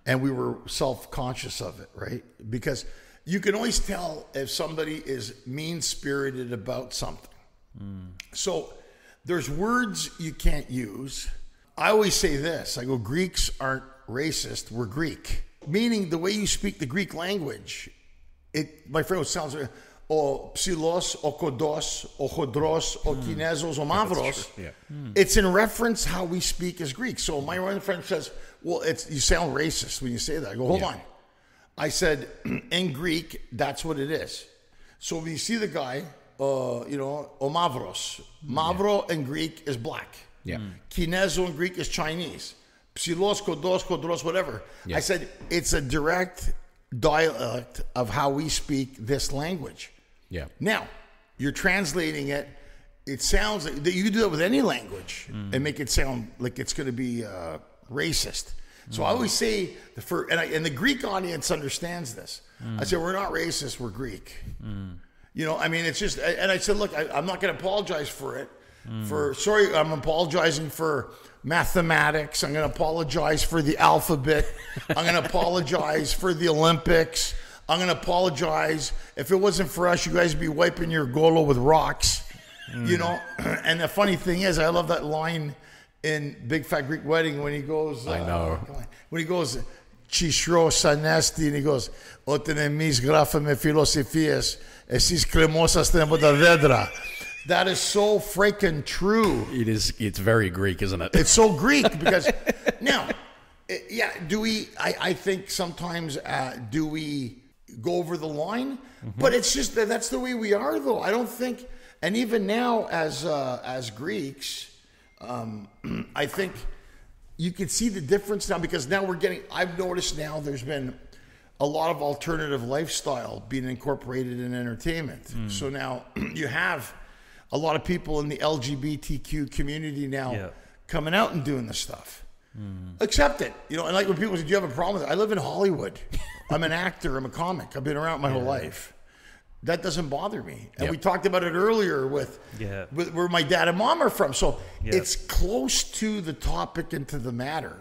and we were self conscious of it, right? Because you can always tell if somebody is mean spirited about something. So there's words you can't use. I always say this I go, Greeks aren't racist, we're Greek. Meaning the way you speak the Greek language, it my friend sounds like o psilos, o kodos, o chodros, o hmm. kinesos, o mavros. Yeah. Hmm. It's in reference how we speak as Greeks. So my one friend says, Well, it's you sound racist when you say that. I go, hold on. I said, in Greek, that's what it is. So when you see the guy, uh, you know, o mavros. Mavro in Greek is black. Yeah. Kinezo in Greek is Chinese. Psilos, kodos, kodros, whatever. Yeah. I said it's a direct dialect of how we speak this language. Yeah. Now, you're translating it it sounds like that you can do that with any language and make it sound like it's going to be uh, racist. So I always say the for and, I, and the Greek audience understands this. I say we're not racist, we're Greek. You know, I mean, it's just, and I said, look, I, I'm not going to apologize for it. For sorry, I'm apologizing for mathematics. I'm going to apologize for the alphabet. I'm going to apologize for the Olympics. I'm going to apologize. If it wasn't for us, you guys would be wiping your golo with rocks. You know, and the funny thing is, I love that line in Big Fat Greek Wedding when he goes. I know. uh, when he goes, Chishro Sanesti, and he goes, mis grafa me filosofias, esis cremosas tenemos da vedra. That is so freaking true. It is. It's very Greek, isn't it? It's so Greek because now, eh, yeah, do we? I, I think sometimes uh, do we go over the line? But it's just that that's the way we are, though. I don't think, and even now as uh, as Greeks, um, I think you can see the difference now because now we're getting. I've noticed now there's been a lot of alternative lifestyle being incorporated in entertainment. So now you have a lot of people in the LGBTQ community now Yeah. coming out and doing this stuff. Accept it. You know, and like when people say, Do you have a problem with it? I live in Hollywood. I'm an actor, I'm a comic. I've been around my whole life. That doesn't bother me. And Yep. we talked about it earlier with, Yeah. with where my dad and mom are from. So Yeah. it's close to the topic and to the matter.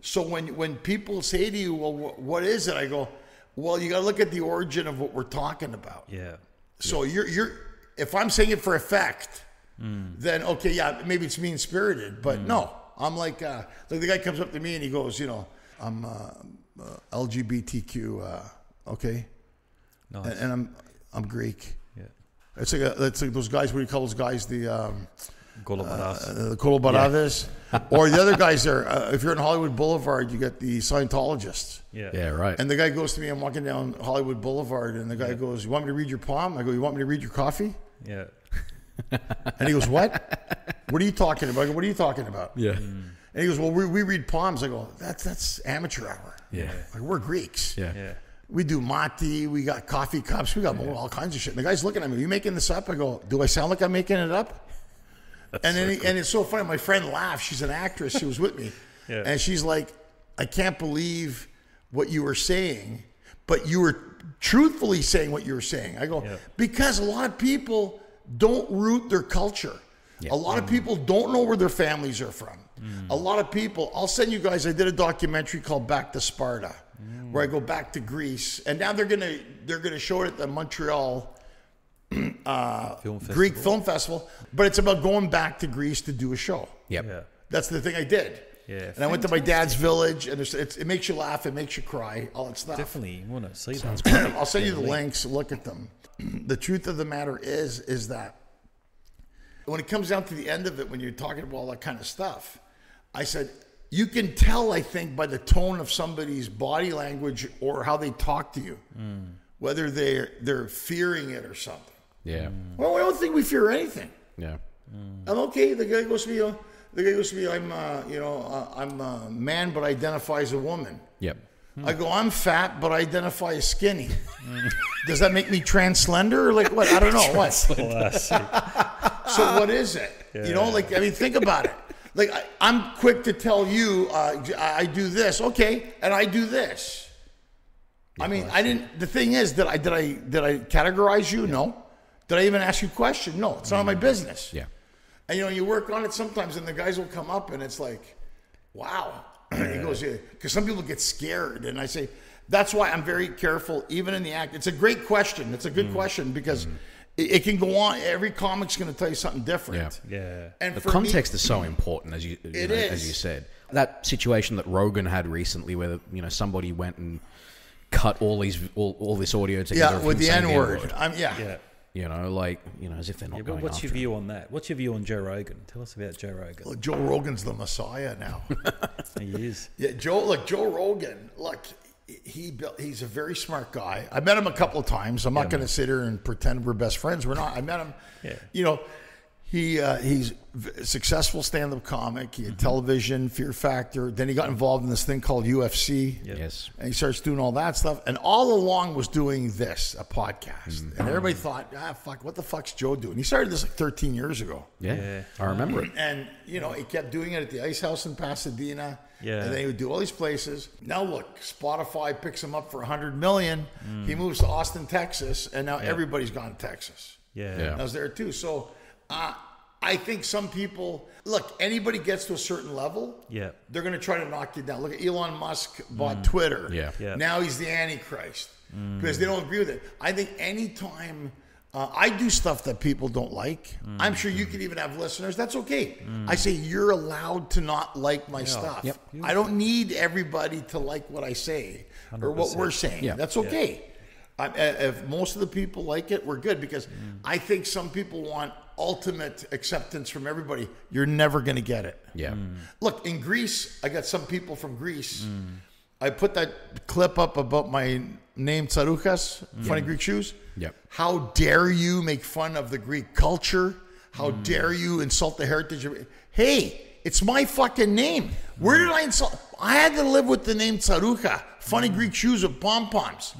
So when when people say to you, "Well, wh- what is it?" I go, "Well, you got to look at the origin of what we're talking about." Yeah. So you're you're if I'm saying it for effect, then okay, yeah, maybe it's mean spirited, but no, I'm like uh, like the guy comes up to me and he goes, you know, I'm uh, uh, LGBTQ, uh, okay, Nice. and, and I'm I'm Greek. yeah. It's like a, it's like those guys. What do you call those guys? The um, Golobaras. uh, the Colaborados, or the other guys there. Uh, if you're in Hollywood Boulevard, you get the Scientologists. yeah. yeah. Right. And the guy goes to me, I'm walking down Hollywood Boulevard, and the guy goes, You want me to read your palm? I go, You want me to read your coffee? Yeah. And he goes, What? what are you talking about? I go, What are you talking about? yeah. And he goes, Well, we, we read palms. I go, That's that's amateur hour. Yeah. Like, we're Greeks. Yeah. Yeah. We do mati, we got coffee cups, we got all kinds of shit. And the guy's looking at me, Are you making this up? I go, Do I sound like I'm making it up? and then he, and it's so funny. My friend laughed. She's an actress. She was with me, Yeah. and she's like, "I can't believe what you were saying, but you were truthfully saying what you were saying." I go Yeah. because a lot of people don't root their culture. A lot of mm. people don't know where their families are from. Mm. A lot of people. I'll send you guys. I did a documentary called Back to Sparta, where I go back to Greece, and now they're gonna they're gonna show it at the Montreal uh, Film festival. Greek Film Festival, but it's about going back to Greece to do a show. Yep. Yeah. That's the thing I did. Yeah, And I went to my dad's village, and it's, it's, it makes you laugh, it makes you cry, all that stuff. Definitely want to see that. I'll send you the links. Look at them. the truth of the matter is, is that when it comes down to the end of it, when you're talking about all that kind of stuff, I said you can tell. I think by the tone of somebody's body language or how they talk to you, whether they're they're fearing it or something. Yeah. Well, I don't think we fear anything. Yeah. I'm okay. The guy goes to me. Uh, the guy goes to me. I'm, uh, you know, uh, I'm a man, but I identify as a woman. Yep. I go. I'm fat, but I identify as skinny. Does that make me trans slender or like what? I don't know what. So what is it? You know, like I mean, think about it. Like I, I'm quick to tell you, uh, I, I do this, okay, and I do this. I mean, I didn't. The thing is, did I did I did I categorize you? No. Did I even ask you a question? No. It's not my mm-hmm. business. Yeah. And you know, you work on it sometimes, and the guys will come up, and it's like, wow. And he goes, yeah, because some people get scared, and I say, that's why I'm very careful, even in the act. It's a great question. It's a good mm. question because mm-hmm. It, it can go on. Every comic's going to tell you something different. Yeah. Yeah. And The for context is so important, as you, you It know, is. as you said. That situation that Rogan had recently, where you know somebody went and cut all these all, all this audio together yeah, with the N word. N-word. I'm yeah. Yeah. You know, like you know, as if they're not Yeah, going what's after your him. view on that? What's your view on Joe Rogan? Tell us about Joe Rogan. Look, Joe Rogan's the Messiah now. He is. yeah, Joe. Look, Joe Rogan. Look, he built. He's a very smart guy. I met him a couple of times. I'm not going to sit here and pretend we're best friends. We're not. I met him. Yeah. You know, He uh, he's a successful stand-up comic. He had television, Fear Factor. Then he got involved in this thing called UFC. Yes. And he starts doing all that stuff. And all along was doing this, a podcast. And everybody thought, ah, fuck, what the fuck's Joe doing? He started this like 13 years ago. Yeah. Yeah. I remember it. And, you know, he kept doing it at the Ice House in Pasadena. Yeah. And then he would do all these places. Now look, Spotify picks him up for 100 million. He moves to Austin, Texas. And now everybody's gone to Texas. Yeah. Yeah. I was there too. So uh, I think some people look. Anybody gets to a certain level, Yeah. they're going to try to knock you down. Look at Elon Musk bought Twitter. Yeah. Yeah. Now he's the Antichrist because they don't agree with it. I think anytime. Uh, I do stuff that people don't like. I'm sure you could even have listeners. That's okay. I say you're allowed to not like my stuff. Yep. I don't need everybody to like what I say or what we're saying. Yeah. That's okay. I, if most of the people like it, we're good because I think some people want ultimate acceptance from everybody. You're never going to get it. Yeah. Mm. Look, in Greece, I got some people from Greece. Mm. I put that clip up about my name Tsarouchas, funny Greek shoes. Yep. How dare you make fun of the Greek culture? How mm. dare you insult the heritage of Hey, it's my fucking name. Where did I insult? I had to live with the name Tsarucha, funny Greek shoes with pom poms.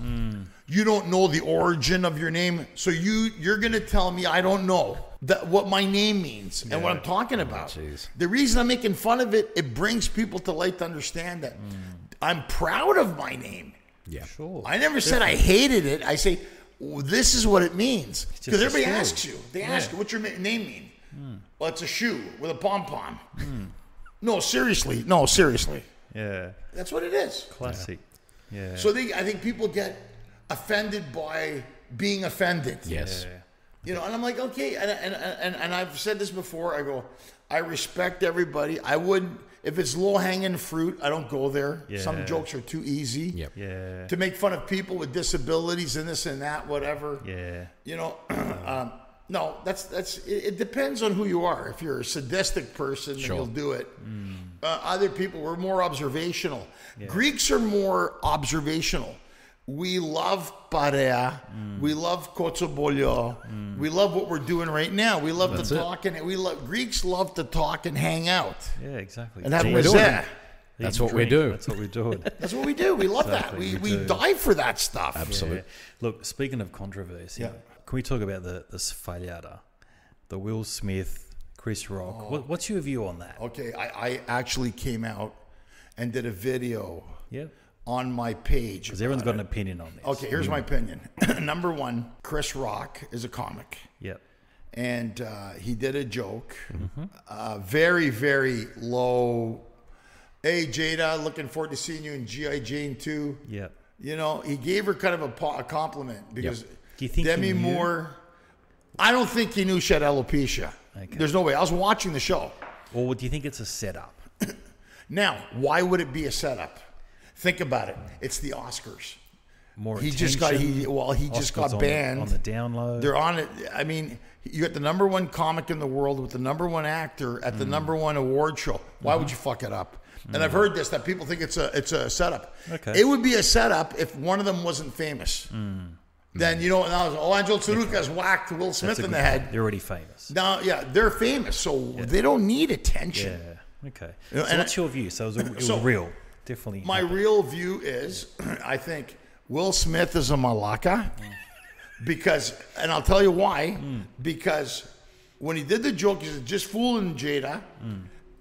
You don't know the origin of your name, so you you're gonna tell me I don't know that what my name means and what I'm talking oh, about. jeez. The reason I'm making fun of it, it brings people to light to understand that mm. I'm proud of my name. Yeah. Sure. I never said I hated it. I say "Well, this is what it means because everybody story. asks you. They ask you, "What's your name mean?" Well, it's a shoe with a pom pom. No, seriously. No, seriously. Yeah. That's what it is. Classic. Yeah. So they, I think people get offended by being offended. Yes. yeah. You know, and I'm like, okay, and, and, and, and I've said this before. I go, I respect everybody. I wouldn't, if it's low hanging fruit, I don't go there. Some jokes are too easy. Yep. Yeah. To make fun of people with disabilities and this and that, whatever. Yeah. You know, um, no, that's that's. It, it depends on who you are. If you're a sadistic person, then Sure. you'll do it. Uh, other people were more observational. Greeks are more observational. We love parea. Mm. We love kotsobolio. Mm. We love what we're doing right now. We love That's to it. talk and we love Greeks love to talk and hang out Yeah. Exactly. and have Eat, we're That's eat, what we do. That's what we do. That's what we do. We love that. We we we die for that stuff. Absolutely. Yeah. Look, speaking of controversy, Yeah. can we talk about the the Sfaliata, the Will Smith, Chris Rock? Oh. What, what's your view on that? Okay, I, I actually came out and did a video Yeah, on my page. because everyone's got an opinion on this. Okay, here's my opinion. Number one, Chris Rock is a comic, Yep. and uh, he did a joke, uh, very, very low. Hey, Jada, looking forward to seeing you in GI Jane 2. Yep. You know, he gave her kind of a, a compliment because Do you think Demi? Moore. I don't think he knew she had alopecia. Okay. There's no way. I was watching the show. Well, do you think it's a setup? Now, why would it be a setup? Think about it. It's the Oscars. More He just got he well he just Oscars got on the- banned. on the download. They're on it. I mean, you got the number one comic in the world with the number one actor at the Mm. number one award show. Why would you fuck it up? And I've heard this that people think it's a it's a setup. Mm. Okay. It would be a setup if one of them wasn't famous. Then you know, I was oh Angel Tsarouchas whacked Will Smith in the head. point. They're already famous. Now, yeah, they're famous, so they don't need attention. Yeah. Okay. so and what's your view? So it was, it was So, real. Definitely. My real view is, I think Will Smith is a malaka because, and I'll tell you why. Because when he did the joke, he said, "Just fooling Jada."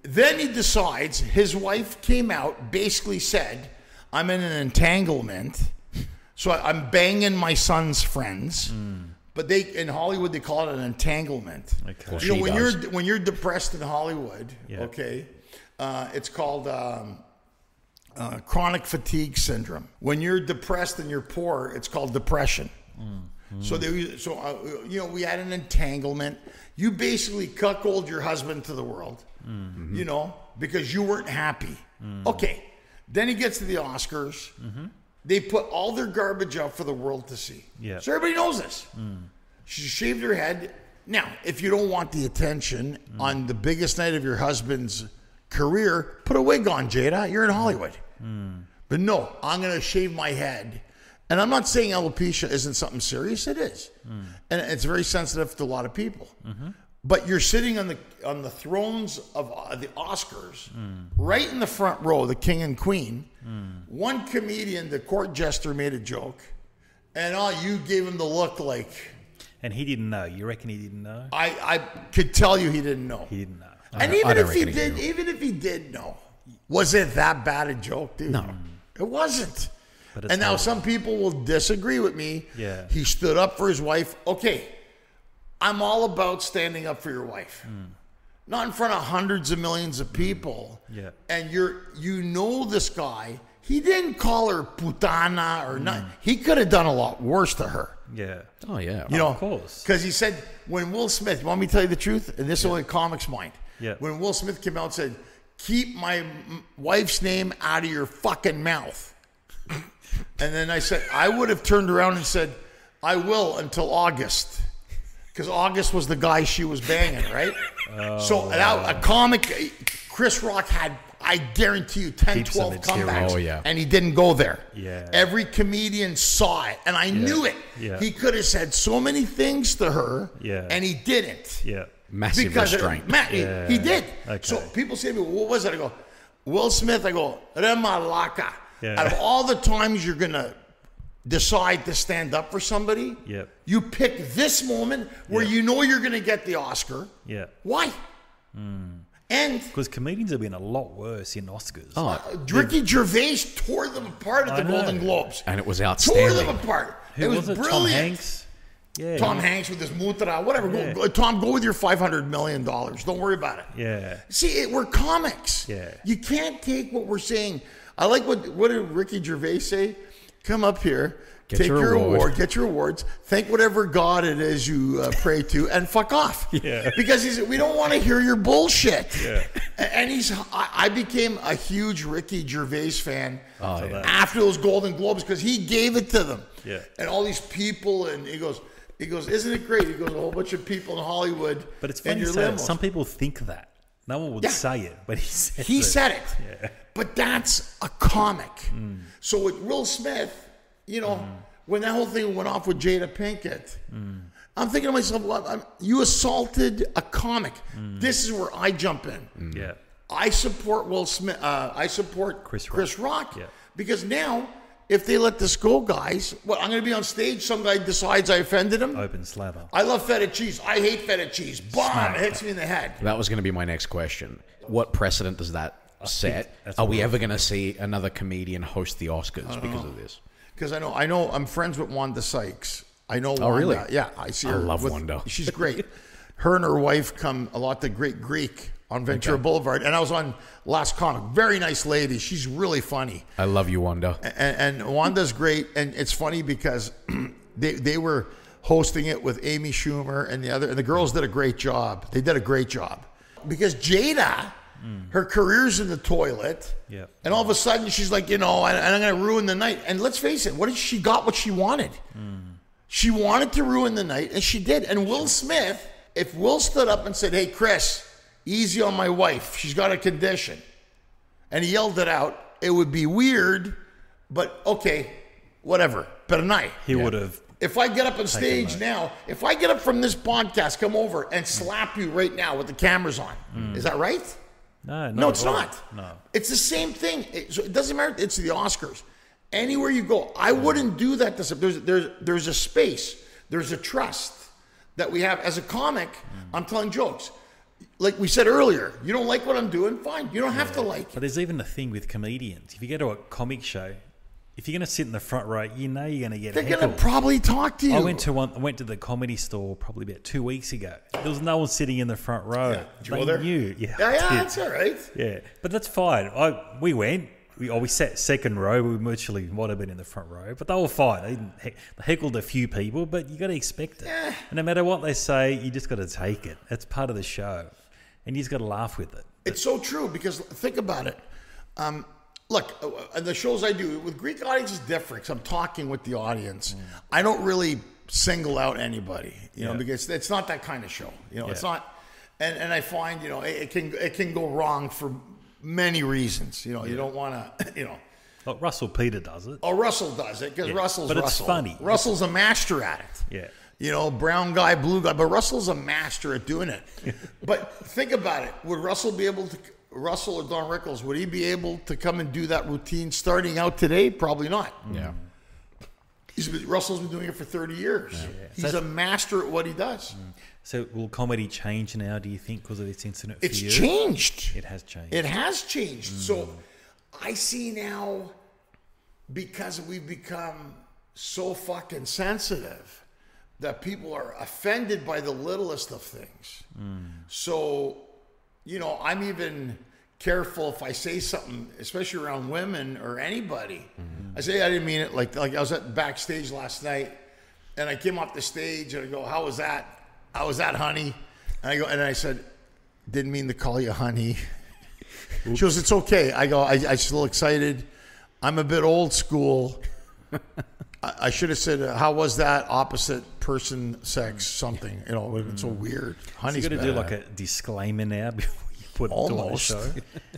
Then he decides his wife came out, basically said, "I'm in an entanglement, so I'm banging my son's friends." But they in Hollywood they call it an entanglement. Okay. You know when does. you're when you're depressed in Hollywood, Yeah. okay, uh, it's called. Um, uh, chronic fatigue syndrome. When you're depressed and you're poor, it's called depression. So they, so uh, you know, we had an entanglement. You basically cuckold your husband to the world, you know, because you weren't happy. Okay, then he gets to the Oscars. They put all their garbage out for the world to see. Yeah. So everybody knows this. She shaved her head. Now, if you don't want the attention on the biggest night of your husband's career, put a wig on, Jada. You're in Hollywood. Hmm. But no, I'm going to shave my head. And I'm not saying alopecia isn't something serious. It is. Hmm. And it's very sensitive to a lot of people. Mm-hmm. but you're sitting on the on the thrones of uh, the Oscars, hmm. right in the front row, the king and queen. One comedian, the court jester, made a joke, and all you gave him the look like And he didn't know. You reckon he didn't know? I I could tell you he didn't know. He didn't know. And I even don't if he reckon he did, even if he did know, was it that bad a joke, dude? No. it wasn't. But And now not. some people will disagree with me. Yeah. he stood up for his wife. Okay, I'm all about standing up for your wife, Hmm. not in front of hundreds of millions of people. Yeah. and you're you know this guy. He didn't call her putana or not. He could have done a lot worse to her. Yeah. Oh yeah. You know, Of course. Because he said when Will Smith, you want me to tell you the truth? And this is only comics mind. Yeah. When Will Smith came out and said, "Keep my wife's name out of your fucking mouth," and then I said, I would have turned around and said, "I will until August," because August was the guy she was banging, right? Oh, so that, a comic, Chris Rock had. I guarantee you 10, Heaps 12 comebacks. Oh, yeah. And he didn't go there. Yeah. Every comedian saw it. And I knew it. Yeah. He could have said so many things to her, Yeah. and he didn't. Yeah. Massive Because it- restraint. Matt, he- Yeah. he, did. Okay. So people say to me, "What was it?" I go, "Will Smith." I go, "Remalaka." Yeah. Out of all the times you're gonna decide to stand up for somebody, Yep. you pick this moment where Yeah. you know you're gonna get the Oscar. Yeah. Why? Hmm. And Because comedians have been a lot worse in Oscars. Oh, Ricky Gervais tore them apart at I the know. Golden Globes. and it was outstanding. Tore them apart. Who it was, was, it? brilliant. Tom Hanks? Yeah. Tom he- Hanks with his mutra, whatever. Yeah. go- Tom, go with your five hundred million dollars. Don't worry about it. Yeah. See, it, we're comics. Yeah. You can't take what we're saying. I like what what did Ricky Gervais say? Come up here, Get take your your, award. award. get your awards, thank whatever god it is you uh, pray to, and fuck off. Yeah. Because he's we don't want to hear your bullshit. Yeah. And he's I, I became a huge Ricky Gervais fan Oh, yeah. after those Golden Globes because he gave it to them. Yeah. And all these people, and he goes. He goes, isn't it great? He goes, a whole bunch of people in Hollywood. But it's in funny. some people think that. No one would Yeah. say it, but he said He it. said it. Yeah. But that's a comic. So with Will Smith, you know, when that whole thing went off with Jada Pinkett, I'm thinking to myself, well, I'm, you assaulted a comic. This is where I jump in. Yeah. I support Will Smith. Uh, I support Chris Chris Rock. Rock. Yeah. Because now, if they let this go, guys, well, I'm going to be on stage. Some guy decides I offended him. Open slather. I love feta cheese. I hate feta cheese. Bomb! Smack. It hits me in the head. That was going to be my next question. What precedent does that set? Are we ever going to see another comedian host the Oscars because of this? Because I know, I know, I'm friends with Wanda Sykes. I know. Wanda. Oh, really? Yeah, I see I her. love with- Wanda. She's great. her and her wife come a lot to Great Greek on Ventura Boulevard, and I was on Last Comic. Very nice lady. She's really funny, I love you, Wanda. and, and Wanda's great. And it's funny because they they were hosting it with Amy Schumer and the other, and the girls did a great job. They did a great job because Jada. Hmm. Her career's in the toilet, Yeah. and all of a sudden she's like, you know, and, and I'm going to ruin the night. And let's face it, what did she got? What she wanted. Hmm. She wanted to ruin the night, and she did. And Will Smith, if Will stood up and said, "Hey, Chris, easy on my wife. She's got a condition," and he yelled it out, it would be weird, but okay, whatever. But a night. He would have. If I get up on stage note. now, if I get up from this podcast, come over and slap you right now with the cameras on, hmm. is that right? No, No, it's at not. No. It's the same thing. It, so it doesn't matter. It's the Oscars. Anywhere you go, I hmm. wouldn't do that to some. There's there's there's a space. There's a trust that we have as a comic. Hmm. I'm telling jokes. Like we said earlier, you don't like what I'm doing. Fine, you don't have to like. it. But there's even a thing with comedians. If you go to a comic show, if you're going to sit in the front row, you know you're going to get They're heckled. gonna probably talk to you. I went to one. I went to the comedy store probably about two weeks ago. There was no one sitting in the front row. Did you They knew. Yeah, Yeah, yeah, that's all right. Yeah, but that's fine. I we went. We, oh, we sat second row. We virtually might have been in the front row, but they were fine. They, didn't heck, they heckled a few people, but you got to expect it. And no matter what they say, you just got to take it. It's part of the show, and you just got to laugh with it. It's so true because think about it. Um, look, uh, uh, the shows I do with Greek audience is different because I'm talking with the audience. I don't really single out anybody, you know, Yeah. because it's not that kind of show. You know, it's not. And and I find you know it, it can it can go wrong for many reasons. You know, you don't want to. You know. Like Russell Peter does it. Oh, Russell does it because Russell's but it's Russell. funny. Russell's a master at it. Yeah. You know, brown guy, blue guy, but Russell's a master at doing it. but think about it: would Russell be able to? Russell or Don Rickles, would he be able to come and do that routine starting out today? Probably not. Yeah. He's been, Russell's been doing it for 30 years. He's a master at what he does. Mm. So will comedy change now? Do you think because of this incident? It's you? changed. It has changed. It has changed. So mm. I see now because we've become so fucking sensitive that people are offended by the littlest of things. Mm. So, you know, I'm even careful if I say something, especially around women or anybody. Mm-hmm. I say I didn't mean it like like I was at backstage last night and I came off the stage and I go, How was that? How was that, honey? And I go and I said, Didn't mean to call you honey. She goes, It's okay. I go, I, I'm still excited. I'm a bit old school. I, I should have said, uh, How was that? Opposite person, sex, something. You know, it would have been so weird. So you Honey's got to do like a disclaimer now before you put it on the almost. show.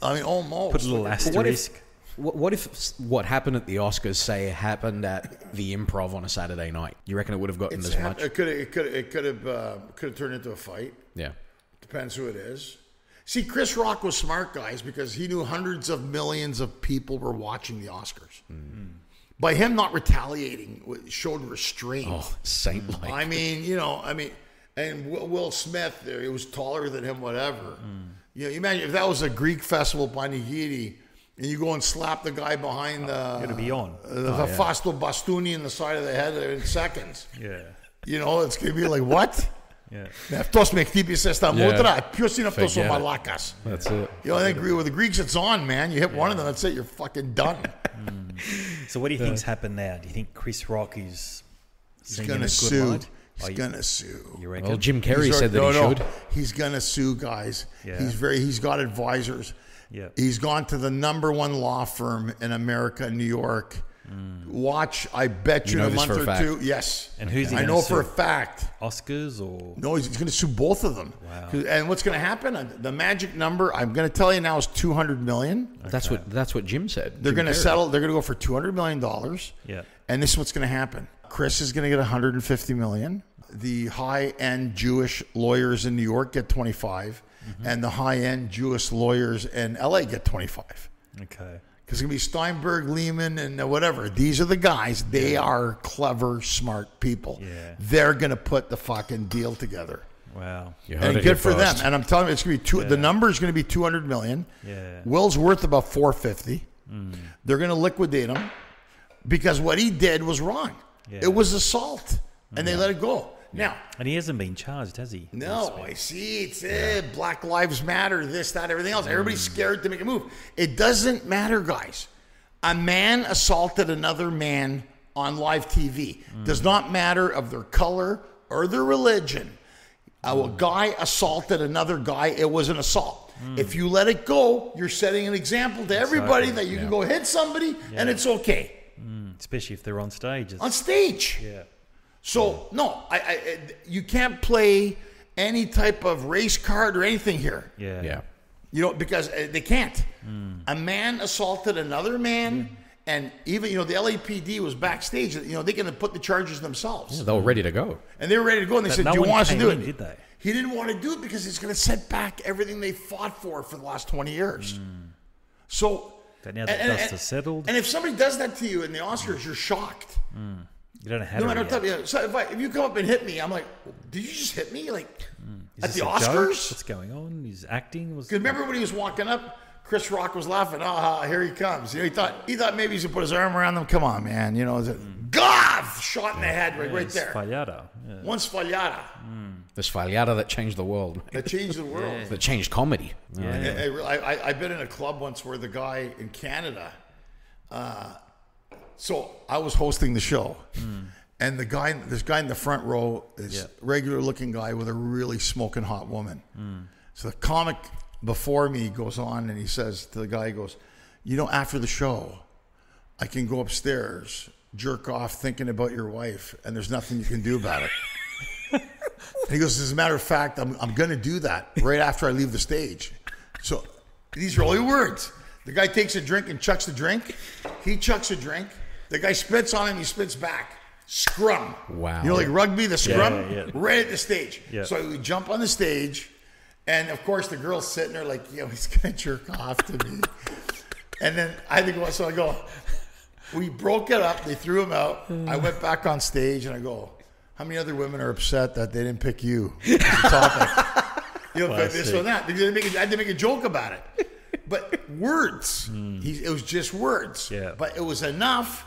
I mean, almost. Put a little What asterisk. if, what what if what happened at the Oscars, say, happened at the improv on a Saturday night? You reckon it would have gotten It's as hap- much? It could it could it could have uh, could have turned into a fight. Yeah. Depends who it is. See, Chris Rock was smart, guys, because he knew hundreds of millions of people were watching the Oscars. Hmm. By him not retaliating, w- showed restraint. Oh, saint like. I mean, you know, I mean, and Will Will Smith, there, he was taller than him, whatever. Hmm. You know, you imagine if that was a Greek festival, Panigiri, and you go and slap the guy behind the, Got to be on. uh, the Fasto Bastuni in the side of the head in seconds. Yeah. You know, it's going to be like, what? Yeah. Αυτός με χτύπησε στα Yeah. μούτρα. Ποιος είναι αυτός ο Forget it. μαλάκας? That's it. You know, I agree with the Greeks. It's on, man. You hit one of them, that's it. You're fucking done. So what do you think's happened now? Do you think Chris Rock is He's seeing in gonna a good sue. light? He's Oh, you- gonna sue. You reckon? Well, Jim Carrey He's said that already- he no, should. no. He's gonna sue, guys. Yeah. He's very. He's got advisors. Yeah. He's gone to the number one law firm in America, New York. Watch. I bet you, You know in a month for a or two. Yes. And who's he I gonna know for a fact. Oscars or No, he's, he's going to sue both of them. Wow. 'Cause- And what's going to happen? uh, The magic number I'm going to tell you now is 200 million. That's what that's what Jim said. They're going to settle. They're going to go for 200 million dollars. Yeah. And this is what's going to happen. Chris is going to get 150 million. The high-end Jewish lawyers in New York get 25, Mm-hmm. and the high-end Jewish lawyers in LA get 25. okay. Because it's going to be Steinberg, Lehman, and uh, whatever. These are the guys. They are clever, smart people. Yeah. They're going to put the fucking deal together. Wow. You heard and it good for them. And I'm telling you, it's going to be two. The number is going to be 200 million. Yeah. Will's worth about 450. Mm. They're going to liquidate him because what he did was wrong. Yeah. It was assault, and they let it go. Now, And he hasn't been charged, has he? no, I see. It's eh, Black Lives Matter, this, that, everything else. Everybody's mm. scared to make a move. It doesn't matter, guys. A man assaulted another man on live TV. Does mm. not matter of their color or their religion. A mm. guy assaulted another guy. It was an assault. If you let it go, you're setting an example to everybody that you can go hit somebody and it's okay Especially if they're on stage. It's, on stage. yeah. So no, I, I, I- you can't play any type of race card or anything here. Yeah. Yeah. You know, because uh, they can't. A man assaulted another man, mm-hmm. and even you know the LAPD was backstage. You know they can put the charges themselves, They were ready to go. and they were ready to go. And they But said, no "Do you want us to do it?" did they? He didn't want to do it because it's going to set back everything they fought for for the last twenty years. Mm. So, But now the dust has settled. and if somebody does that to you in the Oscars, you're shocked. Mm. You don't know how No to matter react. what. So if, I, if you come up and hit me, I'm like, "Did you just hit me?" Like Is at the a joke? Oscars. What's going on? He's acting. Was remember when he was walking up, Chris Rock was laughing. Ah, here he comes. You know, he thought he thought maybe he should put his arm around them. Come on, man. You know, is it Goff shot in the head right, right there. Fallada. Yeah. Once Fagliata This Faliata that changed the world. that changed the world. That changed comedy. Yeah. I, I, I, I've been in a club once where the guy in Canada. Uh, so I was hosting the show, hmm. and the guy, this guy in the front row, is Yeah. regular looking guy with a really smoking hot woman. Hmm. So the comic before me goes on and he says to the guy, he goes, "You know, after the show, I can go upstairs, jerk off, thinking about your wife, and there's nothing you can do about it." And he goes, as a matter of fact, I'm, I'm going to do that right after I leave the stage. So these are only words. The guy takes a drink and chucks the drink. He chucks a drink. The guy spits on him. He spits back. scrum. Wow. You know, like rugby, the scrum, yeah, yeah. right at the stage. Yeah. So we jump on the stage, and of course the girl's sitting there like, yo, he's gonna jerk off to me. and then I think so. I go. We broke it up. They threw him out. I hmm. went back on stage and I go, how many other women are upset that they didn't pick you? as a topic? you know, but this Classic. or that. Because they make a- I had to make a joke about it. But words. Hmm. He, it was just words. Yeah. But it was enough.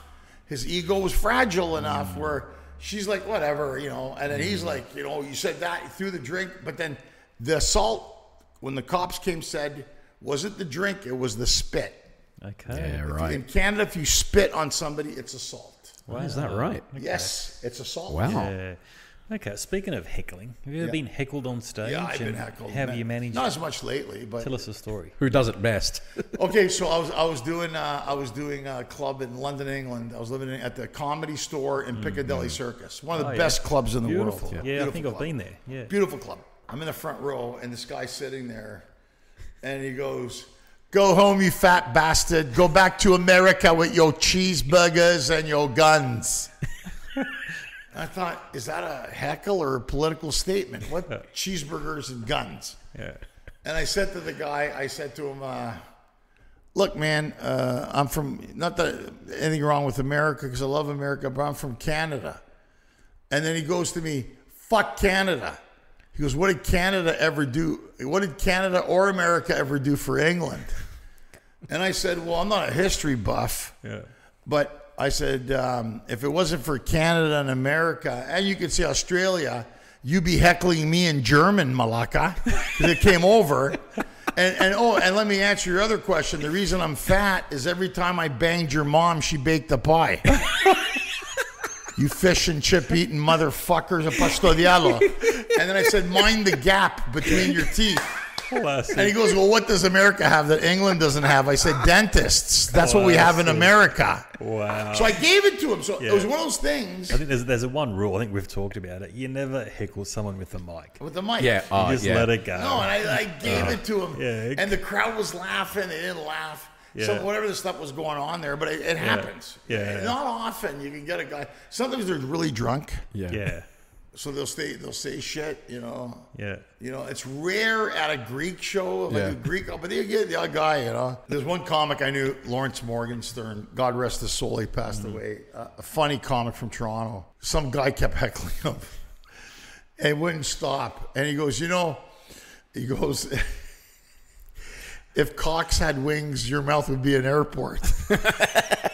His ego was fragile enough where she's like, whatever, you know. And then he's like, you know, you said that, you threw the drink. But then the assault, when the cops came, said, wasn't the drink, it was the spit. Okay. Yeah, right. In. Canada, if you spit on somebody, it's assault. Why is that right? Yes, it's assault. Wow. Yeah. Okay. Speaking of heckling, have you ever Yeah. been heckled on stage? Yeah, I've been heckled. How have man. you managed? Not as much lately, but Tell us a story. Who does it best? okay. So I was I was doing uh, I was doing a club in London, England. I was living at the Comedy Store in Piccadilly Circus, one of the Oh, yeah. best clubs in the Beautiful. world. Yeah, I Beautiful think I've been there. Yeah. Beautiful club. I'm in the front row, and this guy's sitting there, and he goes, "Go home, you fat bastard. Go back to America with your cheeseburgers and your guns." I thought, is that a heckle or a political statement? What cheeseburgers and guns? Yeah. And I said to the guy, I said to him, uh, "Look, man, uh, I'm from not that anything wrong with America because I love America, but I'm from Canada." And then he goes to me, "Fuck Canada." He goes, "What did Canada ever do? What did Canada or America ever do for England?" And I said, "Well, I'm not a history buff, Yeah. but." I said, um, if it wasn't for Canada and America, and you could see Australia, you'd be heckling me in German, Malaka, because it came over. And, and oh, and let me answer your other question. The reason I'm fat is every time I banged your mom, she baked a pie. you fish and chip eating motherfuckers, a pasto diablo. And then I said, mind the gap between your teeth. Classic. And he goes, Well, what does America have that England doesn't have? I said, Dentists. That's what we have in America. Wow. So I gave it to him. So it was one of those things I think there's there's a one rule. I think we've talked about it. You never heckle someone with a mic. with the mic. Yeah. Oh, Just yeah. let it go. No, and I, I gave it to him. yeah. And the crowd was laughing. They didn't laugh. So whatever the stuff was going on there, but it, it happens. Yeah. Not often you can get a guy. Sometimes they're really drunk, Yeah. yeah. So they'll say they'll say shit. You know. Yeah. You know, it's rare at a Greek show, if I Yeah. do Greek, but they get the odd guy, you know. There's one comic I knew, Lawrence Morgenstern, God rest his soul, he passed away. Uh, a funny comic from Toronto. Some guy kept heckling him and wouldn't stop. And he goes, you know, he goes, if cocks had wings, your mouth would be an airport.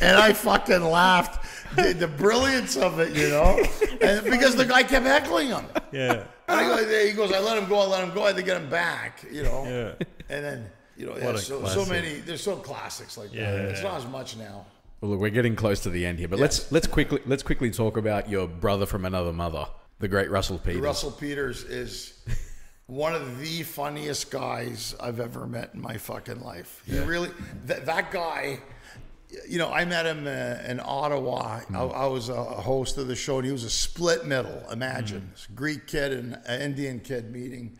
and I fucking laughed. The, the brilliance of it, you know, and because the guy kept heckling him. Yeah. And I go, he goes, I let him go, I let him go, I had to get him back, you know. Yeah. And then, you know, What yeah, a so, so many, there's so classics like Yeah. that. It's not as much now. Well, look, we're getting close to the end here, but let's let's quickly let's quickly talk about your brother from another mother, the great Russell Peters. Russell Peters is one of the funniest guys I've ever met in my fucking life. He really, that, that guy, you know, I met him uh, in Ottawa. Mm-hmm. I, I was a host of the show, and he was a split middle. Imagine mm-hmm. this Greek kid and an Indian kid meeting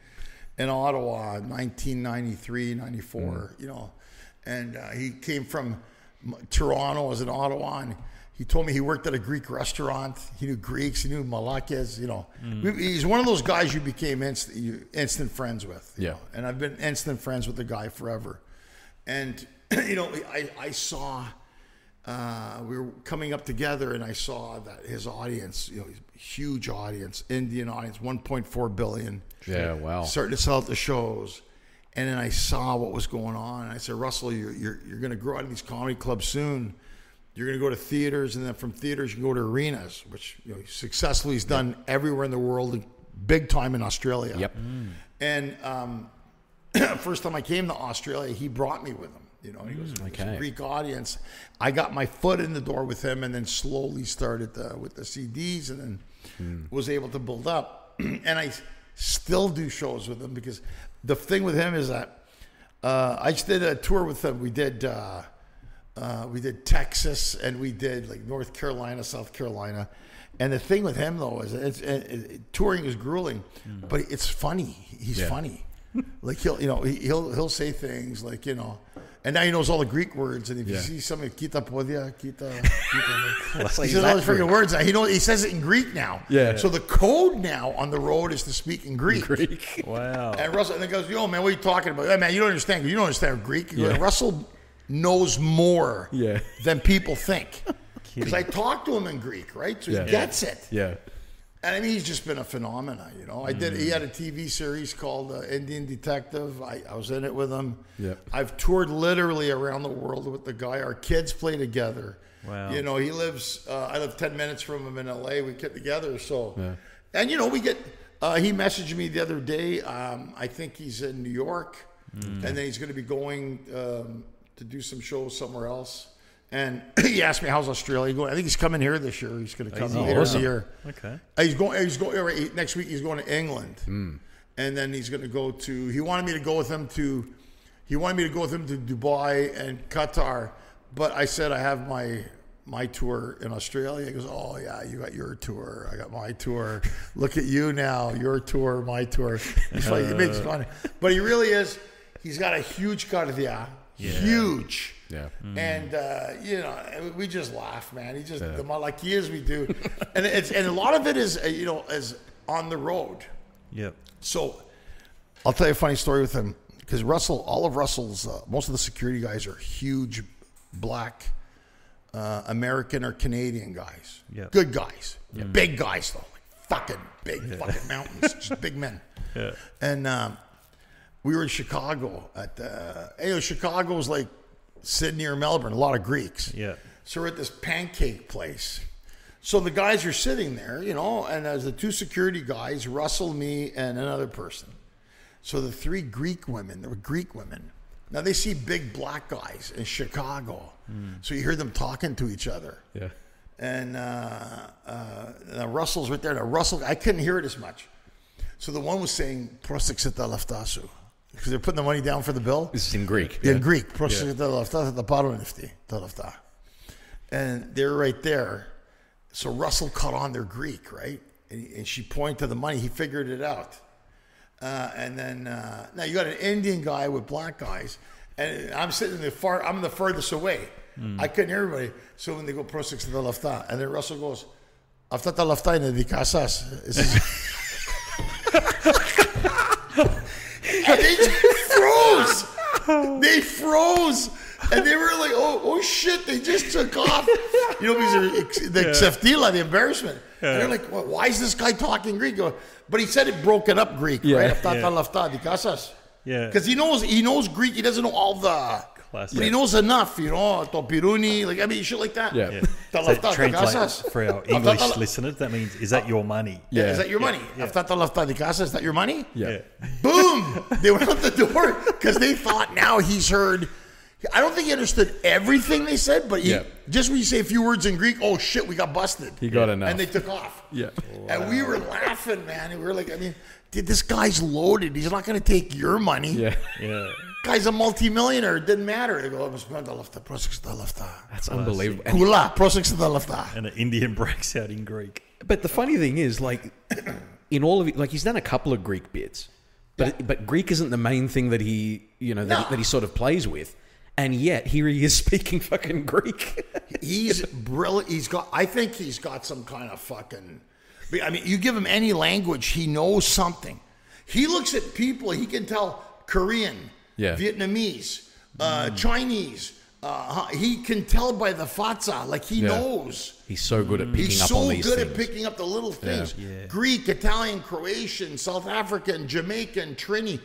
in Ottawa, 1993, 94. Mm-hmm. You know, and uh, he came from Toronto, was in Ottawa, and he told me he worked at a Greek restaurant. He knew Greeks, he knew Malakas. You know, mm. he's one of those guys you became instant, you, instant friends with. you Yeah. know. and I've been instant friends with the guy forever. And you know, I, I saw uh, we were coming up together, and I saw that his audience, you know, huge audience, Indian audience, 1.4 billion. Yeah, wow. Starting to sell out the shows. And then I saw what was going on. And I said, Russell, you're, you're, you're going to grow out of these comedy clubs soon. You're going to go to theaters, and then from theaters, you can go to arenas, which you know, successfully he's done everywhere in the world, big time in Australia. Yep. And um, first time I came to Australia, he brought me with him. You know, he goes, "It's a okay. Greek audience. I got my foot in the door with him, and then slowly started the, with the CDs, and then was able to build up. and I still do shows with him because the thing with him is that uh, I just did a tour with him. We did. Uh, uh, we did Texas and we did like North Carolina, South Carolina. And the thing with him though is it's, it, it, touring is grueling, but it's funny. He's Yeah. funny. like he'll, you know, he- he'll he'll say things like, you know, And now he knows all the Greek words. And if you Yeah. see something, kita podia, kita, kita. It's he like says all that these freaking words. Now. He knows. He says it in Greek now. Yeah. So the code now on the road is to speak in Greek. Greek. Wow. And Russell and he goes, "Yo, man, what are you talking about? Hey, man, you don't understand. You don't understand Greek." Yeah. Russell knows more Yeah. than people think. Because I talked to him in Greek, right? So Yeah. he gets it. Yeah. And I mean, he's just been a phenomenon, you know. I did. He had a TV series called uh, Indian Detective. I, I was in it with him. Yeah. I've toured literally around the world with the guy. Our kids play together. Wow. You know, he lives. Uh, I live ten minutes from him in L.A. We get together. So, Yeah. and you know, we get. Uh, he messaged me the other day. Um, I think he's in New York, Mm. and then he's going to be going um, to do some shows somewhere else. And he asked me, "How's Australia going?" I think he's coming here this year. He's going to come Is he? later Awesome. in year. Okay. Uh, He's going. He's going next week. He's going to England, Hmm. and then he's going to go to. He wanted me to go with him to. He wanted me to go with him to Dubai and Qatar, but I said I have my my tour in Australia. He goes, "Oh yeah, you got your tour. I got my tour. Look at you now, your tour, my tour." He's like, he makes fun, but he really is. He's got a huge cardia, huge. Yeah. And uh, you know, we just laugh, man. He just the like he is, we do, and it's and a lot of it is uh, you know is on the road. Yeah. So I'll tell you a funny story with him because Russell, all of Russell's, uh, most of the security guys are huge, black, uh, American or Canadian guys. Yep. Good guys, big guys though, like fucking big fucking mountains, just big men. Yeah. And um, we were in Chicago at the, you know, Chicago's like Sydney or Melbourne, a lot of Greeks. Yeah. So we're at this pancake place. So the guys are sitting there, you know, and there's the two security guys, Russell, me, and another person. So the three Greek women, there were Greek women. Now they see big black guys in Chicago. So you hear them talking to each other. Yeah. And uh, uh, Russell's right there. Now Russell, I couldn't hear it as much. So the one was saying, Prosexita laftasu. Because they're putting the money down for the bill. This is in Greek. Yeah, in Greek. Lafta, paronifti, ta lafta. And they're right there. So Russell caught on their Greek, right? And, and she pointed to the money. He figured it out. Uh, and then uh, now you got an Indian guy with black guys, and I'm sitting in the far. I'm the furthest away. I couldn't hear everybody. So when they go pro six to the left, and then Russell goes, "After the left in the casas." This is- and they just froze. They froze. And they were like, oh, oh shit, they just took off. You know, because they're ex- the yeah. the embarrassment. And they're like, well, why is this guy talking Greek? But he said it broken up Greek, Yeah. right? Yeah. the left, the casas. Yeah. Because he knows he knows Greek. He doesn't know all the. Classic. But he knows enough, you know, topiruni, like I mean, shit like that. Yeah. Yeah. Ta So translate for our English listeners. That means is that your money? Yeah. Is that your money? yeah. After the left, the casas, is that your money? Yeah. Boom! They went out the door because they thought now he's heard. I don't think he understood everything they said, but he, Yeah. just when you say a few words in Greek, oh shit, we got busted. He got enough. And they took off. Yeah. And we were laughing, man. And we were like, I mean, dude, this guy's loaded. He's not going to take your money. Yeah. Yeah. Guy's a multimillionaire. It didn't matter. They go, "Oh, spend the left, prosix the left. That's unbelievable. And- Kula, prosix the left. And an Indian breaks out in Greek. But the funny thing is, like, in all of it, like he's done a couple of Greek bits, but but Greek isn't the main thing that he, you know, that, No. that he sort of plays with, and yet here he is speaking fucking Greek. He's brilliant. He's got. I think he's got some kind of fucking. I mean, you give him any language, he knows something. He looks at people. He can tell Korean, Yeah. Vietnamese, uh, Chinese. Uh, he can tell by the fatsa. Like he Yeah. knows. He's so good at picking He's up so on these good things. at picking up the little things. Yeah. Greek, Italian, Croatian, South African, Jamaican, Trini.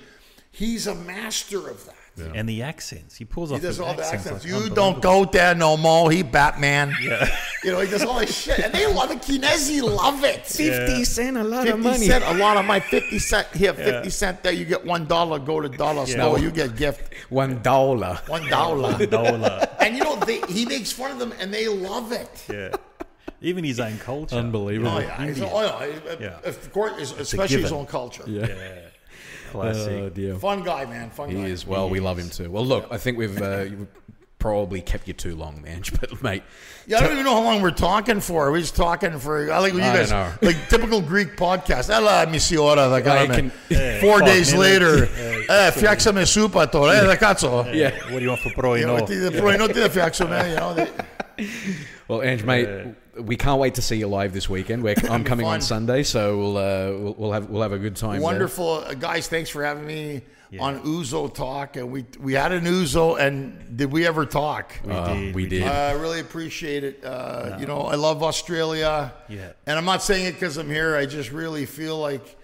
He's a master of that. And the accents. He pulls off He off does the all the accents. accents. like you don't go there no more. He Batman. Yeah. You know, he does all this shit. And they love it. Kinesi love it. Fifty cent, a lot 50 cent, a lot of my 50 cent. Here, 50 cent there. You get one dollar. Go to dollar store. You get gift. One dollar. One dollar. Dollar. and you know, they, he makes fun of them and they love it. Yeah. Even his own culture. Unbelievable. Oh, yeah. He's- oh, yeah. Yeah. Of course, especially his own culture. Yeah. Classic. Oh dear. Fun guy, man. Fun He guy. is. Well, we love him too. Well, look, I think we've uh, probably kept you too long, man. But mate, Yeah, I don't even know how long we're talking for. We're just talking for. I like when you I guys know. like typical Greek podcast. Ela mi si ora da I carne. can- Four fuck, days man. later, eh, fiaxa me supa to. Eh, da cazzo. yeah. What do you want for You πρωινό? know, the probably not the fiaxa man. You know, they, Well, Ange, mate, we can't wait to see you live this weekend. We're, I'm coming on. Sunday, so we'll, uh, we'll we'll have we'll have a good time. wonderful uh, guys. Thanks for having me on Ouzo Talk. And we we had an Ouzo, and did we ever talk? Uh, did, we we did. I really appreciate it. Uh, You know, I love Australia. Yeah. And I'm not saying it because I'm here. I just really feel like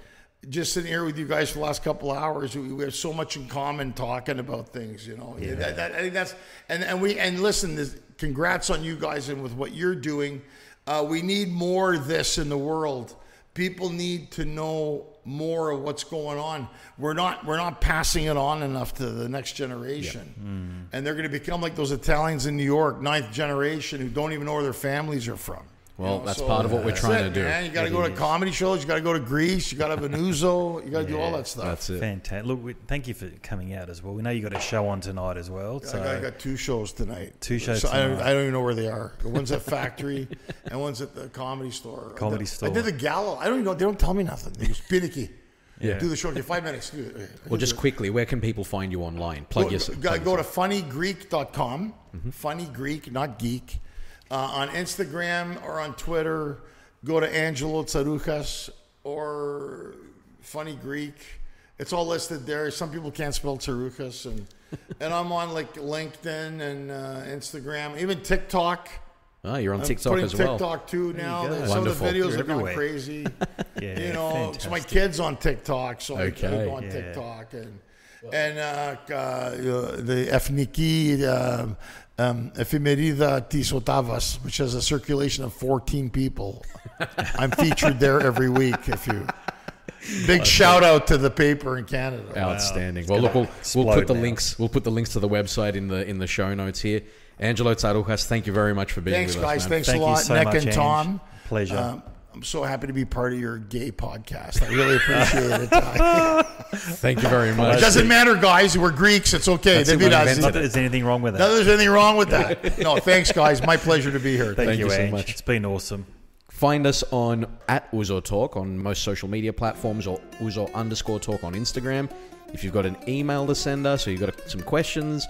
just sitting here with you guys for the last couple of hours, we, we have so much in common talking about things. You know, That- that- I think that's and and we and listen. This, congrats on you guys and with what you're doing. Uh, we need more of this in the world. People need to know more of what's going on. We're not we're not passing it on enough to the next generation, and they're going to become like those Italians in New York, ninth generation, who don't even know where their families are from. Well, You know, that's so part of what we're trying it, to do. Man. You got to go to comedy shows. You got to go to Greece. You got to have an Ouzo. You got to do all that stuff. That's it. Fantastic. Look, we, thank you for coming out as well. We know you got a show on tonight as well. I, So got, I got two shows tonight. Two shows So I, don't, tonight. I don't even know where they are. One's at Factory, and one's at the Comedy Store. Comedy I did, Store. I did the Gallo. I don't even know. They don't tell me nothing. They just finicky. Yeah. Do the show. Okay, five minutes. Do it. Well, just quickly, where can people find you online? Plug Go, yourself. go, plug go to yourself. funnygreek.com. Mm-hmm. Funny Greek, not geek. Uh, on Instagram or on Twitter, go to Angelo Tsarouchas or Funny Greek. It's all listed there. Some people can't spell Tsarouchas, and and I'm on like LinkedIn and uh, Instagram, even TikTok. Oh, you're on I'm TikTok putting as well. TikTok too now. go. Some Wonderful. of the videos You're have gone crazy. Yeah, you know, so my kids on TikTok, so I- I Okay. go on Yeah. TikTok and and uh, uh, the Efniki um, um, Ephemerida Tis Otavas, which has a circulation of 14 people. I'm featured there every week. If you big shout out to the paper in Canada. Outstanding. Well, look, we'll, we'll put the now. links. We'll put the links to the website in the in the show notes here. Angelo Tsarouchas, thank you very much for being Thanks, with guys. us, man. Thanks Thank a you lot, so Nick much, and Ange. Tom. Pleasure. Um, I'm so happy to be part of your gay podcast. I really appreciate it. Thank you very much. it doesn't matter, guys. We're Greeks. It's okay. That's it, David we has- invented Not that there's anything wrong with Not that. that there's anything wrong with that. No, thanks, guys. My pleasure to be here. Thank, Thank you, you so much. It's been awesome. Find us on at Ouzo Talk on most social media platforms or Ouzo underscore Talk on Instagram. If you've got an email to send us or you've got some questions,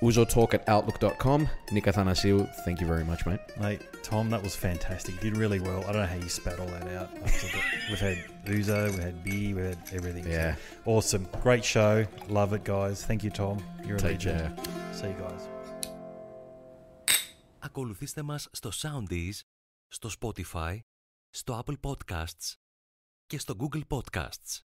ouzotalk at outlook.com. Nick Athanasiou, thank you very much, mate. Mate, Tom, that was fantastic. You did really well. I don't know how you spat all that out. we've had Ouzo, we had beer, we had everything. Yeah. So awesome. Great show. Love it, guys. Thank you, Tom. You're a legend. Care. See you guys. Ακολουθήστε μας στο Soundis, στο Spotify, στο Apple Podcasts και στο Google Podcasts.